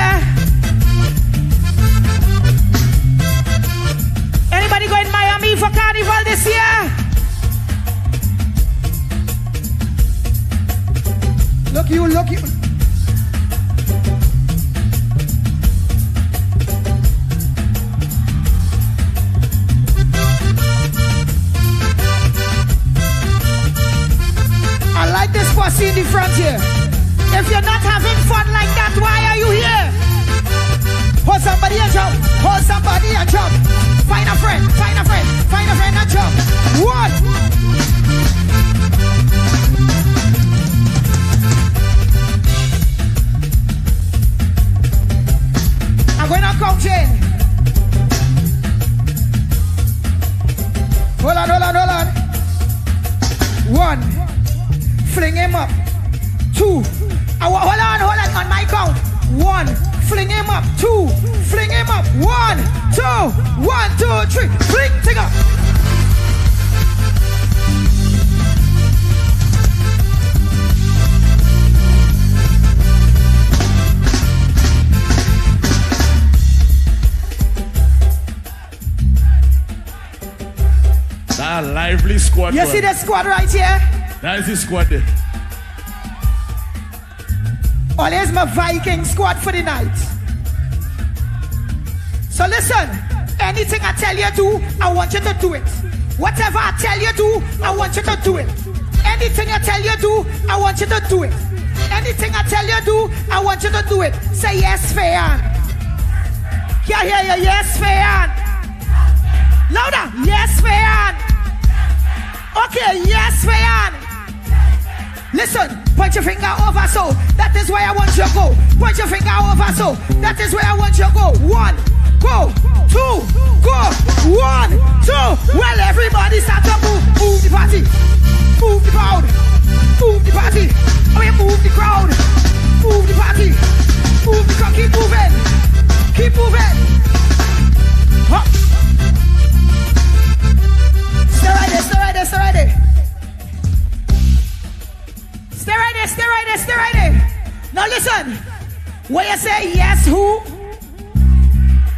Speaker 29: Anybody going to Miami for Carnival this year? Look you, look you. I like this posse in the front here. If you're not having fun like that, why are you here? Hold somebody a jump. Hold somebody a jump. Find a friend. Find a friend. Find a friend a jump. What? I'm going to count in. Hold on, hold on, hold on. One. Fling him up. Two. Ah, hold on, hold on, on my count. One, fling him up. Two, fling him up. One, two, one, two, three. Fling, tigger.
Speaker 28: That lively squad.
Speaker 29: You see the squad right here?
Speaker 28: That is the squad there.
Speaker 29: Always my Viking squad for the night. So listen, anything I tell you to, I want you to do it. Whatever I tell you to, I want you to do it. Anything I tell you to, I want you to do it. Anything I tell you to, I want you to do it. Say yes, fan. Yeah, yeah, yeah, yes, fan. Louder, yes, fan. Okay, yes, fan. Listen, point your finger over so. That is where I want you to go. Point your finger over so. That is where I want you to go. One, go. Two, go. One, two. Well, everybody start to move. Move the party. Move the crowd. Move the party. Oh, yeah, move the crowd. Move the party. Move the crowd. Keep moving. Keep moving. Huh. Stay there, stay there, stay there. Stay right there, stay right there, stay right there. Now listen. When you say yes, who?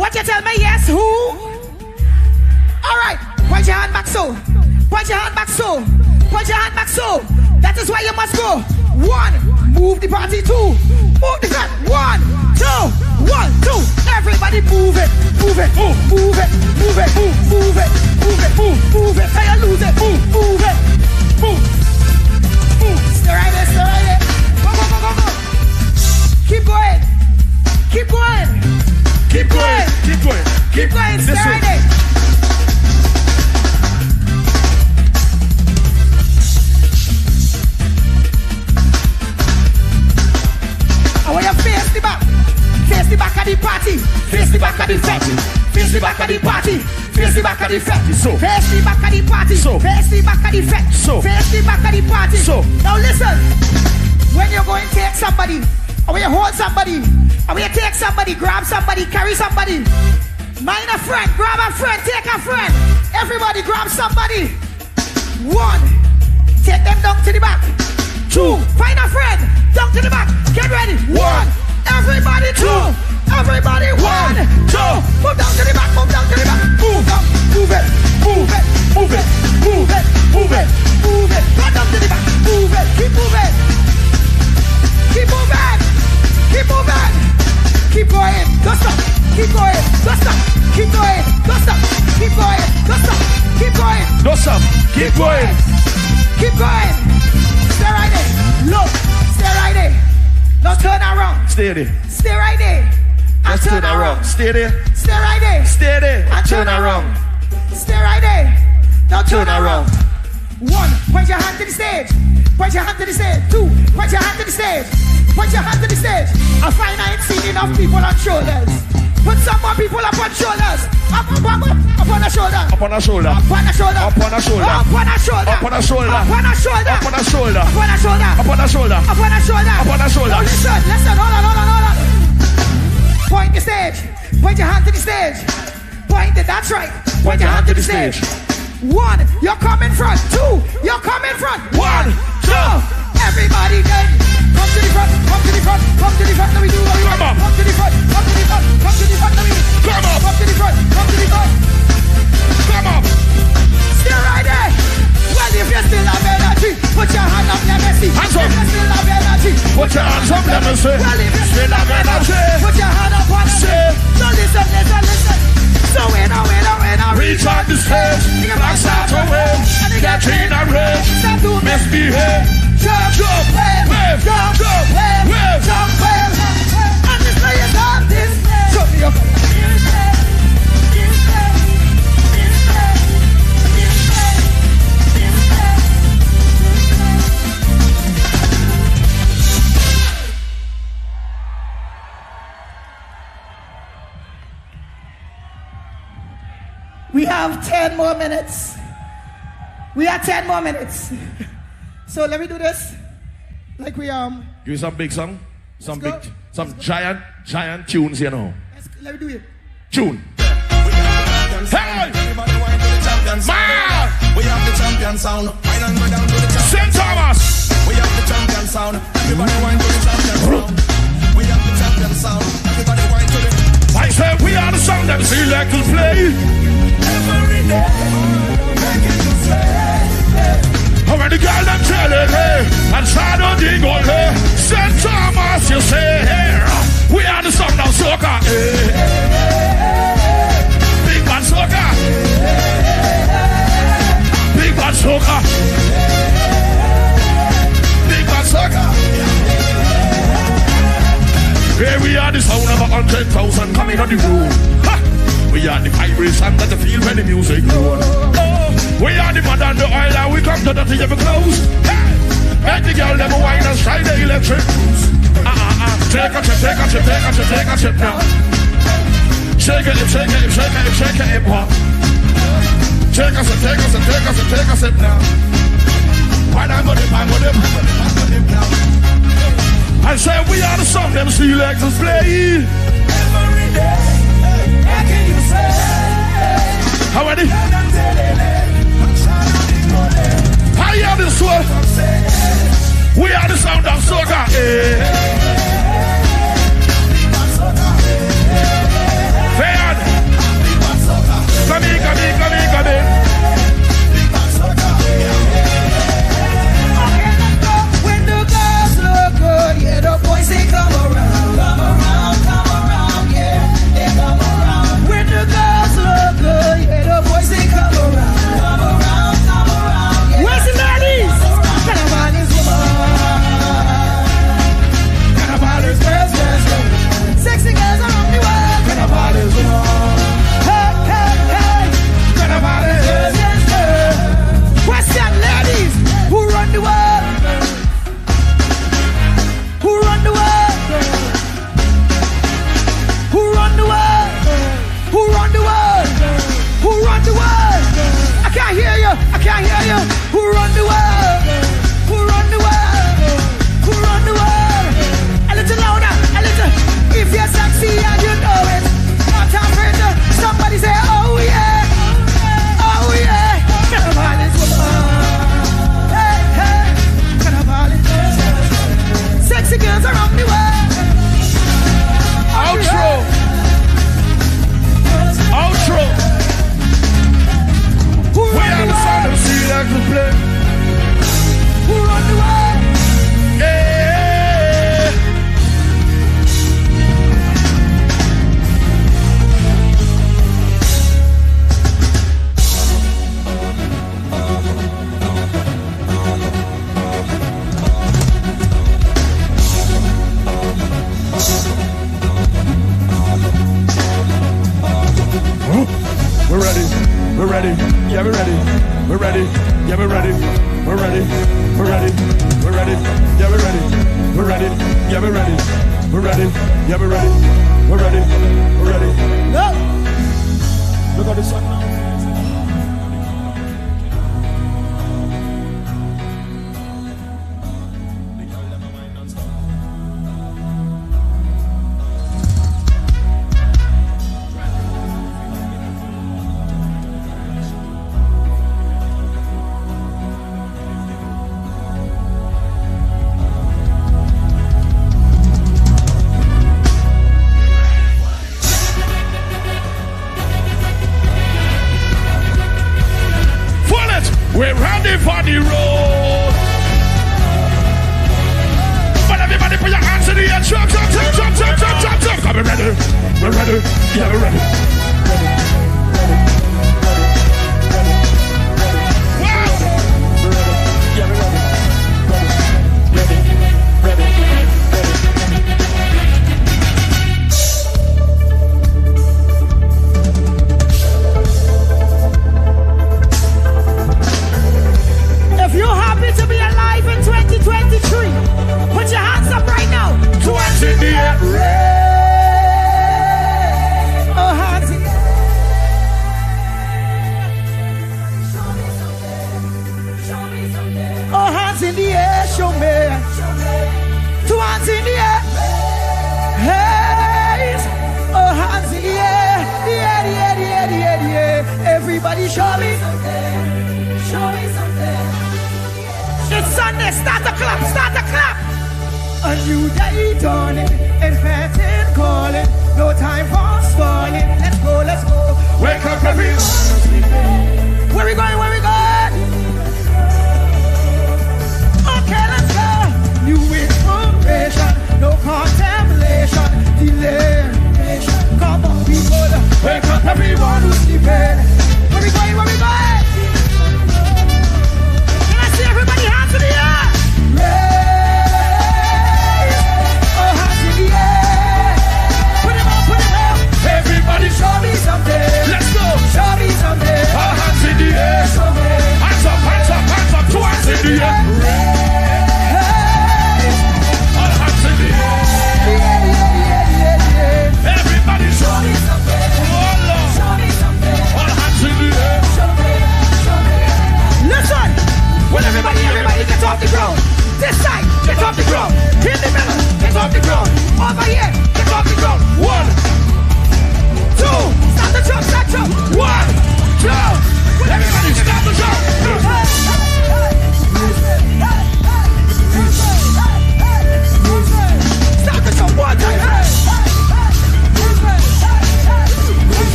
Speaker 29: What you tell me, yes, who? All right, point your hand back so. Point your hand back so. Point your hand back so. That is where you must go. One, move the party. Two, move the front. One, two, one, two. Everybody move it, move it, move, move it, move it, move, move it, move it, move, move it. Say you lose it, move, move it, move. Stay right there, stay. Go, go, go, go, go. Keep going. Keep going.
Speaker 28: Keep going. Keep going.
Speaker 29: Keep going. Stay right there. I face the back. Face the back of the party. Face the back of the party. The back of the party. Face the back of the party.
Speaker 28: So.
Speaker 29: Face the back of the party.
Speaker 28: So.
Speaker 29: Face the back of the party.
Speaker 28: So.
Speaker 29: Face the back of the party.
Speaker 28: So.
Speaker 29: Now listen. When you're going to take somebody, or when you hold somebody, or when you take somebody, grab somebody, carry somebody. Mind a friend, grab a friend, take a friend. Everybody grab somebody. One, take them down to the back. Two, find a friend, down to the back. Get ready. One, everybody two. Everybody one, two. Move down to the back, move down to the back. Move up, move it, move it, move it, move it, move it, move it. Go down to the back, move it, keep moving. Keep moving, keep moving. Keep going, don't stop. Keep going, don't stop. Keep going, don't stop. Keep going, don't stop. Keep going.
Speaker 28: Don't stop. Keep going.
Speaker 29: Keep going. Stay right there. Look. Stay right there. Don't turn around.
Speaker 28: Stay there.
Speaker 29: Stay right there.
Speaker 28: Just turn around. Stay there.
Speaker 29: Stay right there.
Speaker 28: Stay there.
Speaker 29: And
Speaker 28: Turn around.
Speaker 29: Stay right there. Don't turn,
Speaker 28: Turn around.
Speaker 29: One, point your hand to the stage. Point your hand to the stage. Two, point your hand to the stage. Point your hand to the stage. I find I ain't seen enough people on shoulders. Put some more people up on shoulders. Up, up, up, up, on the shoulder.
Speaker 28: Up on the shoulder.
Speaker 29: Up on the shoulder.
Speaker 28: Up on the shoulder.
Speaker 29: Up on the shoulder.
Speaker 28: Up on the shoulder.
Speaker 29: Up on the shoulder.
Speaker 28: Up on the shoulder.
Speaker 29: Up on the shoulder.
Speaker 28: Up on the shoulder.
Speaker 29: Up on the shoulder.
Speaker 28: Up on the shoulder.
Speaker 29: Listen, listen. Hold on, hold on, hold on. Point the stage. Point your hand to the stage. Point it. That's right. Point, your hand to the stage. One, you're coming front. Two, you're coming front. One, two. Everybody then. Come to the front. Come to the front. Come to the front. Let me do what we want. Come to the front. Come to the front. Come to the front. Let me. Come on. Come to the front. Come to the front. Come on. Stay right there. Well, if you still have energy, put your hand up. Let me see.
Speaker 28: Hands up.
Speaker 29: You still have energy,
Speaker 28: Put your hands up, let me see.
Speaker 29: Well, if you
Speaker 28: Still have energy.
Speaker 29: put your hand up on the stage. So listen, listen, listen. So when I, when I, when I
Speaker 28: Reach out the stage. Black start to wave.
Speaker 29: And they
Speaker 28: Get in a rage.
Speaker 29: Start to
Speaker 28: Misbehave.
Speaker 29: Jump,
Speaker 28: Jump,
Speaker 29: wave,
Speaker 28: wave,
Speaker 29: jump,
Speaker 28: jump,
Speaker 29: wave,
Speaker 28: wave.
Speaker 29: jump, wave. And this way is on this. Show me your. We have 10 more minutes. We have 10 more minutes. So let me do this. Like we um
Speaker 28: Give me some big song. Some big, some giant, giant tunes, you know.
Speaker 29: Let me do it.
Speaker 28: Tune.
Speaker 18: Hey! Man! We have the champion sound. Wine and go down to the champion
Speaker 28: St. Thomas!
Speaker 18: We have the champion sound. Everybody wine to the champion sound. We have the champion sound. Everybody wine to the
Speaker 28: I said we are the song that selectors play.
Speaker 18: every day. Say.
Speaker 28: How many girls them hey, and Shadow Dingo hey, St. Thomas you say here. We are the now soca. Hey. Big band soca. Big band soca. Big band soca. Here we are the sound of a hundred thousand coming on the road. Ha! We are the vibration that the feel when the music grows. Oh, we are the mud and the oil and we come to the thing of clothes. Hey! Make the girl them wine and strike the electric blues. Ah ah ah, take a trip, take a trip, take a trip, take a trip now. Shake it, shake it, shake it, shake it, hip hop. Take a sip, take a sip, take a sip, take a sip now. Wine and go dip, and go dip, and go dip now. I said we are the song them see legs play.
Speaker 18: Every day. Making you say.
Speaker 28: How are they? How this one? We are the sound of soca. Eh. Fair. Come in, come in, come in, come in.
Speaker 29: Around, come around, Yeah,
Speaker 28: we're ready. We're ready. Yeah, we're ready. We're ready. We're ready. We're ready. Yeah, we're ready. We're ready. Yeah, we're ready. We're ready. Yeah, we're ready. We're ready. We're ready. Look at the sun now.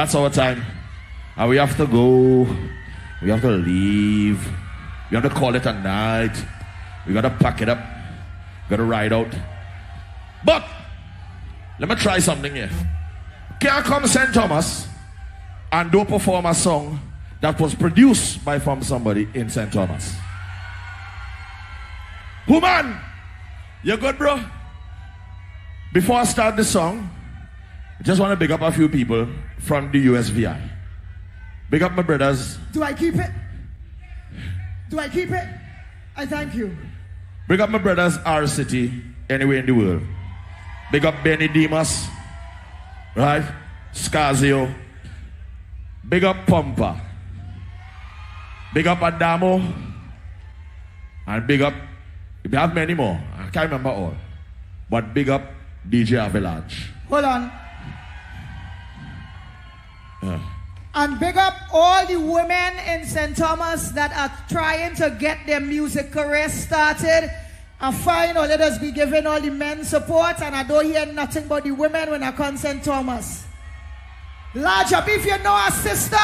Speaker 29: That's our time.
Speaker 28: And we have to go. We have to leave. We have to call it a night. We gotta pack it up. We Gotta ride out. But let me try something here. Can I come St. Thomas and do perform a song that was produced by from somebody in St. Thomas? Human, you good, bro? Before I start the song, I just want to pick up a few people from the USVI. Big up my brothers.
Speaker 29: Do I keep it? Do I keep it? I thank you.
Speaker 28: Big up my brothers R City, anywhere in the world. Big up Benny Demas, right? Scazio. Big up Pumpa. Big up Adamo. And big up, if you have many more. I can't remember all. But big up DJ Avalanche.
Speaker 29: Hold on. All the women in St. Thomas that are trying to get their music career started. And fine, or let us be giving all the men support. And I don't hear nothing but the women when I come St. Thomas. Large up if you know a sister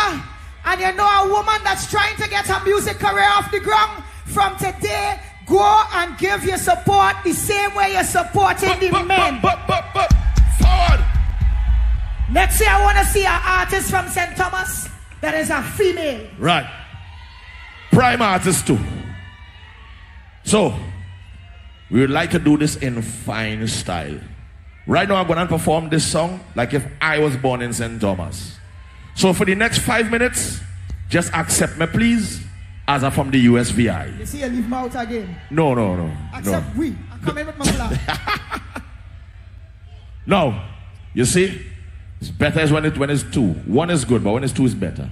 Speaker 29: and you know a woman that's trying to get her music career off the ground. From today, go and give your support the same way you're supporting the men.
Speaker 28: forward.
Speaker 29: Next year, I want to see an artist from St. Thomas that is a female.
Speaker 28: Right. Prime artist too. So, we would like to do this in fine style. Right now, I'm going to perform this song like if I was born in St. Thomas. So, for the next five minutes, just accept me, please, as I'm from the USVI.
Speaker 29: You see, you leave me out again.
Speaker 28: No, no, no.
Speaker 29: Accept
Speaker 28: no.
Speaker 29: we. I come in with my flag.
Speaker 28: No. You see? It's better is when, it, when it's two. One is good, but when it's two, is better.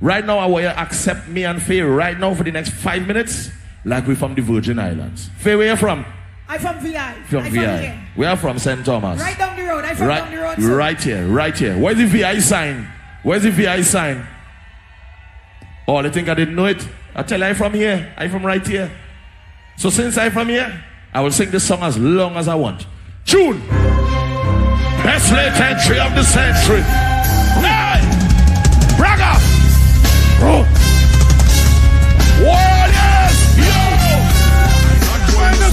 Speaker 28: Right now, I want you to accept me and Faye right now for the next five minutes, like we're from the Virgin Islands. Faye, where you from?
Speaker 29: I'm from VI.
Speaker 28: From
Speaker 29: I'm
Speaker 28: VI.
Speaker 29: From here.
Speaker 28: we are from St. Thomas.
Speaker 29: Right down the road. I'm from
Speaker 28: right,
Speaker 29: down the road. so-
Speaker 28: right here, right here. Where's the VI sign? Where's the VI sign? Oh, they think I didn't know it. I tell you, I'm from here. I'm from right here. So since I'm from here, I will sing this song as long as I want. Tune. Best late entry of the century. Hey! Braga! Bro! Warriors! Yo!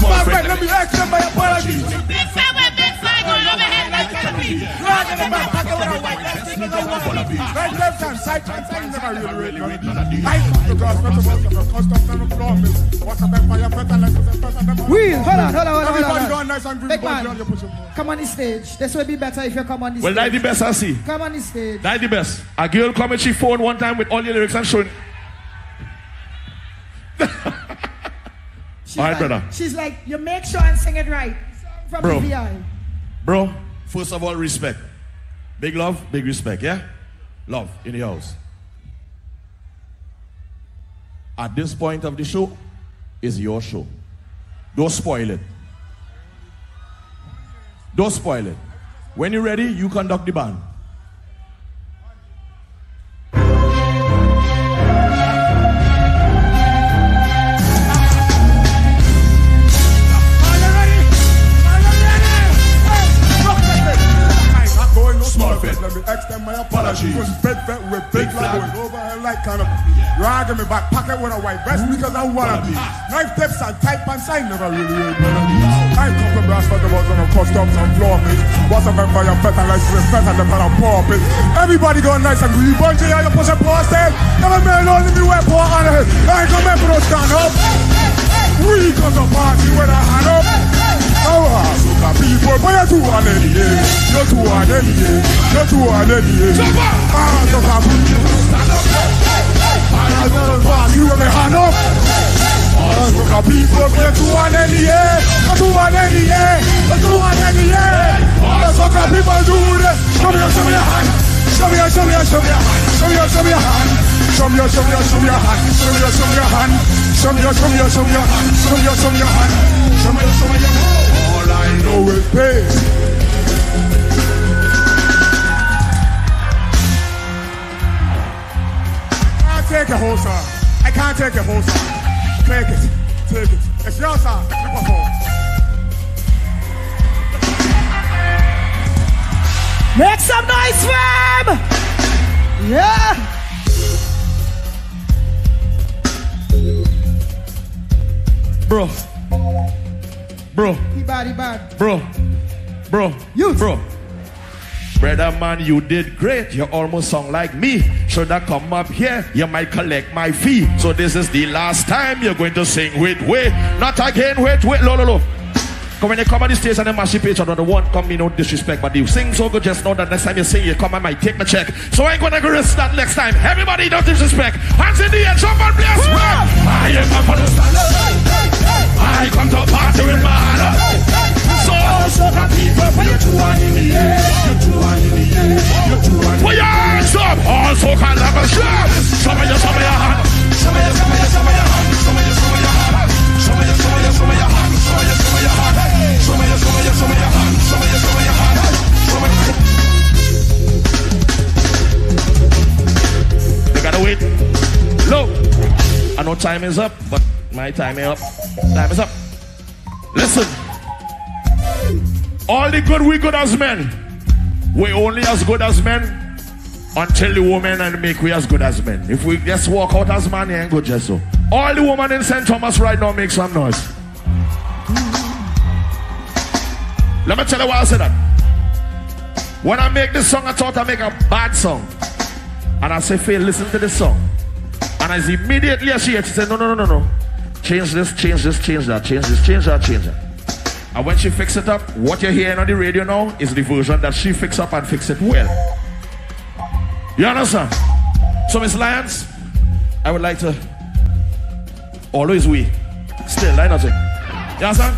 Speaker 30: My friend, let me ask you my apologies.
Speaker 31: Big fat with big fat going overhead like canopy.
Speaker 30: Right in the back, Right, left hand, side side never really, custom, and. What's.
Speaker 29: Wheel, hold on, hold on, hold on,
Speaker 30: Everybody
Speaker 29: hold on.
Speaker 30: nice and green,
Speaker 29: Big man,
Speaker 30: girl, you push 'em more.
Speaker 29: come on the stage. This will be better if you come on the
Speaker 28: Well,
Speaker 29: stage.
Speaker 28: that's the best I see.
Speaker 29: Come on the stage.
Speaker 28: That's the best. A girl come and she phone one time with all your lyrics and showing. All right,
Speaker 29: like,
Speaker 28: brother.
Speaker 29: She's like, you make sure and sing it right. From
Speaker 28: Bro.
Speaker 29: the VI.
Speaker 28: Bro, first of all, respect. Big love, big respect, yeah? Love in the house. At this point of the show, is your show. Don't spoil it. Don't spoil it. When you're ready, you conduct the band.
Speaker 30: Fit. Let me extend my apologies. Cause bed vet with big flag going over her like kind of dragging me back pocket with a white vest because I wanna be. Knife tips and type and sign never really really wanna I come from brass for the was on customs and floor me. What's up for your better like with better than a pop it. Everybody going nice and green bunch here, you push a post it. Never man only me wear poor on it. I come here for no stand up. We come to party with a hand up. Oh, ah, at people, but you're too on any day. You're too on any day. You're too on any day. Ah, look at people. Ah, look at party with a hand up. Ah, look at people, but you're too on any day. You're too on any day. You're too on any day. Ah, look at people do this. Show me your, show me your hand. Show me your, show me your, show me your hand. Show me your, show me your hand. Show me your, show me your, show me your hand. Show me your, show me your hand. Show me your, show me your, show me your hand. Show me your, show me your hand. Show me your, show me your hand all I know is peace. Take a whole song. I can't take a whole song. Take it, take it. It's your song.
Speaker 29: Make some noise, fam! Yeah!
Speaker 28: Bro. Bro.
Speaker 29: He bad.
Speaker 28: Bro. Bro. You. Bro. Brother man, you did great. You almost sound like me. Should I come up here? You might collect my fee. So this is the last time you're going to sing with way. Not again, wait, wait, lo, lo, lo. Come when you come on the stage and then mash each other, the one come me no disrespect, but you sing so good, just know that next time you sing, you come, I might take my check. So I ain't gonna go risk that next time. Everybody don't disrespect. Hands in the air, jump and bless. I am up on the stand I come to party with my hand So, so the people for you two one in the air, you two one in the air, you two one. Put your hands up, also can like a shot. Some of you, some of your hand. Some of you, some of you, some of your hand. Some of you, some of your hand. Some of you, some of you, some of your hand. Some of you, some of your hand. Some of you, some of you, some of your hand. Some of you, some of your hand. Some of you. You gotta wait. Look, I know time is up, but my time is up. Time is up. Listen. All the good we good as men. We only as good as men until the woman and make we as good as men. If we just walk out as man, ain't good just so. All the women in St. Thomas right now make some noise. Let me tell you why I said that. When I make this song, I thought I make a bad song. And I say, Phil, listen to this song. And as immediately as she heard, she said, no, no, no, no, no. Change this, change this, change that, change this, change that, change that. And when she fix it up, what you're hearing on the radio now is the version that she fix up and fix it well. You understand? So, Miss Lyons, I would like to always we. Still, I nothing. You understand?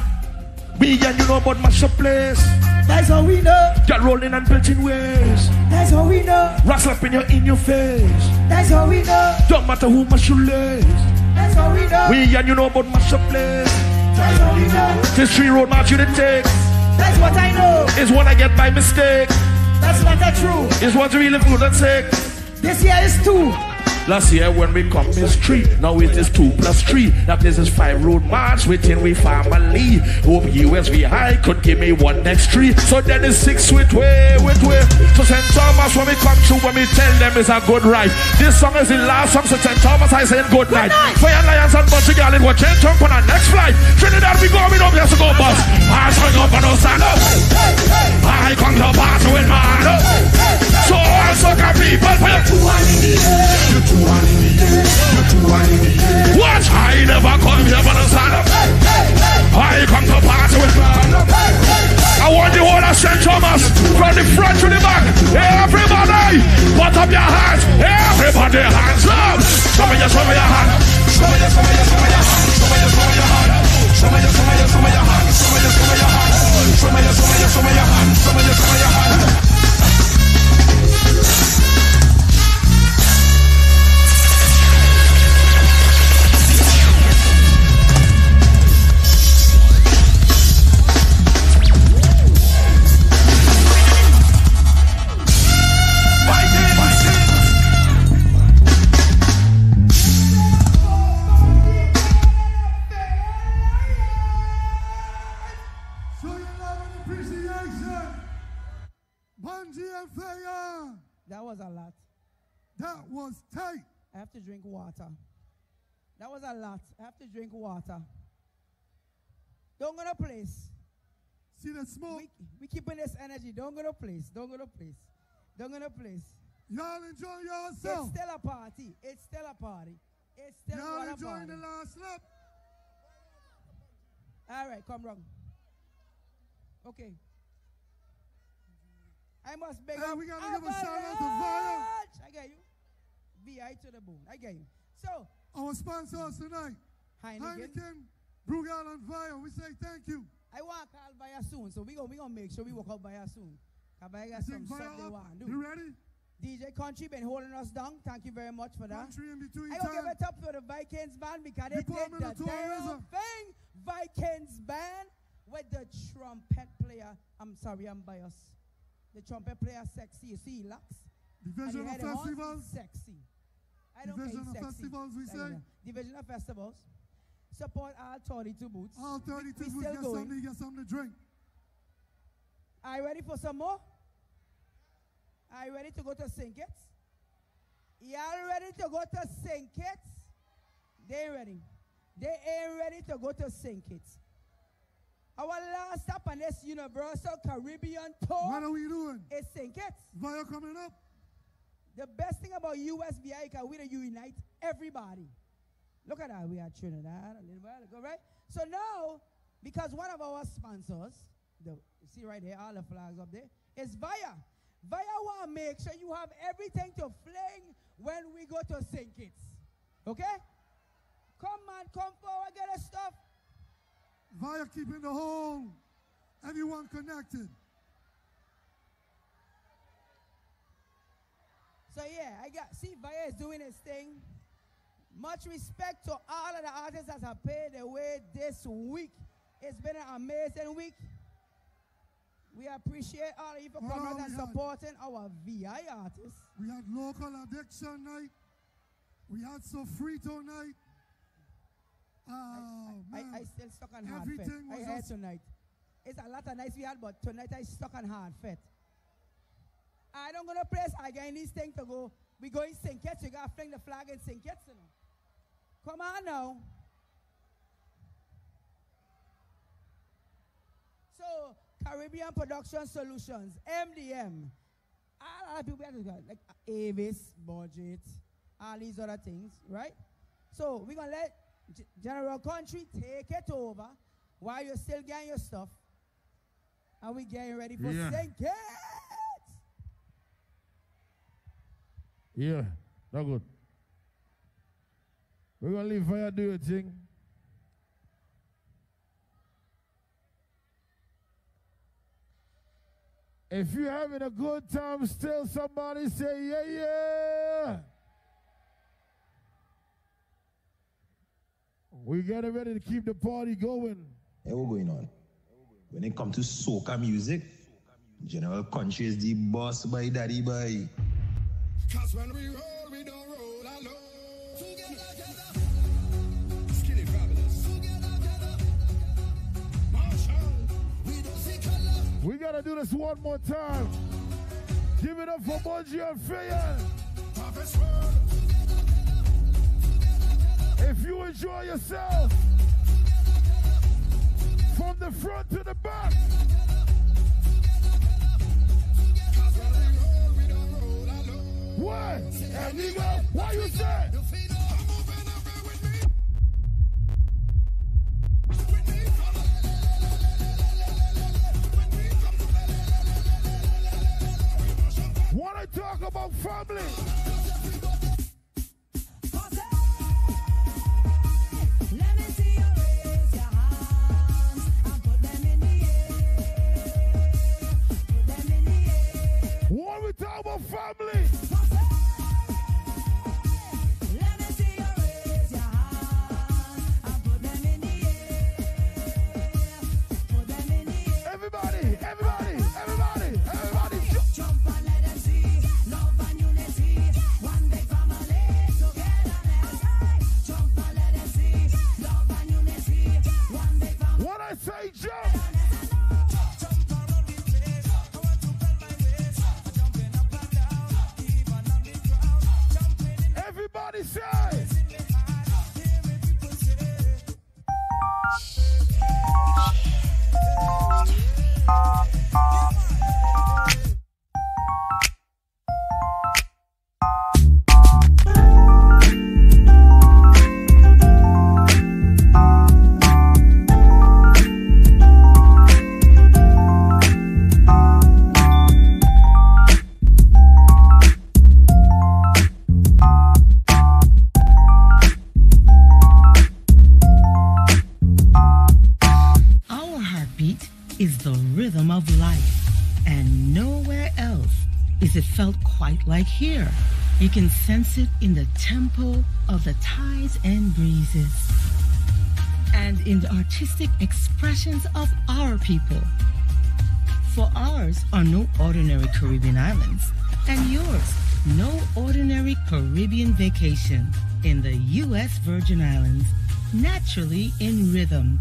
Speaker 28: We and you know about mash up place.
Speaker 29: That's how we know.
Speaker 28: Get rolling and built in ways.
Speaker 29: That's how we know.
Speaker 28: Rock slapping you in your face.
Speaker 29: That's how we know.
Speaker 28: Don't matter who mash your legs.
Speaker 29: That's how we know.
Speaker 28: We and you know about mash up place.
Speaker 29: That's we know.
Speaker 28: This three road march you did take.
Speaker 29: That's what I know.
Speaker 28: Is what I get by mistake.
Speaker 29: That's not a true.
Speaker 28: Is one really good and sick.
Speaker 29: This year is two.
Speaker 28: Last year when we come is three. Now it is two plus three. That this is five road march within we family. Hope USVI could give me one next three. So then it's six with way, with way. So St. Thomas when we come through, when we tell them it's a good ride. This song is the last song, so St. Thomas I say good, night. For your lions and bunch girl, it will change jump on our next flight. Trinidad we going up, yes to go bus. I swing up and no stand up. I come to party with my hand up. So I suck at people you two one in the air. You two one in the air. You two one in the air. Watch, I never come here for the stand up. I come to party with my hand up. I want the whole of St. Thomas from the front to the back. Everybody, put up your hands. Everybody, hands up. Show me your, show me your hand. Show me your, show me your, show me your hand. Show me your, show me your hand. Show me your, show me your, show me your hand. Show me your, show me your hand. Show me your, show me your, show me your hand. Show me your, show me your hand.
Speaker 1: Was a lot.
Speaker 22: That was tight.
Speaker 1: I have to drink water. That was a lot. I have to drink water. Don't go to place.
Speaker 22: See the smoke?
Speaker 1: We, we keeping this energy. Don't go to place. Don't go to place. Don't go to place.
Speaker 22: Y'all enjoy yourself.
Speaker 1: It's still a party. It's still a party. It's still
Speaker 22: Y'all
Speaker 1: a
Speaker 22: enjoying
Speaker 1: party.
Speaker 22: the last lap?
Speaker 1: All right, come wrong. Okay. I must beg up
Speaker 22: we gotta give a shout out to.
Speaker 1: Avalanche. I get you. VI to the bone. I get you. So,
Speaker 22: Our sponsors tonight.
Speaker 1: Heineken.
Speaker 22: Heineken, Brugal and Fire. We say thank you.
Speaker 1: I want to call Baya soon, so we gonna we gonna make sure we walk out Baya soon. Cause Baya got some stuff they want to do.
Speaker 22: You ready?
Speaker 1: DJ Country been holding us down. Thank you very much for that.
Speaker 22: Country in between
Speaker 1: I gonna give it up for the Vikings band because they
Speaker 22: Department
Speaker 1: did the damn thing. Vikings band with the trumpet player. I'm sorry, I'm biased. The trumpet player sexy. You see, he locks.
Speaker 22: Division of
Speaker 1: had him on,
Speaker 22: Festivals.
Speaker 1: Sexy. I don't
Speaker 22: Division of
Speaker 1: sexy.
Speaker 22: Festivals, we say.
Speaker 1: Division of festivals. Support all 32 boots.
Speaker 22: All 32
Speaker 1: we, we
Speaker 22: boots get
Speaker 1: going.
Speaker 22: something, get something to drink.
Speaker 1: Are you ready for some more? Are you ready to go to St. Kitts? Y'all ready to go to St. Kitts? They ready. They ain't ready to go to St. Kitts. Our last stop on this Universal Caribbean tour.
Speaker 22: What are we doing?
Speaker 1: Is St. Kitts.
Speaker 22: Viya coming up.
Speaker 1: The best thing about USVI is we unite everybody. Look at that. We are Trinidad a little while ago, right? So now, because one of our sponsors, the you see right here, all the flags up there, is Viya. Viya want to make sure you have everything to fling when we go to St. Kitts. Okay? Come on, come forward, get us stuff.
Speaker 22: Viya keeping the whole, everyone connected.
Speaker 1: So yeah, I got see Viya is doing his thing. Much respect to all of the artists that have paid their way this week. It's been an amazing week. We appreciate all of you for coming out and supporting our VI artists.
Speaker 22: We had local addiction night. We had Sofrito night. Oh,
Speaker 1: I,
Speaker 22: man.
Speaker 1: I still stuck on hard
Speaker 22: Everything
Speaker 1: fit. I had tonight. It's a lot of nights we had, but tonight I stuck on hard fit. I don't gonna place again this thing to go. We go in St. Kitts, you gotta fling the flag in St. Kitts, you know. Come on now. So, Caribbean Production Solutions, MDM. A lot of people have to go, like Avis, budget, all these other things, right? So, we're gonna let G- General Country take it over while you're still getting your stuff. And we getting ready for
Speaker 32: Yeah.
Speaker 1: St. Kitts.
Speaker 32: Yeah, not good. We're gonna leave fire do your thing. If you're having a good time still, somebody say yeah, yeah. We getting ready to keep the party going.
Speaker 33: Hey, what's going on? When it comes to soca music, General Country is the boss by daddy boy.
Speaker 34: Cause when we roll, we don't roll alone. Skinny fabulous.
Speaker 32: We gotta do this one more time. Give it up for Bunji and Fay-Ann. If you enjoy yourself, from the front to the back. What? And you go, what you say? Wanna talk about family?
Speaker 23: Like here. You can sense it in the tempo of the tides and breezes, and in the artistic expressions of our people. For ours are no ordinary Caribbean islands, and yours, no ordinary Caribbean vacation in the U.S. Virgin Islands, naturally in rhythm.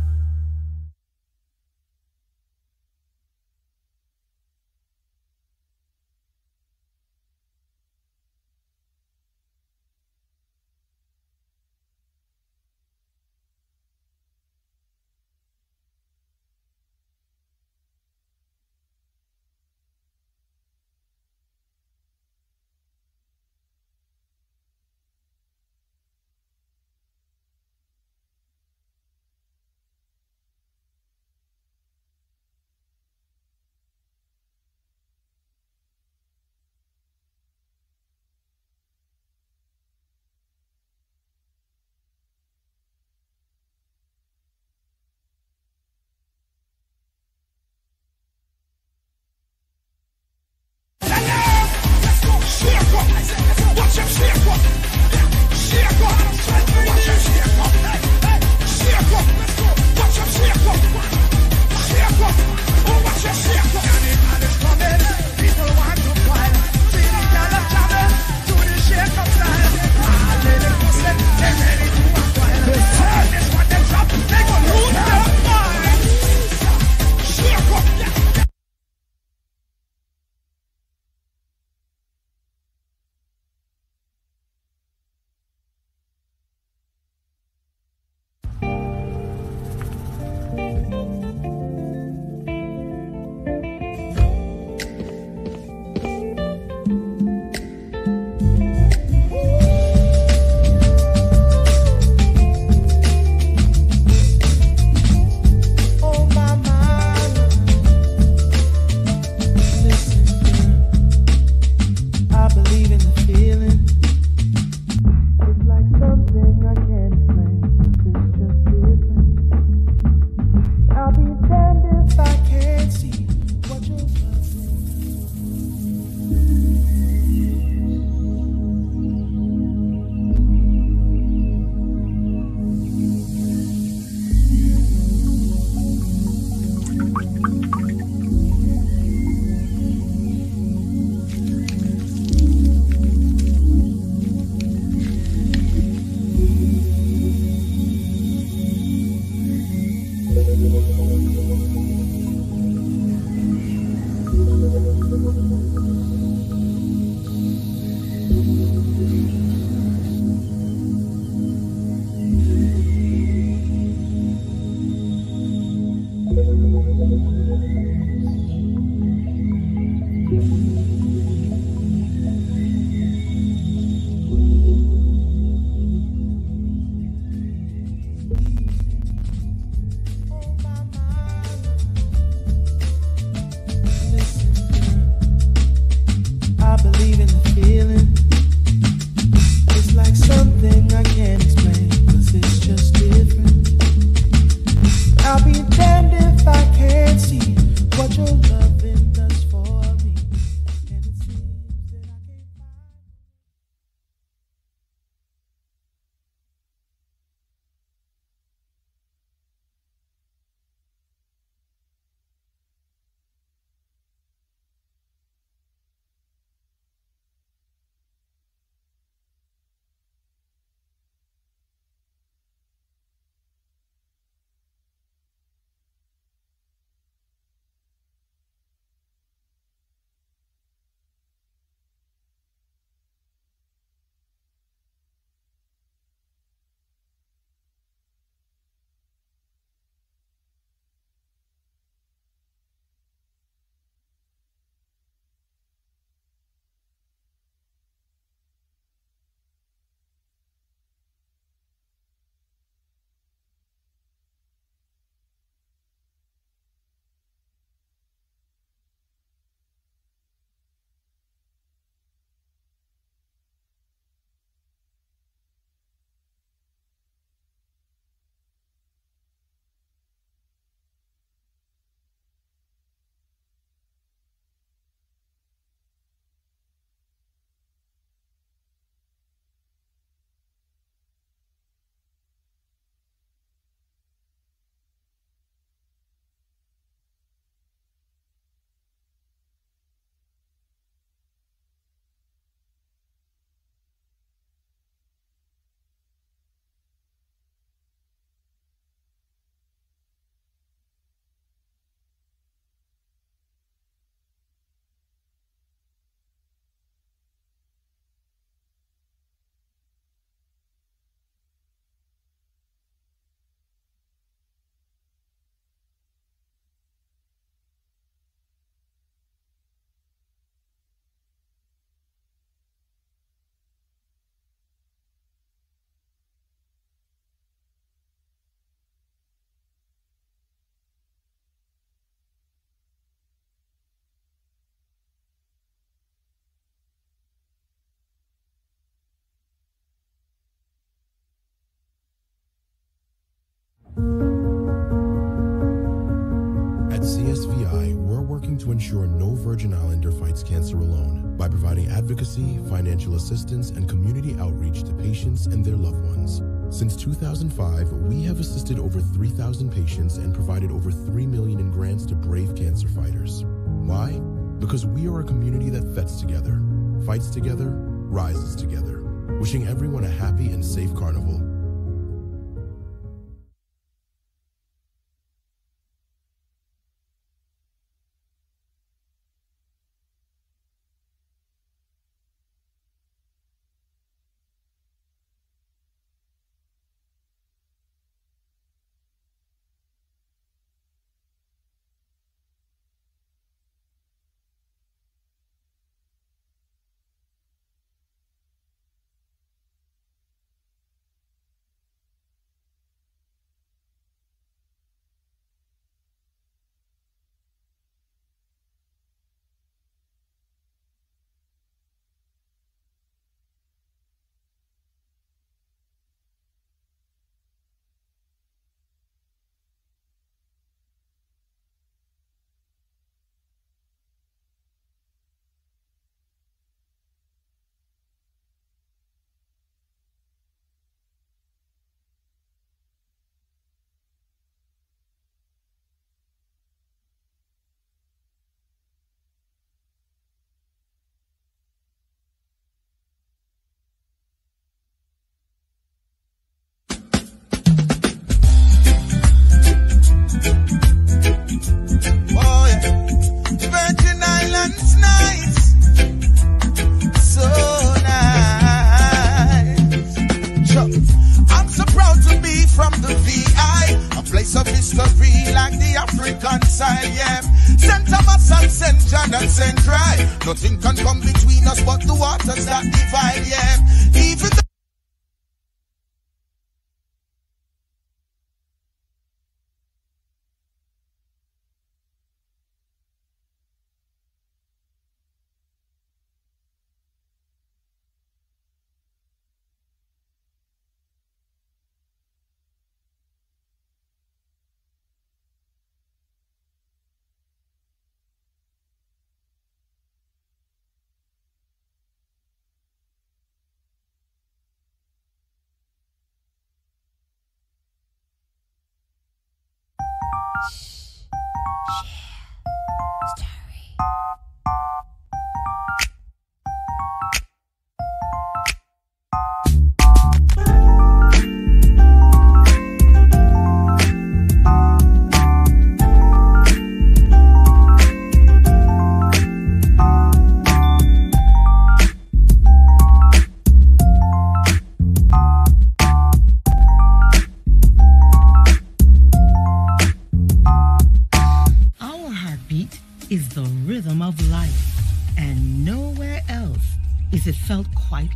Speaker 8: To ensure no Virgin Islander fights cancer alone by providing advocacy, financial assistance, and community outreach to patients and their loved ones. Since 2005, we have assisted over 3,000 patients and provided over 3 million in grants to brave cancer fighters. Why? Because we are a community that vets together, fights together, rises together. Wishing everyone a happy and safe carnival.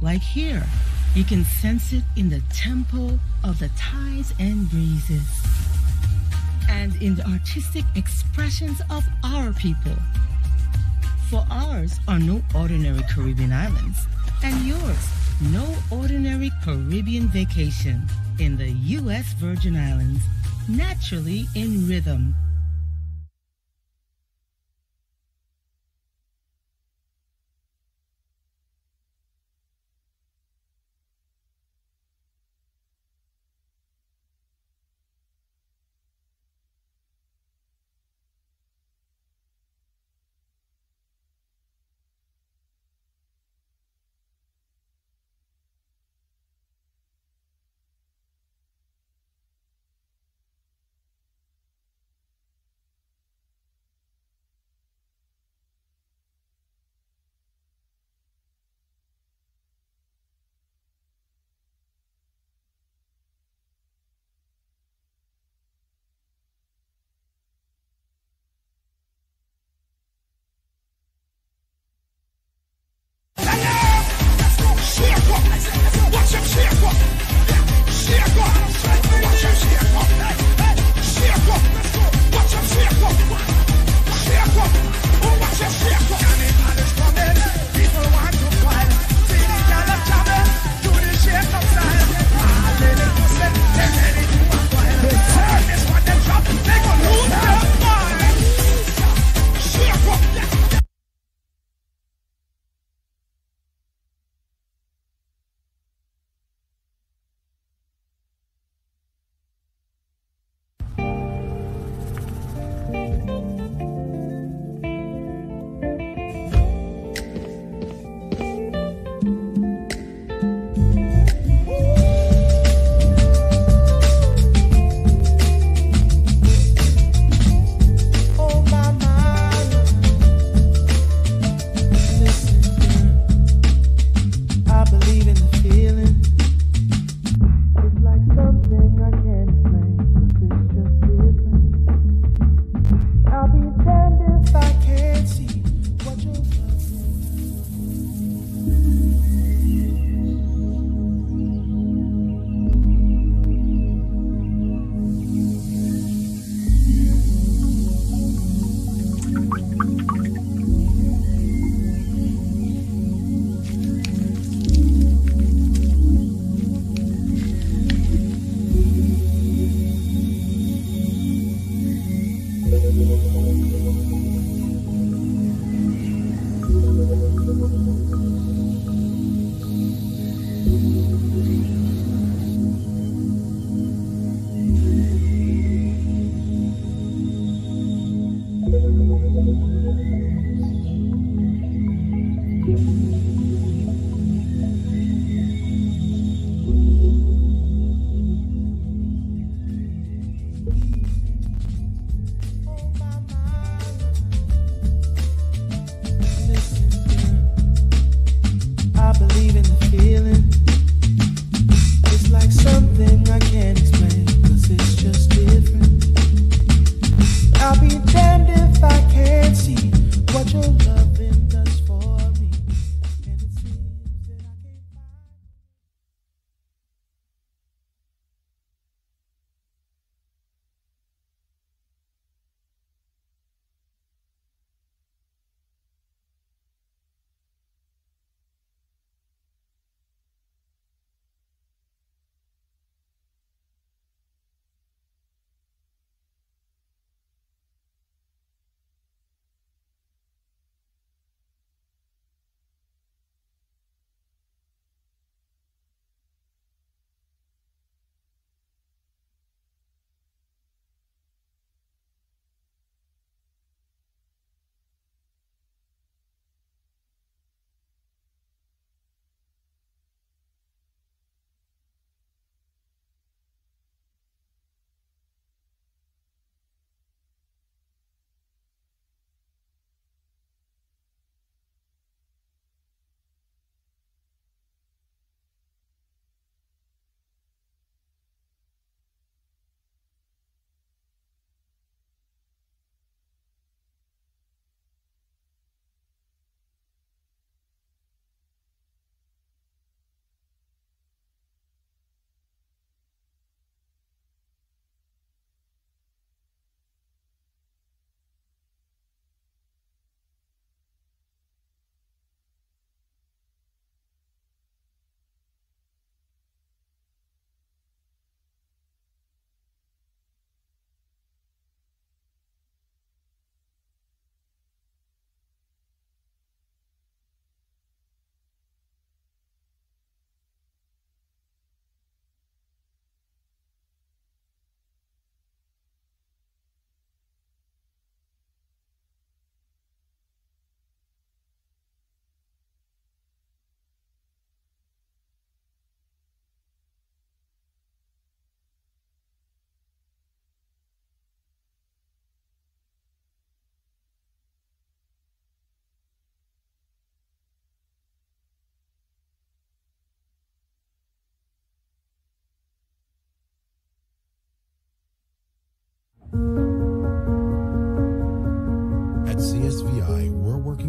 Speaker 18: Like
Speaker 23: here. You can sense it in the tempo of the tides and breezes, and in the artistic expressions of our people. For ours are no ordinary Caribbean islands, and yours, no ordinary Caribbean vacation in the U.S. Virgin Islands, naturally in rhythm.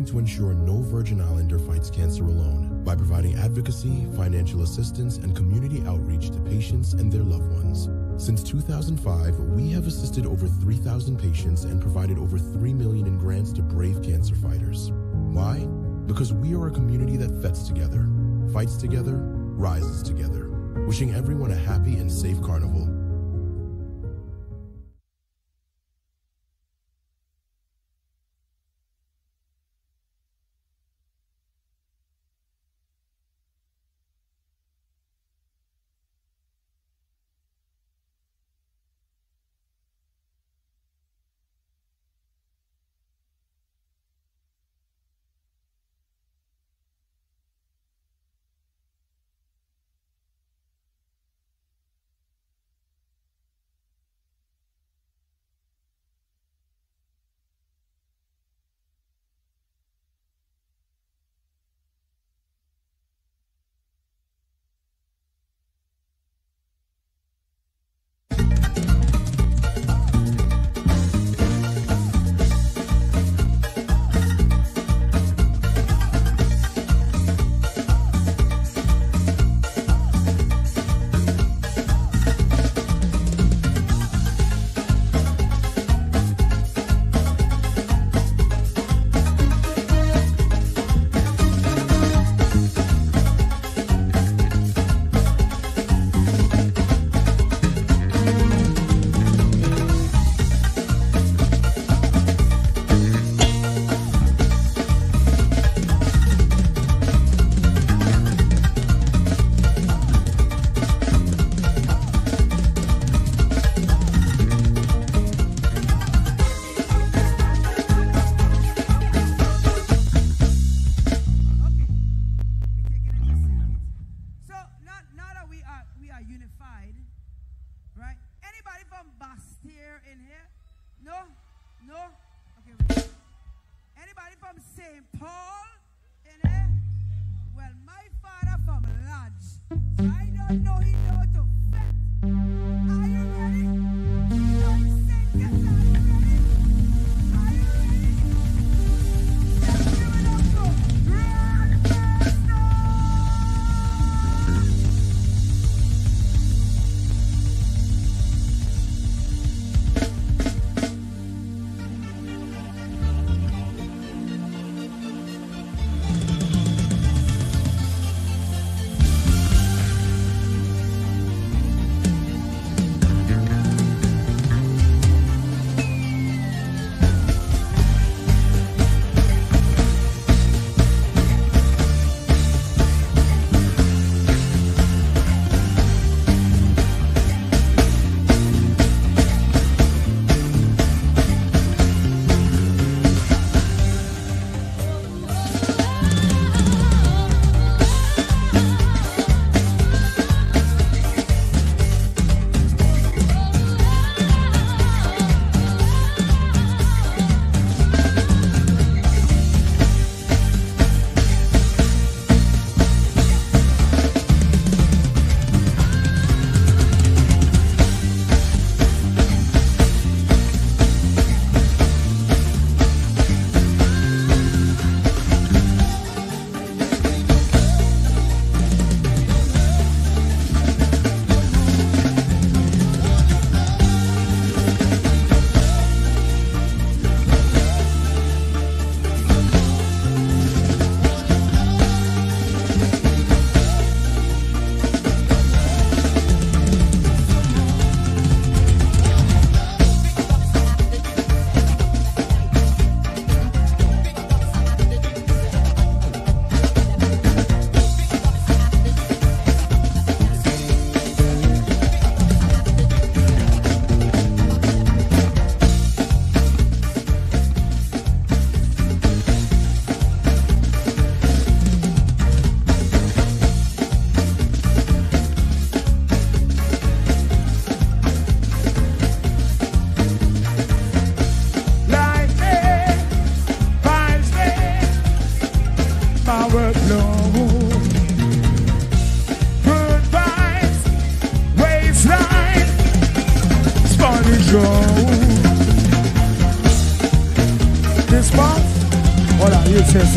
Speaker 8: To ensure no Virgin Islander fights cancer alone by providing advocacy, financial assistance, and community outreach to patients and their loved ones. Since 2005, we have assisted over 3,000 patients and provided over 3 million in grants to brave cancer fighters. Why? Because we are a community that vets together, fights together, rises together. Wishing everyone a happy and safe carnival.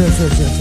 Speaker 2: 是是是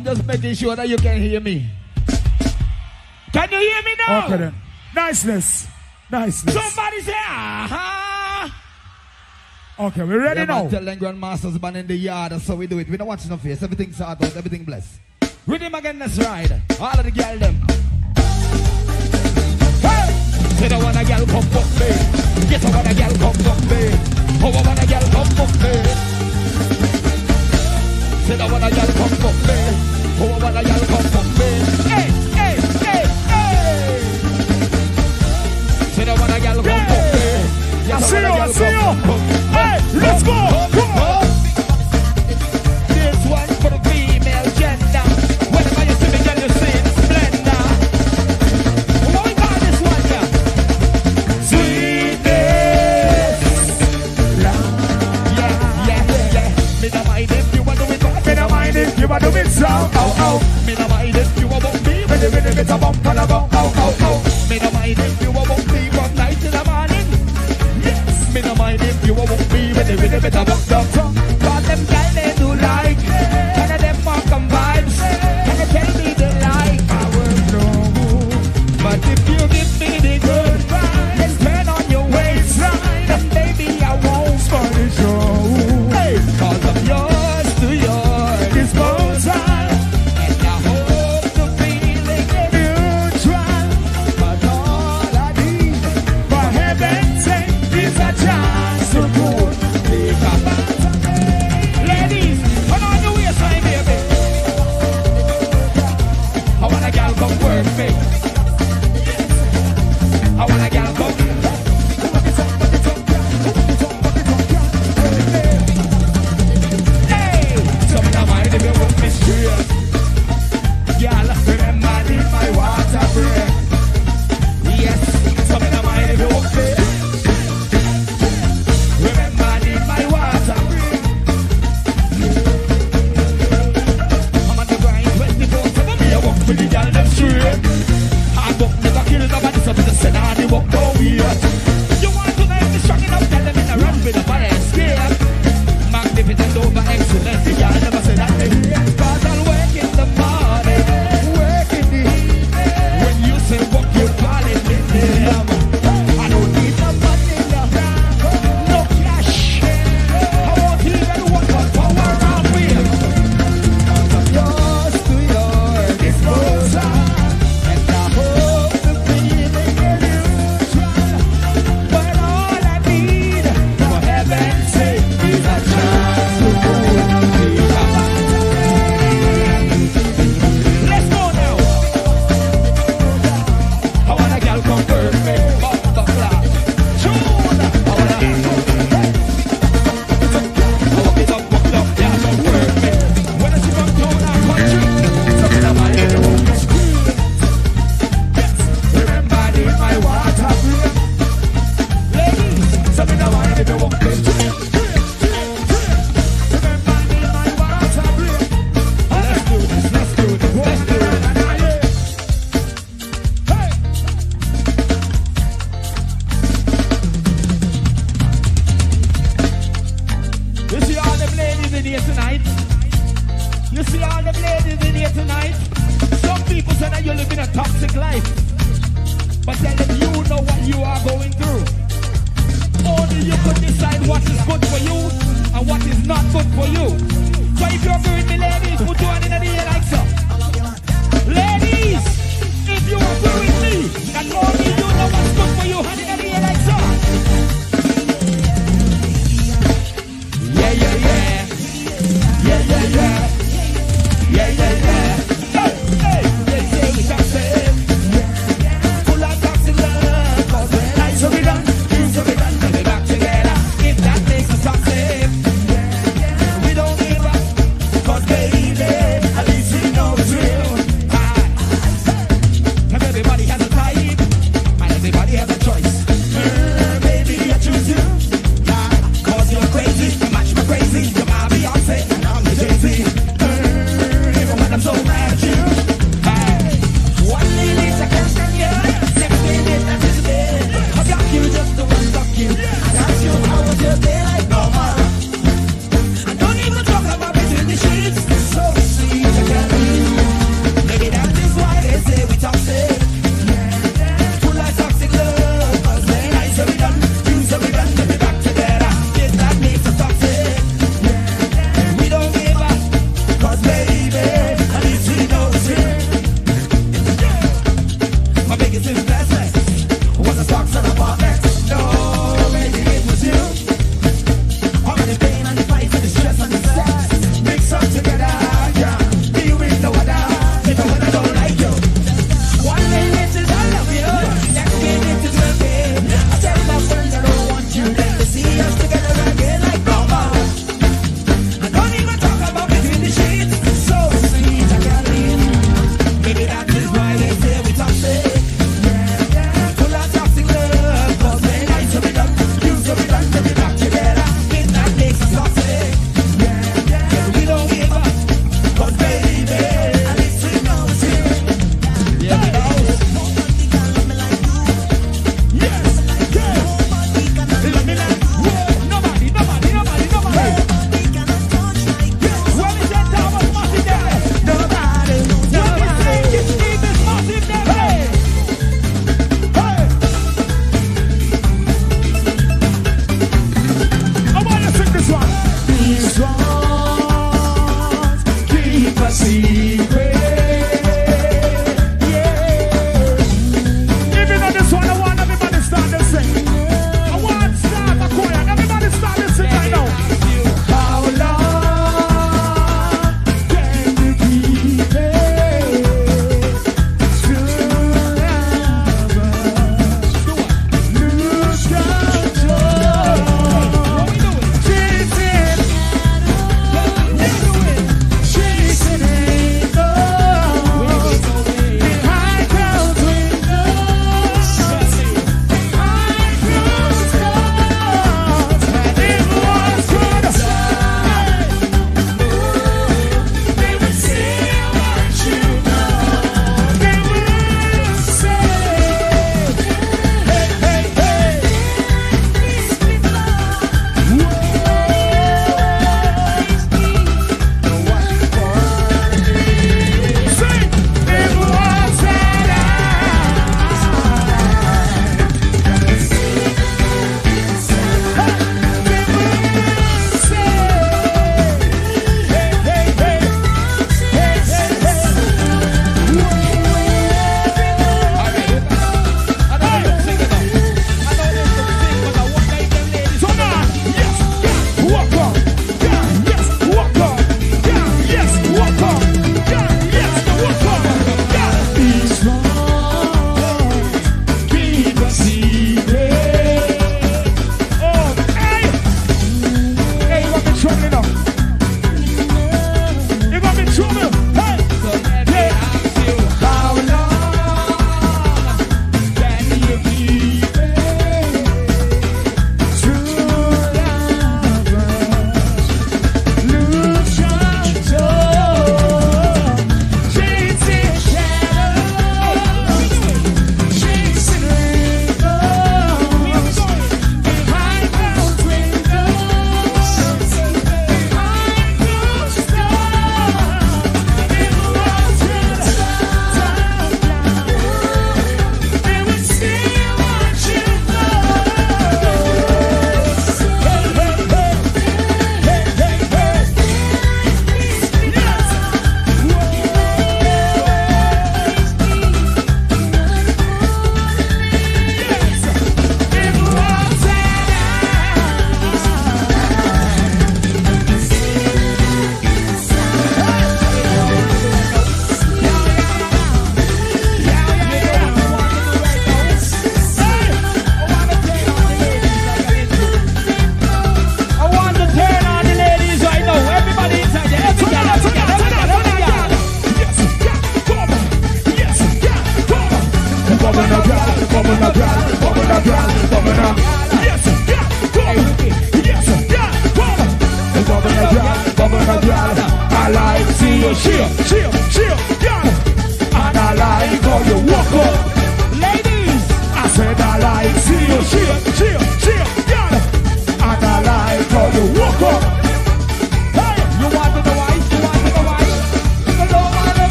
Speaker 2: I'm just making sure that you can hear me. Can you hear me now?
Speaker 35: Okay then. Niceness. Niceness.
Speaker 2: Somebody say, aha.
Speaker 35: Okay, we're ready
Speaker 2: yeah,
Speaker 35: now.
Speaker 2: I'm telling grandmasters man in the yard, so we do it. We don't watch no face. Everything's hard out, everything blessed. Rhythm again, let's ride. All of the girl them. Hey! they don't want a girl come fuck me. Get I want a girl come fuck me. Oh, I want a girl come fuck me. Said I wanna y'all come for me. Oh, I wanna y'all come for me. Hey, hey, hey, hey. Said I wanna y'all come for me.
Speaker 35: I see you, I see you. Hey, let's go. Come on.
Speaker 2: round, ow, ow. Me no mind if you won't be, when you really get a bump and a bump, ow, ow, ow. Me no mind if you won't be, one night till the morning. Yes, me no mind if you won't be, when you really get a bump, down, down.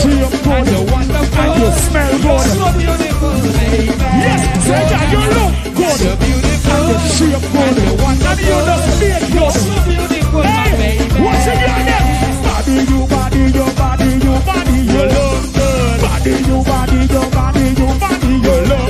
Speaker 2: Free up good. And you smell good. Yes, say that you look good. And you free up good. And you just feel good. Hey, what's in your name? Body, you body, you, body, you, body, you look good. Body, you body, you, body, you, body, you look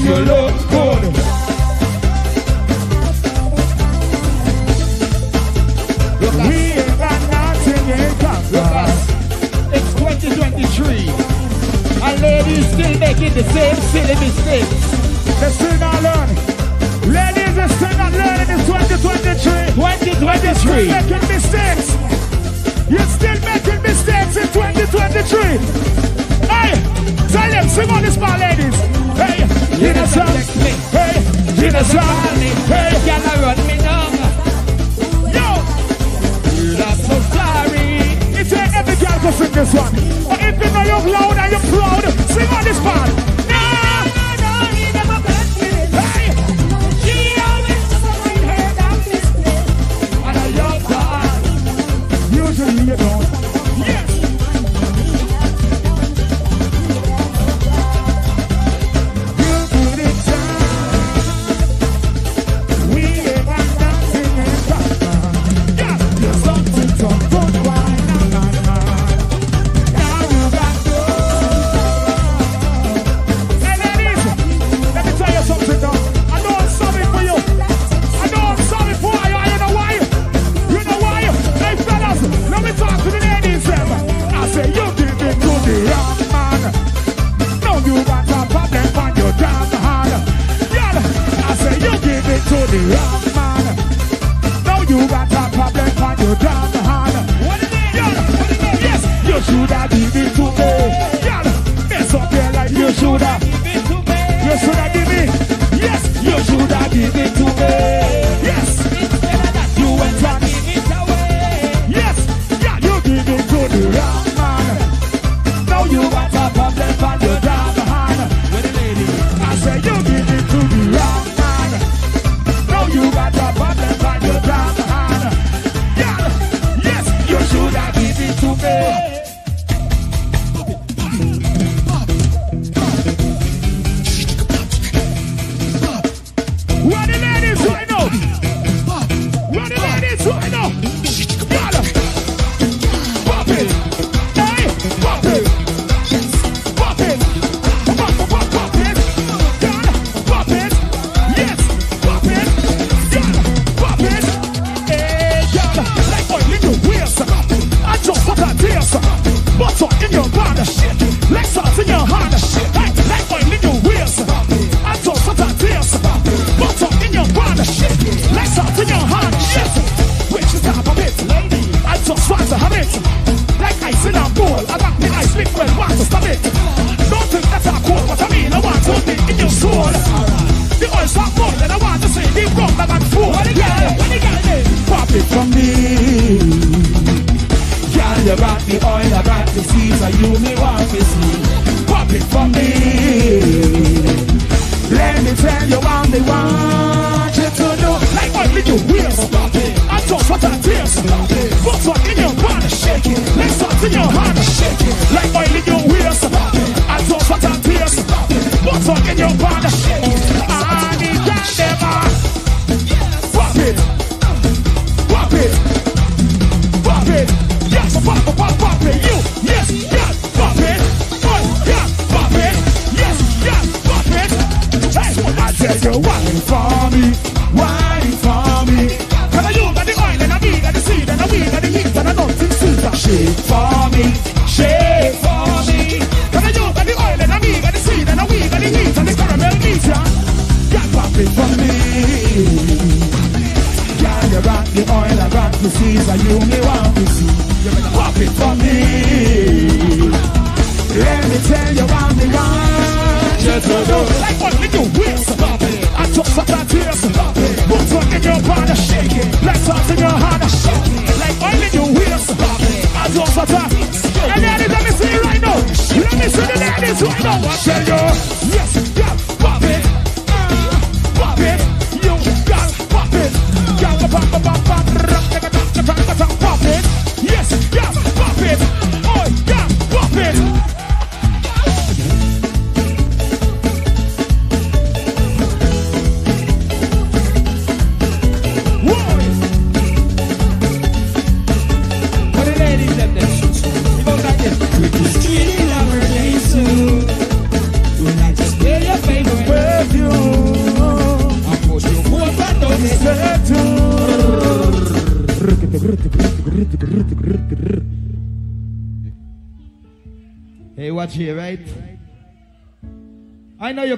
Speaker 2: you look good. We ain't got nothing in Congress. It's
Speaker 35: 2023. And ladies still making the same silly mistakes. They still not learning. Ladies are still not. It's 2023. 2023. Making mistakes. You're still making mistakes in 2023. Hey, tell them, sing on this part, ladies. Hej, Genesand! Hej, Hey, Hej! I run me numb! Yo! That's so sorry! It's a every girl to sing this one. But if you know you're loud and you're proud, sing on this part. Usually you don't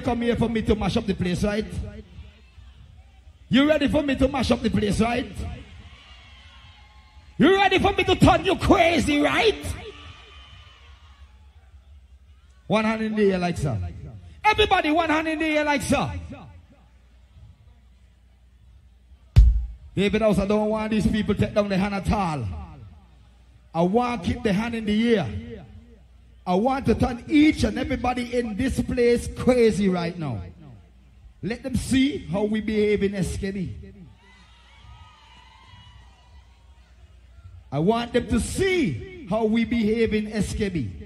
Speaker 35: you
Speaker 2: come here for me to mash up the place, right? You ready for me to mash up the place, right? You ready for me to turn you crazy, right? One hand in the air like so. Everybody, one hand in the air like so. David I don't want these people to take down the hand at all. I want to keep the hand in the air. I want to turn each and everybody in this place crazy right now. Let them see how we behave in SKB. I want them to see how we behave in SKB.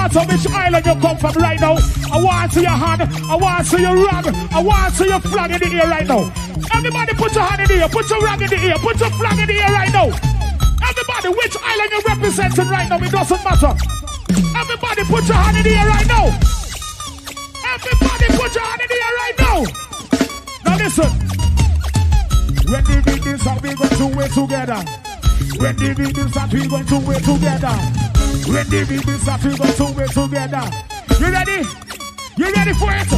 Speaker 35: Matter which island you come from right now. I want to see your hand. I want to see your rag. I want to see your flag in the air right now. Everybody put your hand in the air. Put your rag in the air. Put your flag in the air right now. Everybody, which island you representing right now, it doesn't matter. Everybody put your hand in the air right now. Everybody put your hand in the air right now. Now listen. When the is up, we're going to it together. When the is up, we're going to it together. When the beat is up, we going together. You ready? You ready for it?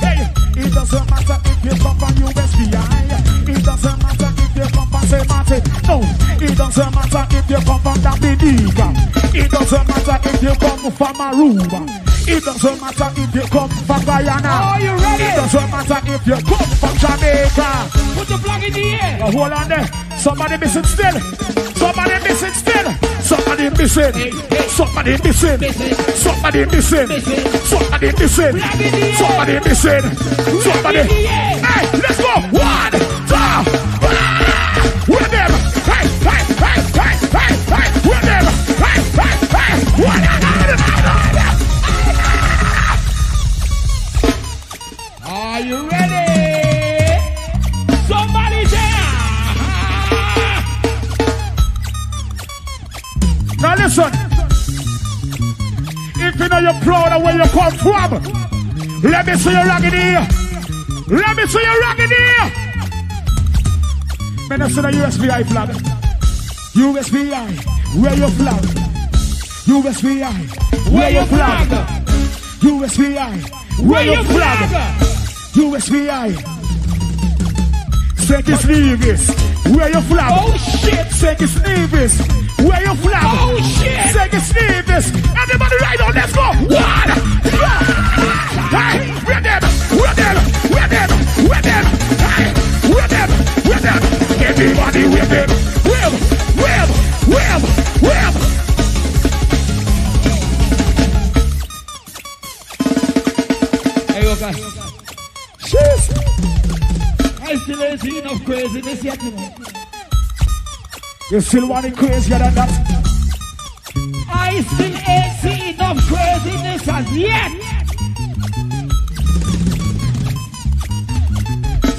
Speaker 35: Hey, it doesn't matter if you come from USVI. It doesn't matter if you come from St. Martin. No, it doesn't matter if you come from Dominica. It doesn't matter if you come from Aruba. It doesn't matter if you come from Guyana.
Speaker 36: Are you ready?
Speaker 35: It doesn't matter if you come from Jamaica.
Speaker 36: Put your flag in the air.
Speaker 35: Now hold on there. Somebody missing still. Somebody missing still. Somebody missing. Somebody missing. Somebody missing. Somebody missing. Somebody missing. Somebody. Hey, let's go. One, from, let me see you rocking here. Let me see you rocking here. Man, I the USVI flag. USVI, where your flag? USVI, where your flag? USVI, where your flag? USVI. St. Nevis, where your flag?
Speaker 36: Oh shit!
Speaker 35: St. Nevis, where your flag?
Speaker 36: Oh shit!
Speaker 35: St. Nevis, everybody right on, let's go! One! Hey, we're them, we're them, we're we're hey, we're them, we're everybody with them, whip, whip, whip, whip.
Speaker 2: Hey, okay.
Speaker 35: Jeez.
Speaker 2: I still ain't seen enough craziness yet. You
Speaker 35: still want it crazier than that?
Speaker 2: I still ain't seen enough craziness as yet.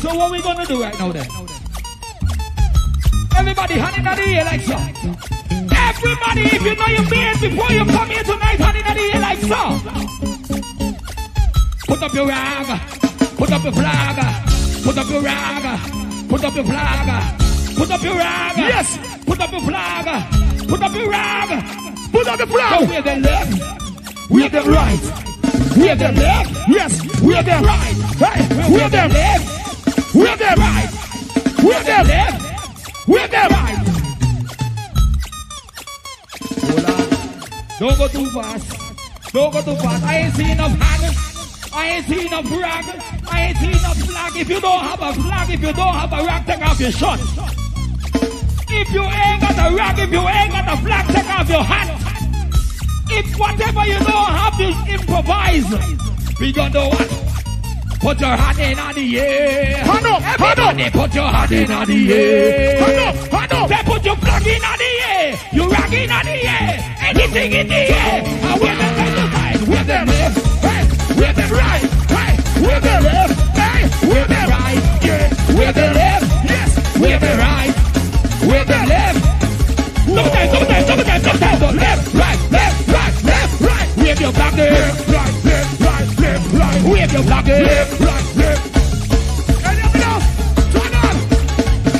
Speaker 2: So what we gonna do right now then? Everybody hand in the air like so. Everybody, if you know your beard before you come here tonight, hand in the air like so. Put up your rag, put up your flag, put up your rag, put up your flag, put up your rag.
Speaker 35: Yes.
Speaker 2: Put up your flag, put up your rag.
Speaker 35: Put up the
Speaker 2: So
Speaker 35: flag.
Speaker 2: we're the left, we're the right. We're the left,
Speaker 35: Yes, we're them.
Speaker 2: right.
Speaker 35: Hey, we're them.
Speaker 2: left,
Speaker 35: We're them.
Speaker 2: right.
Speaker 35: We're them.
Speaker 2: Left,
Speaker 35: We're them.
Speaker 2: right. Don't go too fast. Don't go too fast. I ain't seen enough hand. I ain't seen enough rag. I ain't seen enough flag. If you don't have a flag, if you don't have a rag, take off your shirt. If you ain't got a rag, if you ain't got a flag, take off your hat. If whatever you don't have, you improvise. We gonna do what? Put your hand in on the air.
Speaker 35: Hand up, hand up.
Speaker 2: Put your hand in on the air.
Speaker 35: Hand up, hand up.
Speaker 2: They put your flag in on the air. You rag in on the air. Anything in the air. And we're the side to side. We're the left. Hey, we're the right. Hey, we're the left. Hey, we're the right. Yeah, we're the left. Yes, we're the right. We're the left. Sometimes, sometimes, sometimes, sometimes. the Left, right, left, right, left, right. Wave your flag there.
Speaker 35: Right, left, right, left, wave
Speaker 2: your black left, right, left. Can you know? Turn on.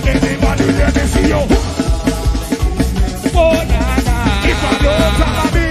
Speaker 2: Anybody let me see you? Oh, nah, nah. If I don't, I'm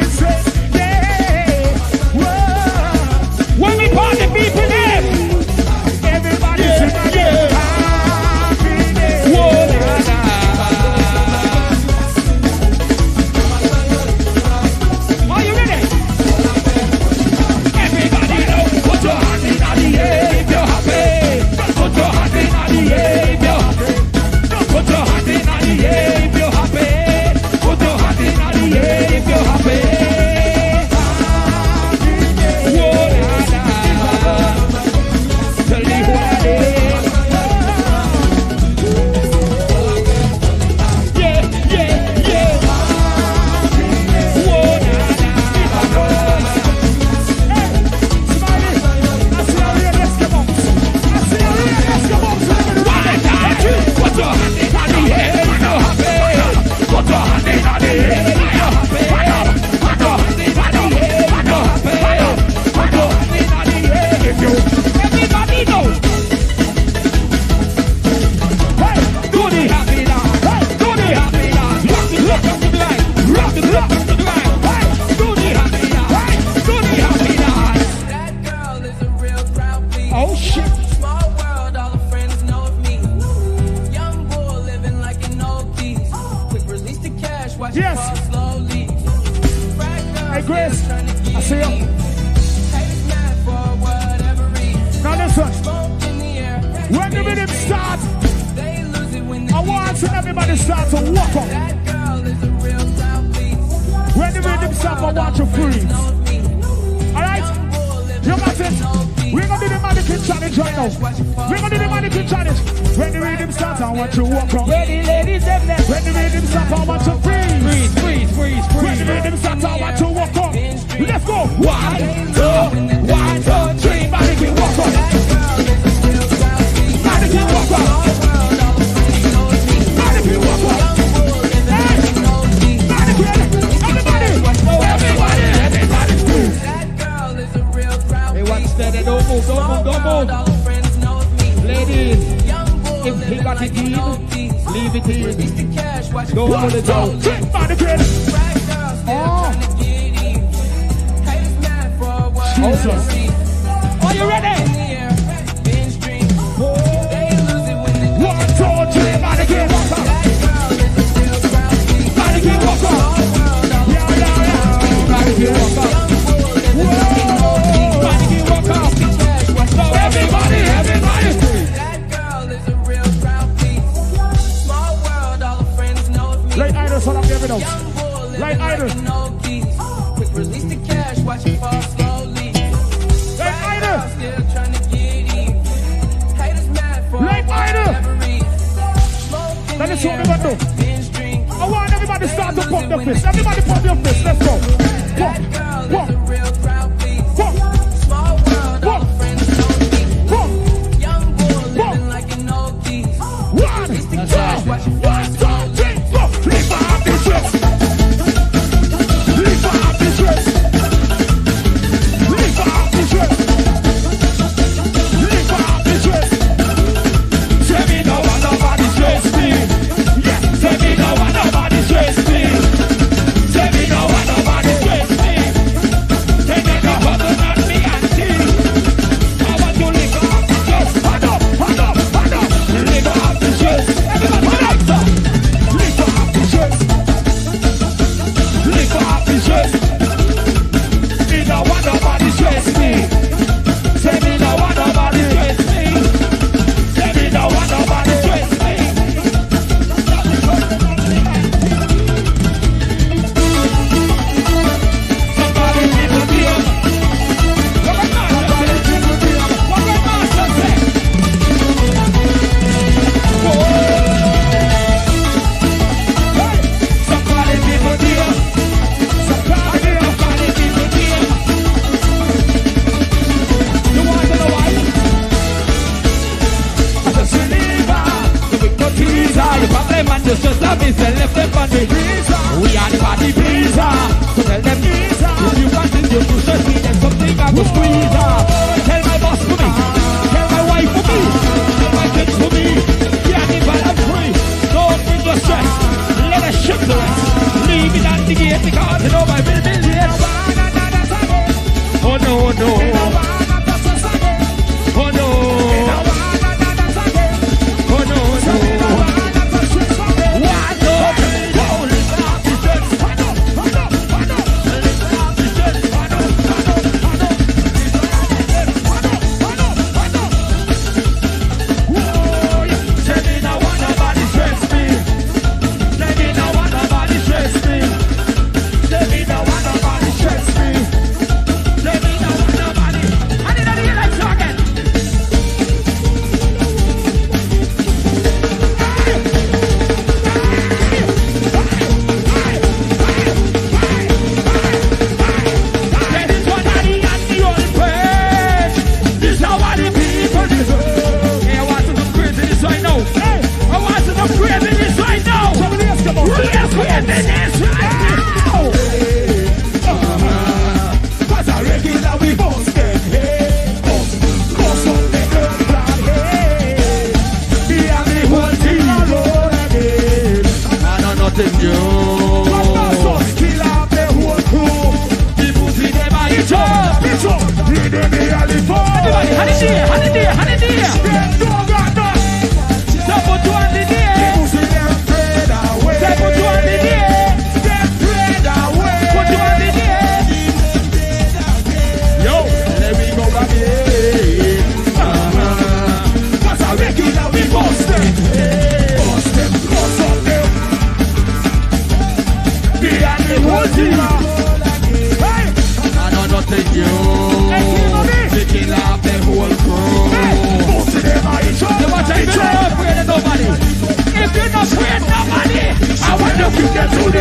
Speaker 2: I want to kick
Speaker 37: that
Speaker 2: booty,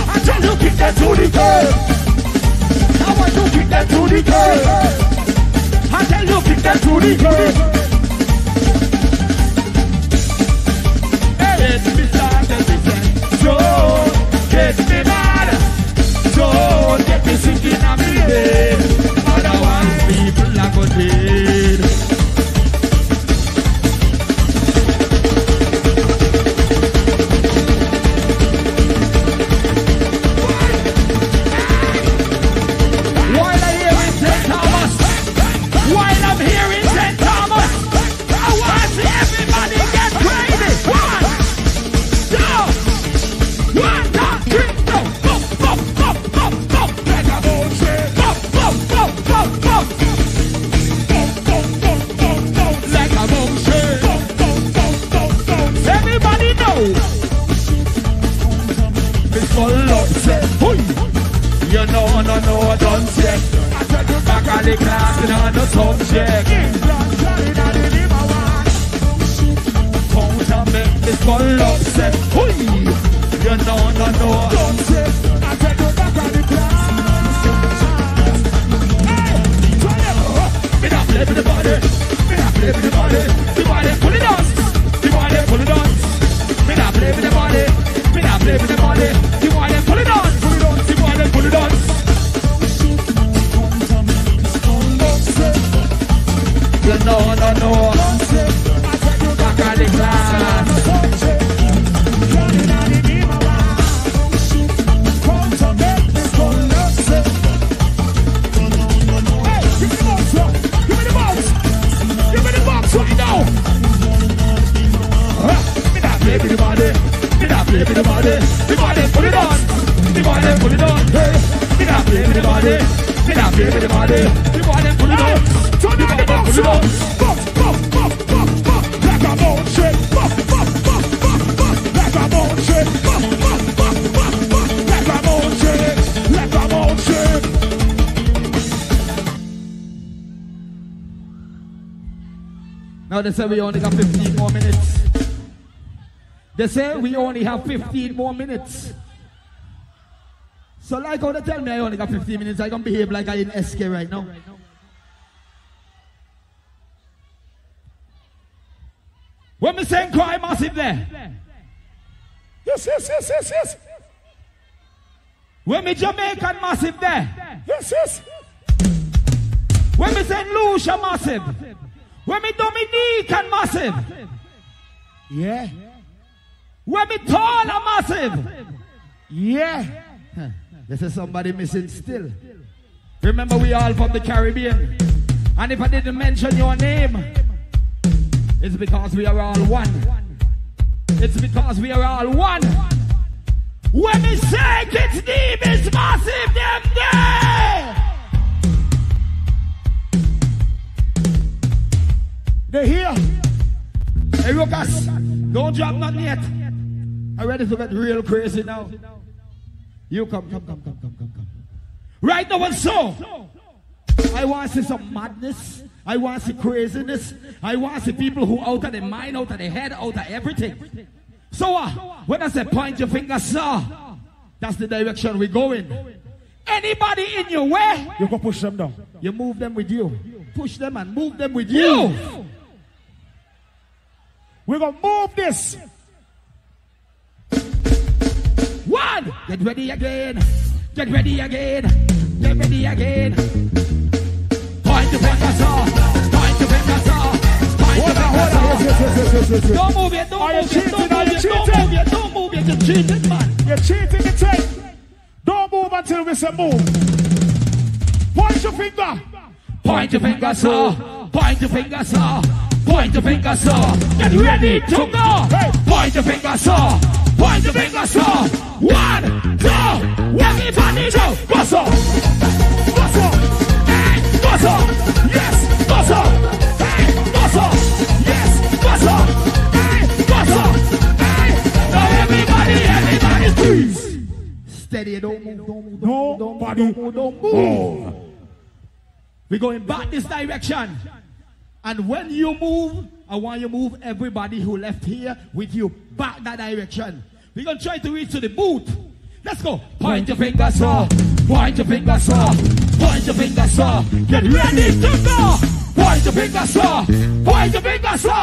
Speaker 2: I tell you, kick that
Speaker 37: to.
Speaker 2: I want to kick that to. I tell you, kick that to the me time, it's get me mad. Don't get me sinking on me. Hey. The class and on the subject. On me, it's for love, say, Hui. You know, no, no, don't check. I take you back on the class. Hey, try it. Oh, Me not play with the body. Me not play with the body. The body pull it on. The body pull it on. Me not play with the body. Me not play with the body. The body pull it on. Pull it on. The body pull it on. Know, no, no. Back on the class. With the body, with the body. The body put it on, the body put it on. Hey, with the body, with the body. The Now they say we only got 15 more minutes. They say we only have 15 more minutes. So like how they tell me I only got 15 minutes, I can behave like I in SK right now. Yes. When me saying Lucia massive. When me Dominican massive. Yeah. When me tall and massive. Yeah. This is somebody missing still. Remember we all from the Caribbean. And if I didn't mention your name, it's because we are all one. It's because we are all one. When we say it's deep, it's massive, them there. They here. Hey, Lucas, don't drop nothing yet. I'm ready to get real crazy now. You come, come, come, come, come, come, come. Right now and so. I want to see some madness. I want to see craziness. I want to see people who out of their mind, out of their head, out of everything. So uh, when I say point your finger, sir, that's the direction we're going. Anybody in your way, you can push them down. You move them with you. Push them and move them with you. We're gonna move this. One. Get ready again. Get ready again. Get ready again. Point the finger, sir. Point the finger, sir. Point the finger, sir. Don't move it. Don't
Speaker 35: Are
Speaker 2: move it. Don't move it. Don't move it. Don't move it. You're cheating, man.
Speaker 35: You're cheating the tape. Don't move until we say move. Point your finger.
Speaker 2: Point your finger, sir. Point your finger, sir. Point your finger, sir. Get ready to go. Point your finger, sir. Point your finger, sir. One, two, everybody go. Bust up. Bust up. Hey, bust up. Yes, bust up. Hey, bust up. Yes, bust up. Hey, bust up. Hey, now everybody, everybody, please. Steady, don't move, don't move, don't move, don't move, don't move, oh. don't move. We're going back this direction. And when you move, I want you to move everybody who left here with you back that direction. We're going to try to reach to the booth.
Speaker 35: Let's go. Point your finger, so. Point your finger, so. Point your finger, so. Get ready to go. Point your finger, so. Point your finger, so.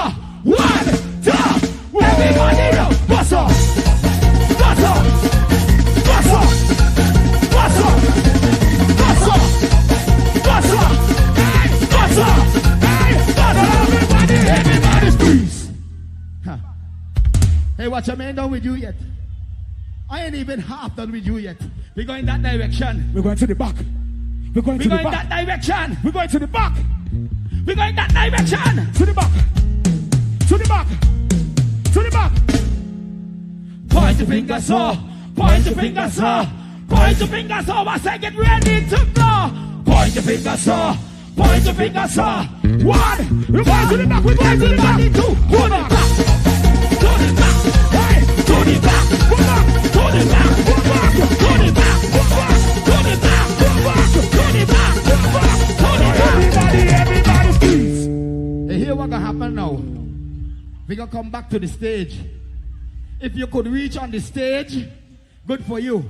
Speaker 35: One, two. Everybody. Bust up. Bust up. Hey, watch a man done with you yet. I ain't even half done with you yet. We're going that direction.
Speaker 2: We're going to the back. We're going to the back.
Speaker 35: We're
Speaker 2: to the
Speaker 35: going
Speaker 2: back.
Speaker 35: that direction.
Speaker 2: We're going to the back.
Speaker 35: We're going that direction.
Speaker 2: To the back. To the back. To the back.
Speaker 35: Point your finger, so. Point your finger, so. Point your finger, so. I say get ready to go. Point your finger, so. Point your finger, so. One. We're going to the back. We're going to the back. Two. To the back. To the back. Hey. To the back. Go back. To. To. To. To. To come back to the stage. If you could reach on the stage, good for you.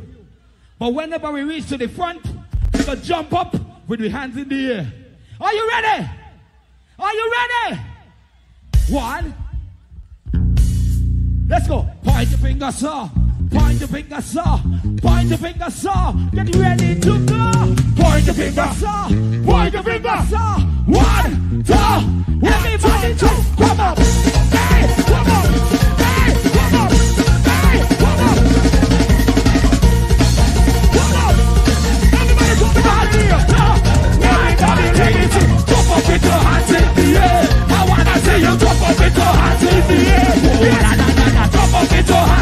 Speaker 35: But whenever we reach to the front, we gonna jump up with the hands in the air. Are you ready? Are you ready? One. Let's go. Point your finger, sir. Point your finger, sir. Point your finger, sir. Get ready to go. Point your finger, sir. Point your finger, sir. One, two, everybody jump. Come up. Hey, come up. Hey, come up. Hey, come up. Come up. Everybody in the air. Everybody to jump up with your hands in the air. I wanna see you jump up with your hands in the air. Na,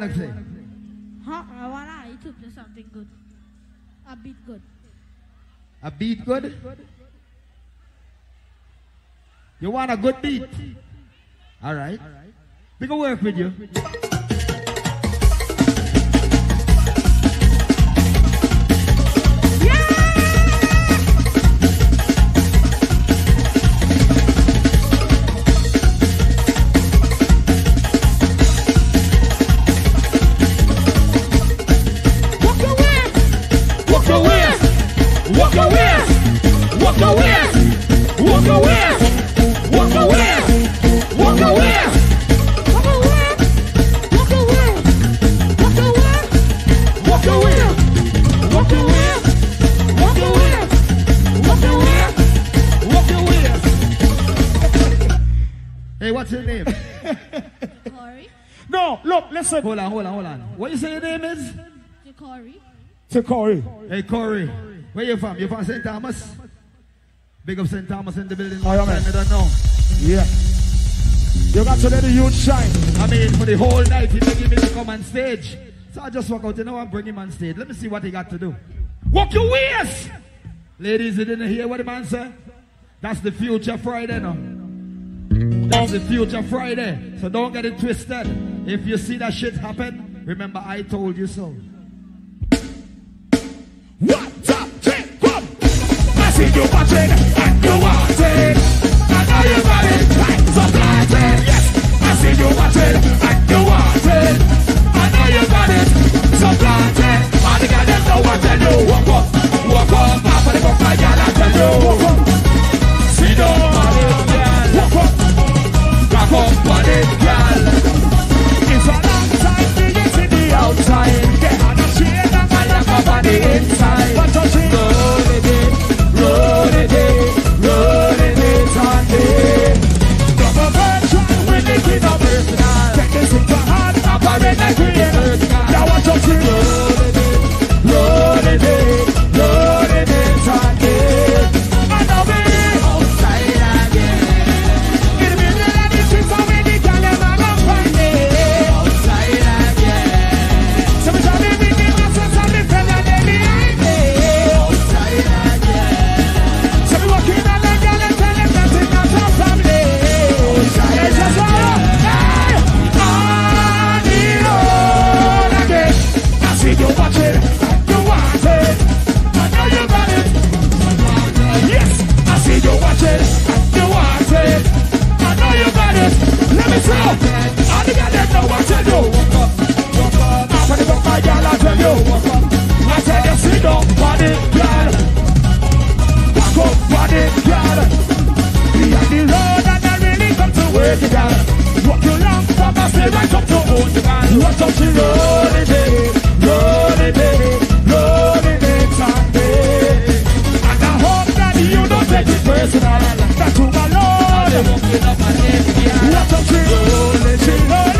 Speaker 2: want to say.
Speaker 38: Huh? I wanna you to play something good. A bit good.
Speaker 35: A beat good? You want a good beat? All right. We can work with you.
Speaker 38: Jakari.
Speaker 2: To Corey. Hey, Corey. Where you from? You from St. Thomas? Big up St. Thomas in the building.
Speaker 39: Oh, yeah, man.
Speaker 2: I don't know.
Speaker 39: Yeah. You got to let the youth shine.
Speaker 2: I mean, for the whole night, he begging me to come on stage. So I just walk out. You know what? Bring him on stage. Let me see what he got to do. Walk your ways! Ladies, you didn't hear what the man said? That's the future Friday now. That's the future Friday. So don't get it twisted. If you see that shit happen, remember I told you so.
Speaker 35: See you watching and you want it. I know you got it. So. Yes. I see you watching and you want it. I know you got it. So planted. All the girls know what to do. Walk up, walk up. Half of the book, girl, I tell you. Walk up. See no money, girl. Walk up. Back up on girl. It's a long time to get to the outside. Get on the shade and I up on the inside. But just roll it of the book, my girl, I tell. I girl. Back up, body, girl. Behind the road and I really come to work, girl. Walk you long from a stay right up to own man. Watch out, she rolling it, it, rolling it Sunday. And I hope that you don't take it personal. That you Lord. Watch out, she rolling, she rolling, rolling,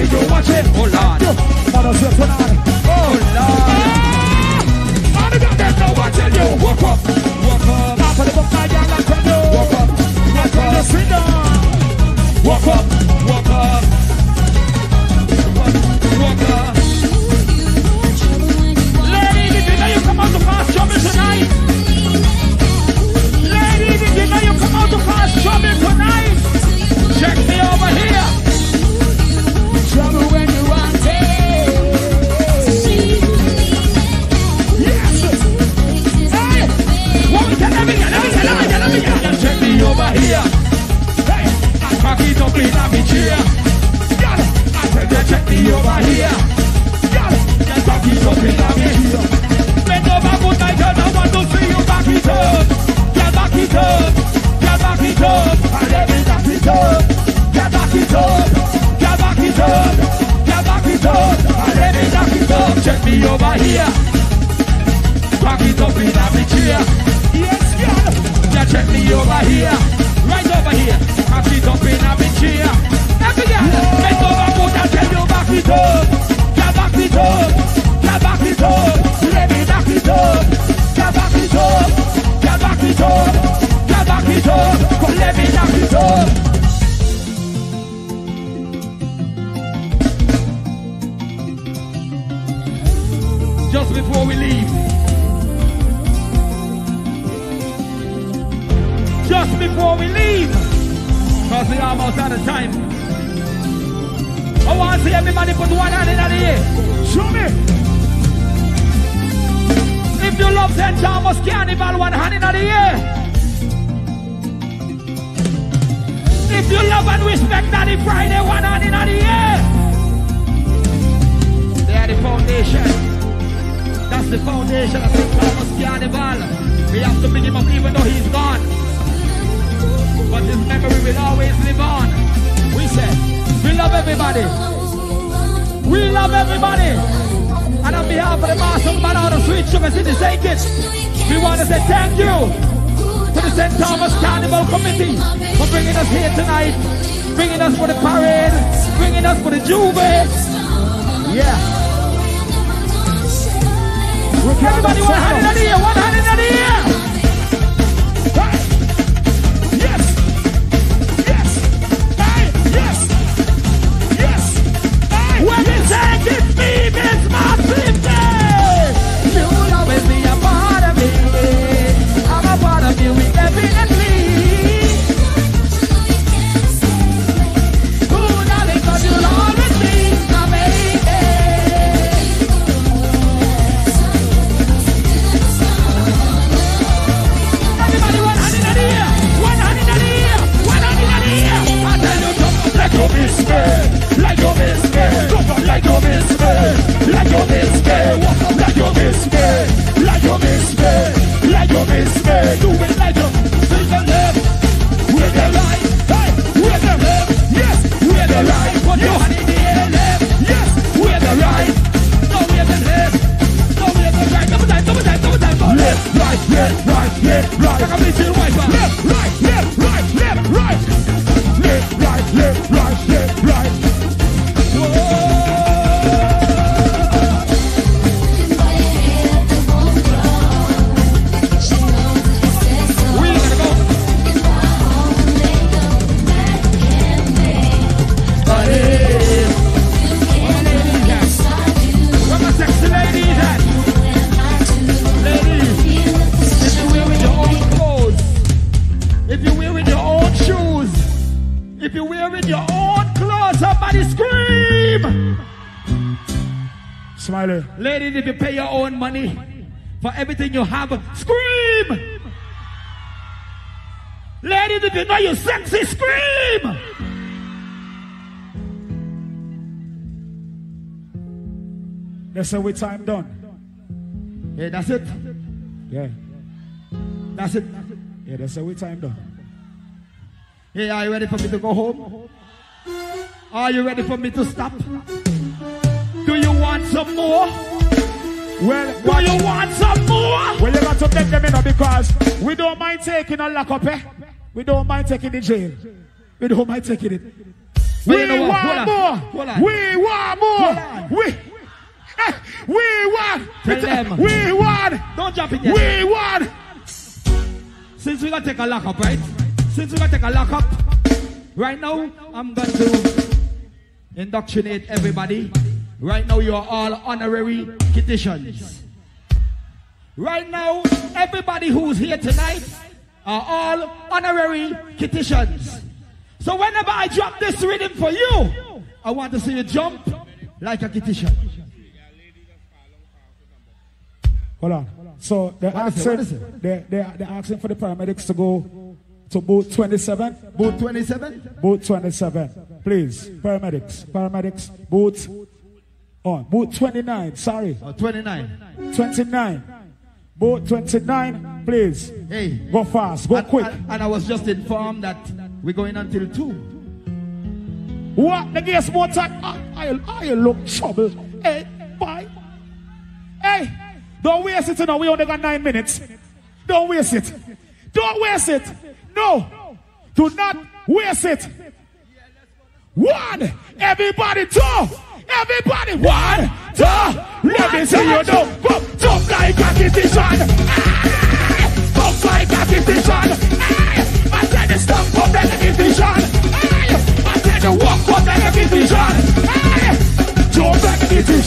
Speaker 35: You Lord. All the girls know what to do. Walk up, walk up. I tell. Walk up, you. Walk up, walk up. Walk up. Ladies, you you come out to trouble tonight. Ladies, you you come out to trouble tonight. Check me over here. Up in chair. Girl, I you, check me over here. Girl, it up in chair. Girl. I want to see you back it up. Back it up. Back it up. And let back it up. Back it up. Back it up. Back it up. And let back it up. Check me over here. Back it up in chair. Yes, girl. Yeah, check me over here. Right over here. Just before we leave. Just before we leave. Because we're almost out of time. I want to see everybody put one hand in the air. Show me. If you love St. Thomas Carnival, one hand in the air.
Speaker 2: If you love and respect Daddy Friday, one hand in the air. They are the foundation. That's the foundation of St. Thomas Carnival. We have to pick him up even though he's gone. But his memory will always live on. We said, we love everybody. We love everybody. And on behalf of the master man out of Sweet Sugar City St. Kitts, we want to say thank you to the St. Thomas Carnival Committee for bringing us here tonight, bringing us for the parade, bringing us for the J'ouvert. Yeah. Everybody, one hand in the air, one hand in the air. Like you miss me, like you miss me. Do it you swing the left, with the right, hey, with the left, yes, with the right. Put your hand in the air, left, yes, with the right, no with the left, no with the right. Double time, double time, double time.
Speaker 35: Left, right, left, right, left, right. Left, right,
Speaker 2: Ladies, if you pay your own money for everything you have, scream! Ladies, if you know you're sexy, scream!
Speaker 35: They say we time done.
Speaker 2: Yeah, that's it.
Speaker 35: Yeah.
Speaker 2: That's it.
Speaker 35: Yeah, they say we time done.
Speaker 2: Hey, are you ready for me to go home? Are you ready for me to stop? Do you want some more?
Speaker 35: Well,
Speaker 2: Do you want some more?
Speaker 35: Well, you got to take them in now because we don't mind taking a lock up, eh? We don't mind taking the jail. We don't mind taking it. We
Speaker 2: you know what?
Speaker 35: want more. We want more. We, we want.
Speaker 2: Tell them.
Speaker 35: We want.
Speaker 2: Don't jump in yet.
Speaker 35: We want.
Speaker 2: Since we gotta take a lock up, right? Since we gotta take a lock up, right now I'm going to indoctrinate everybody. Right now you're all honorary Kittitians. Right now, everybody who's here tonight are all honorary Kittitians. So whenever I drop this rhythm for you, I want to see you jump like a Kittitian.
Speaker 35: Hold on. So they're
Speaker 2: What
Speaker 35: asking,
Speaker 2: What is it?
Speaker 35: They're, they're, they're asking for the paramedics to go to booth 27.
Speaker 2: Booth 27?
Speaker 35: Booth 27. Please, paramedics, paramedics, booth on. Booth 29, sorry.
Speaker 2: Oh, 29.
Speaker 35: 29. Booth 29, please.
Speaker 2: Hey.
Speaker 35: Go fast, go
Speaker 2: and,
Speaker 35: quick.
Speaker 2: And, and I was just informed that we're going until 2.
Speaker 35: What? The guess more time. I, I, I look trouble. Hey, bye. Hey, don't waste it now. We only got nine minutes. Don't waste it. Don't waste it. No. Do not waste it. One. Everybody, two. Everybody, one, two. Let me see you do. Go, jump like a. Ah, Jump like a. Ah, I said it stop up like a I said walk up like a Jump like a kitchen.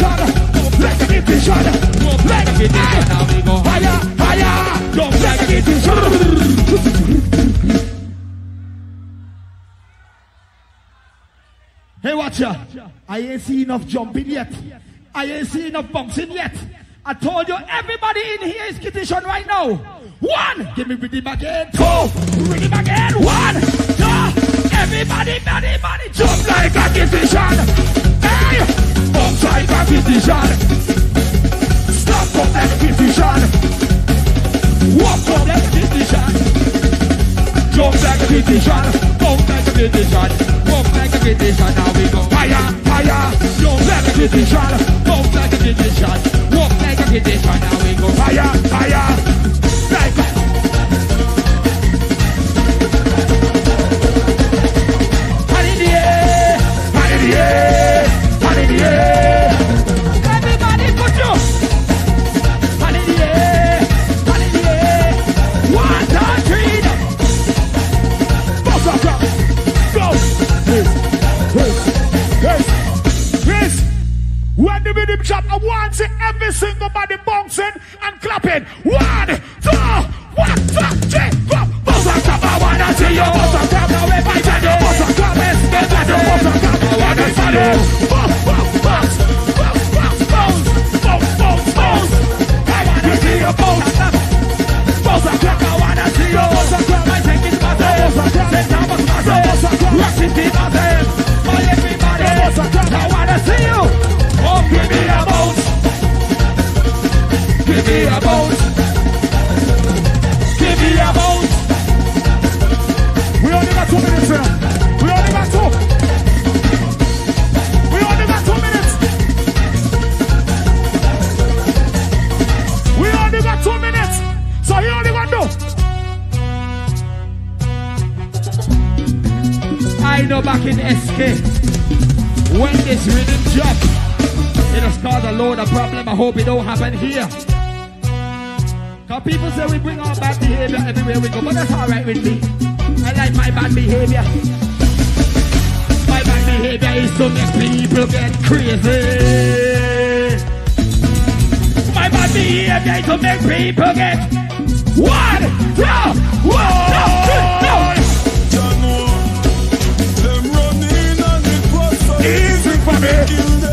Speaker 35: Like a kitchen. Like a kitchen. Higher, higher. Jump like a.
Speaker 2: Hey, watch ya. I ain't seen enough jumping yet. I ain't seen enough bouncing yet. I told you everybody in here is Kittitian right now. One, give me rhythm again. Two, rhythm again. One, two.
Speaker 35: Everybody, body, body, jump like a kitchen. Hey, bump like a kitchen. Stop up like a kitchen. Walk up like a kitchen. Jump like a kitchen. Bump like a kitchen. Bump like a kitchen. Now we go higher, higher. Jump like a kitchen. Bump like a kitchen. Walk like a kitchen. Now we go higher, higher. Drop, I want to every single body bouncing and clapping. One, two, one, two, three, four. Bust up, up. I wanna see you bust up, Give me a bounce. Give me a bounce. We only got two minutes here. We only got two. We only got two minutes. We only got two minutes. So you only want to. I know back in SK, when this rhythm drop, it'll start a load of problem. I hope it don't happen here. People say we bring our bad behavior everywhere we go, but that's alright with me. I like my bad behavior. My bad behavior is to make people get crazy. My bad behavior is to make people get one, two, one, two. Easy for me.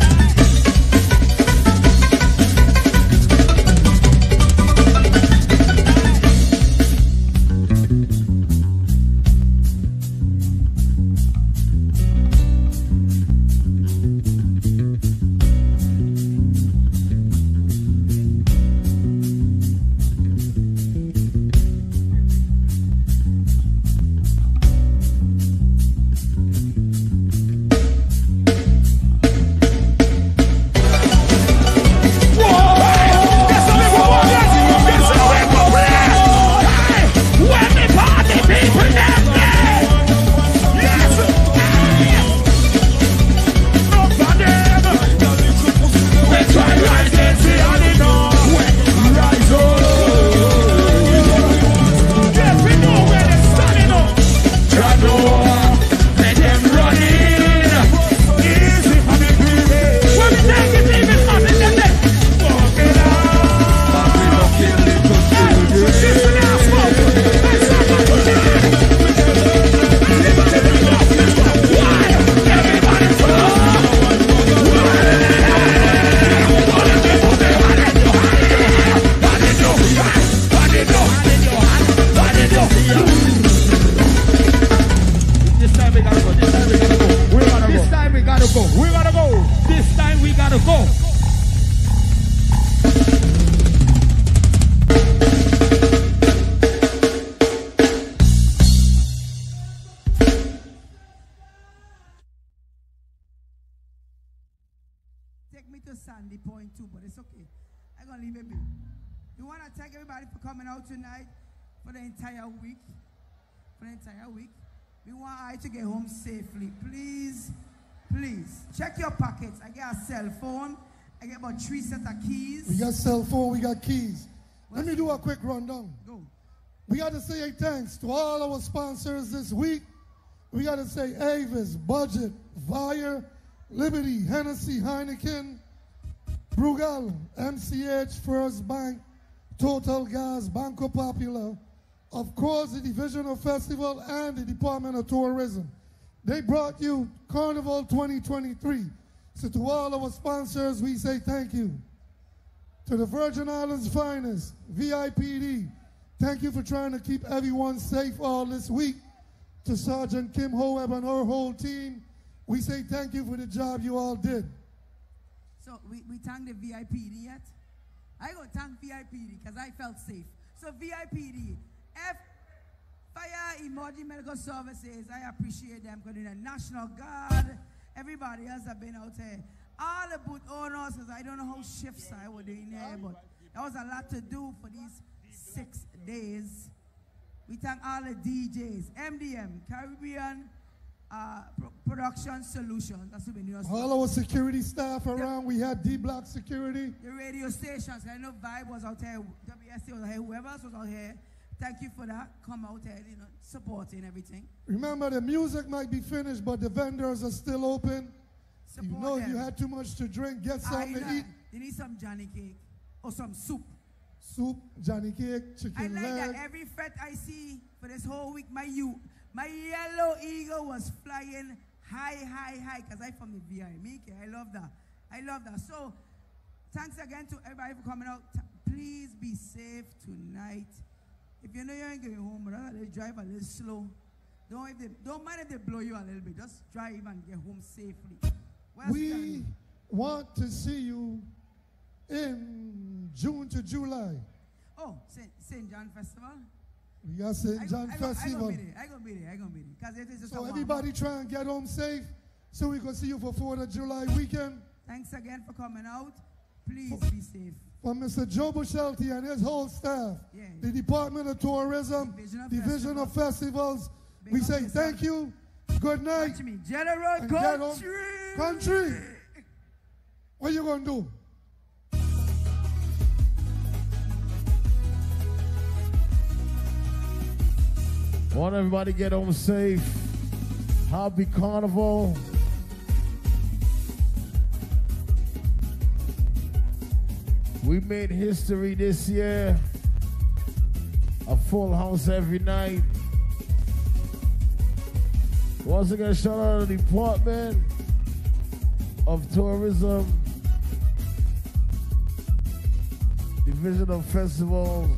Speaker 40: say
Speaker 22: Avis, Budget, Viya, Liberty, Hennessy, Heineken, Brugal, MCH, First Bank, Total Gas, Banco Popular, of course, the Division of Festival and the Department of Tourism. They brought you Carnival 2023. So to all our sponsors, we say thank you. To the Virgin Islands finest, VIPD, thank you for trying to keep everyone safe all this week. To Sergeant Kim Hoeb and her whole team, we say thank you for the job you all did.
Speaker 1: So we, we thank the VIPD yet? I go thank VIPD because I felt safe. So VIPD, F Fire Emoji Medical Services, I appreciate them because the National Guard, everybody else have been out there. All the boot owners, because I don't know how shifts I were doing there, but that was a lot to do for these six days. We thank all the DJs, MDM, Caribbean uh, Pro- Production Solutions. That's what we know.
Speaker 22: All our security staff around, we had D Block security.
Speaker 1: The radio stations, I know Vibe was out here, WSC was out here, whoever else was out here. Thank you for that. Come out here, you know, supporting everything.
Speaker 22: Remember, the music might be finished, but the vendors are still open. you know, if you had too much to drink, get something to eat.
Speaker 1: You need some Johnny cake or some soup.
Speaker 22: Soup, Johnny cake,
Speaker 1: I
Speaker 22: chicken
Speaker 1: like
Speaker 22: leg.
Speaker 1: that every fete I see for this whole week, my you, my yellow eagle was flying high, high, high, because I from the VI. Mickey, I love that. I love that. So, thanks again to everybody for coming out. T- Please be safe tonight. If you know you ain't going home, rather let's drive a little slow. Don't, if they, don't mind if they blow you a little bit. Just drive and get home safely.
Speaker 22: We want to see you in June to July.
Speaker 1: Oh, St. St. John Festival?
Speaker 22: We got St.
Speaker 1: I
Speaker 22: John
Speaker 1: I go- I
Speaker 22: Festival.
Speaker 1: be there. I gonna be there. I gonna be there. Because it is just
Speaker 22: So everybody try and get home safe so we can see you for 4th of July weekend.
Speaker 1: Thanks again for coming out. Please be safe.
Speaker 22: For Mr. Joe Boschulte and his whole staff,
Speaker 1: Yeah.
Speaker 22: the Department of Tourism,
Speaker 1: Division of
Speaker 22: Division of Festivals, we say thank you, good night,
Speaker 1: General
Speaker 22: and.
Speaker 1: Country.
Speaker 22: Country, what you gonna do?
Speaker 19: Want everybody get home safe. Happy Carnival. We made history this year. A full house every night. Once again, shout out to the Department of Tourism, Division of Festivals,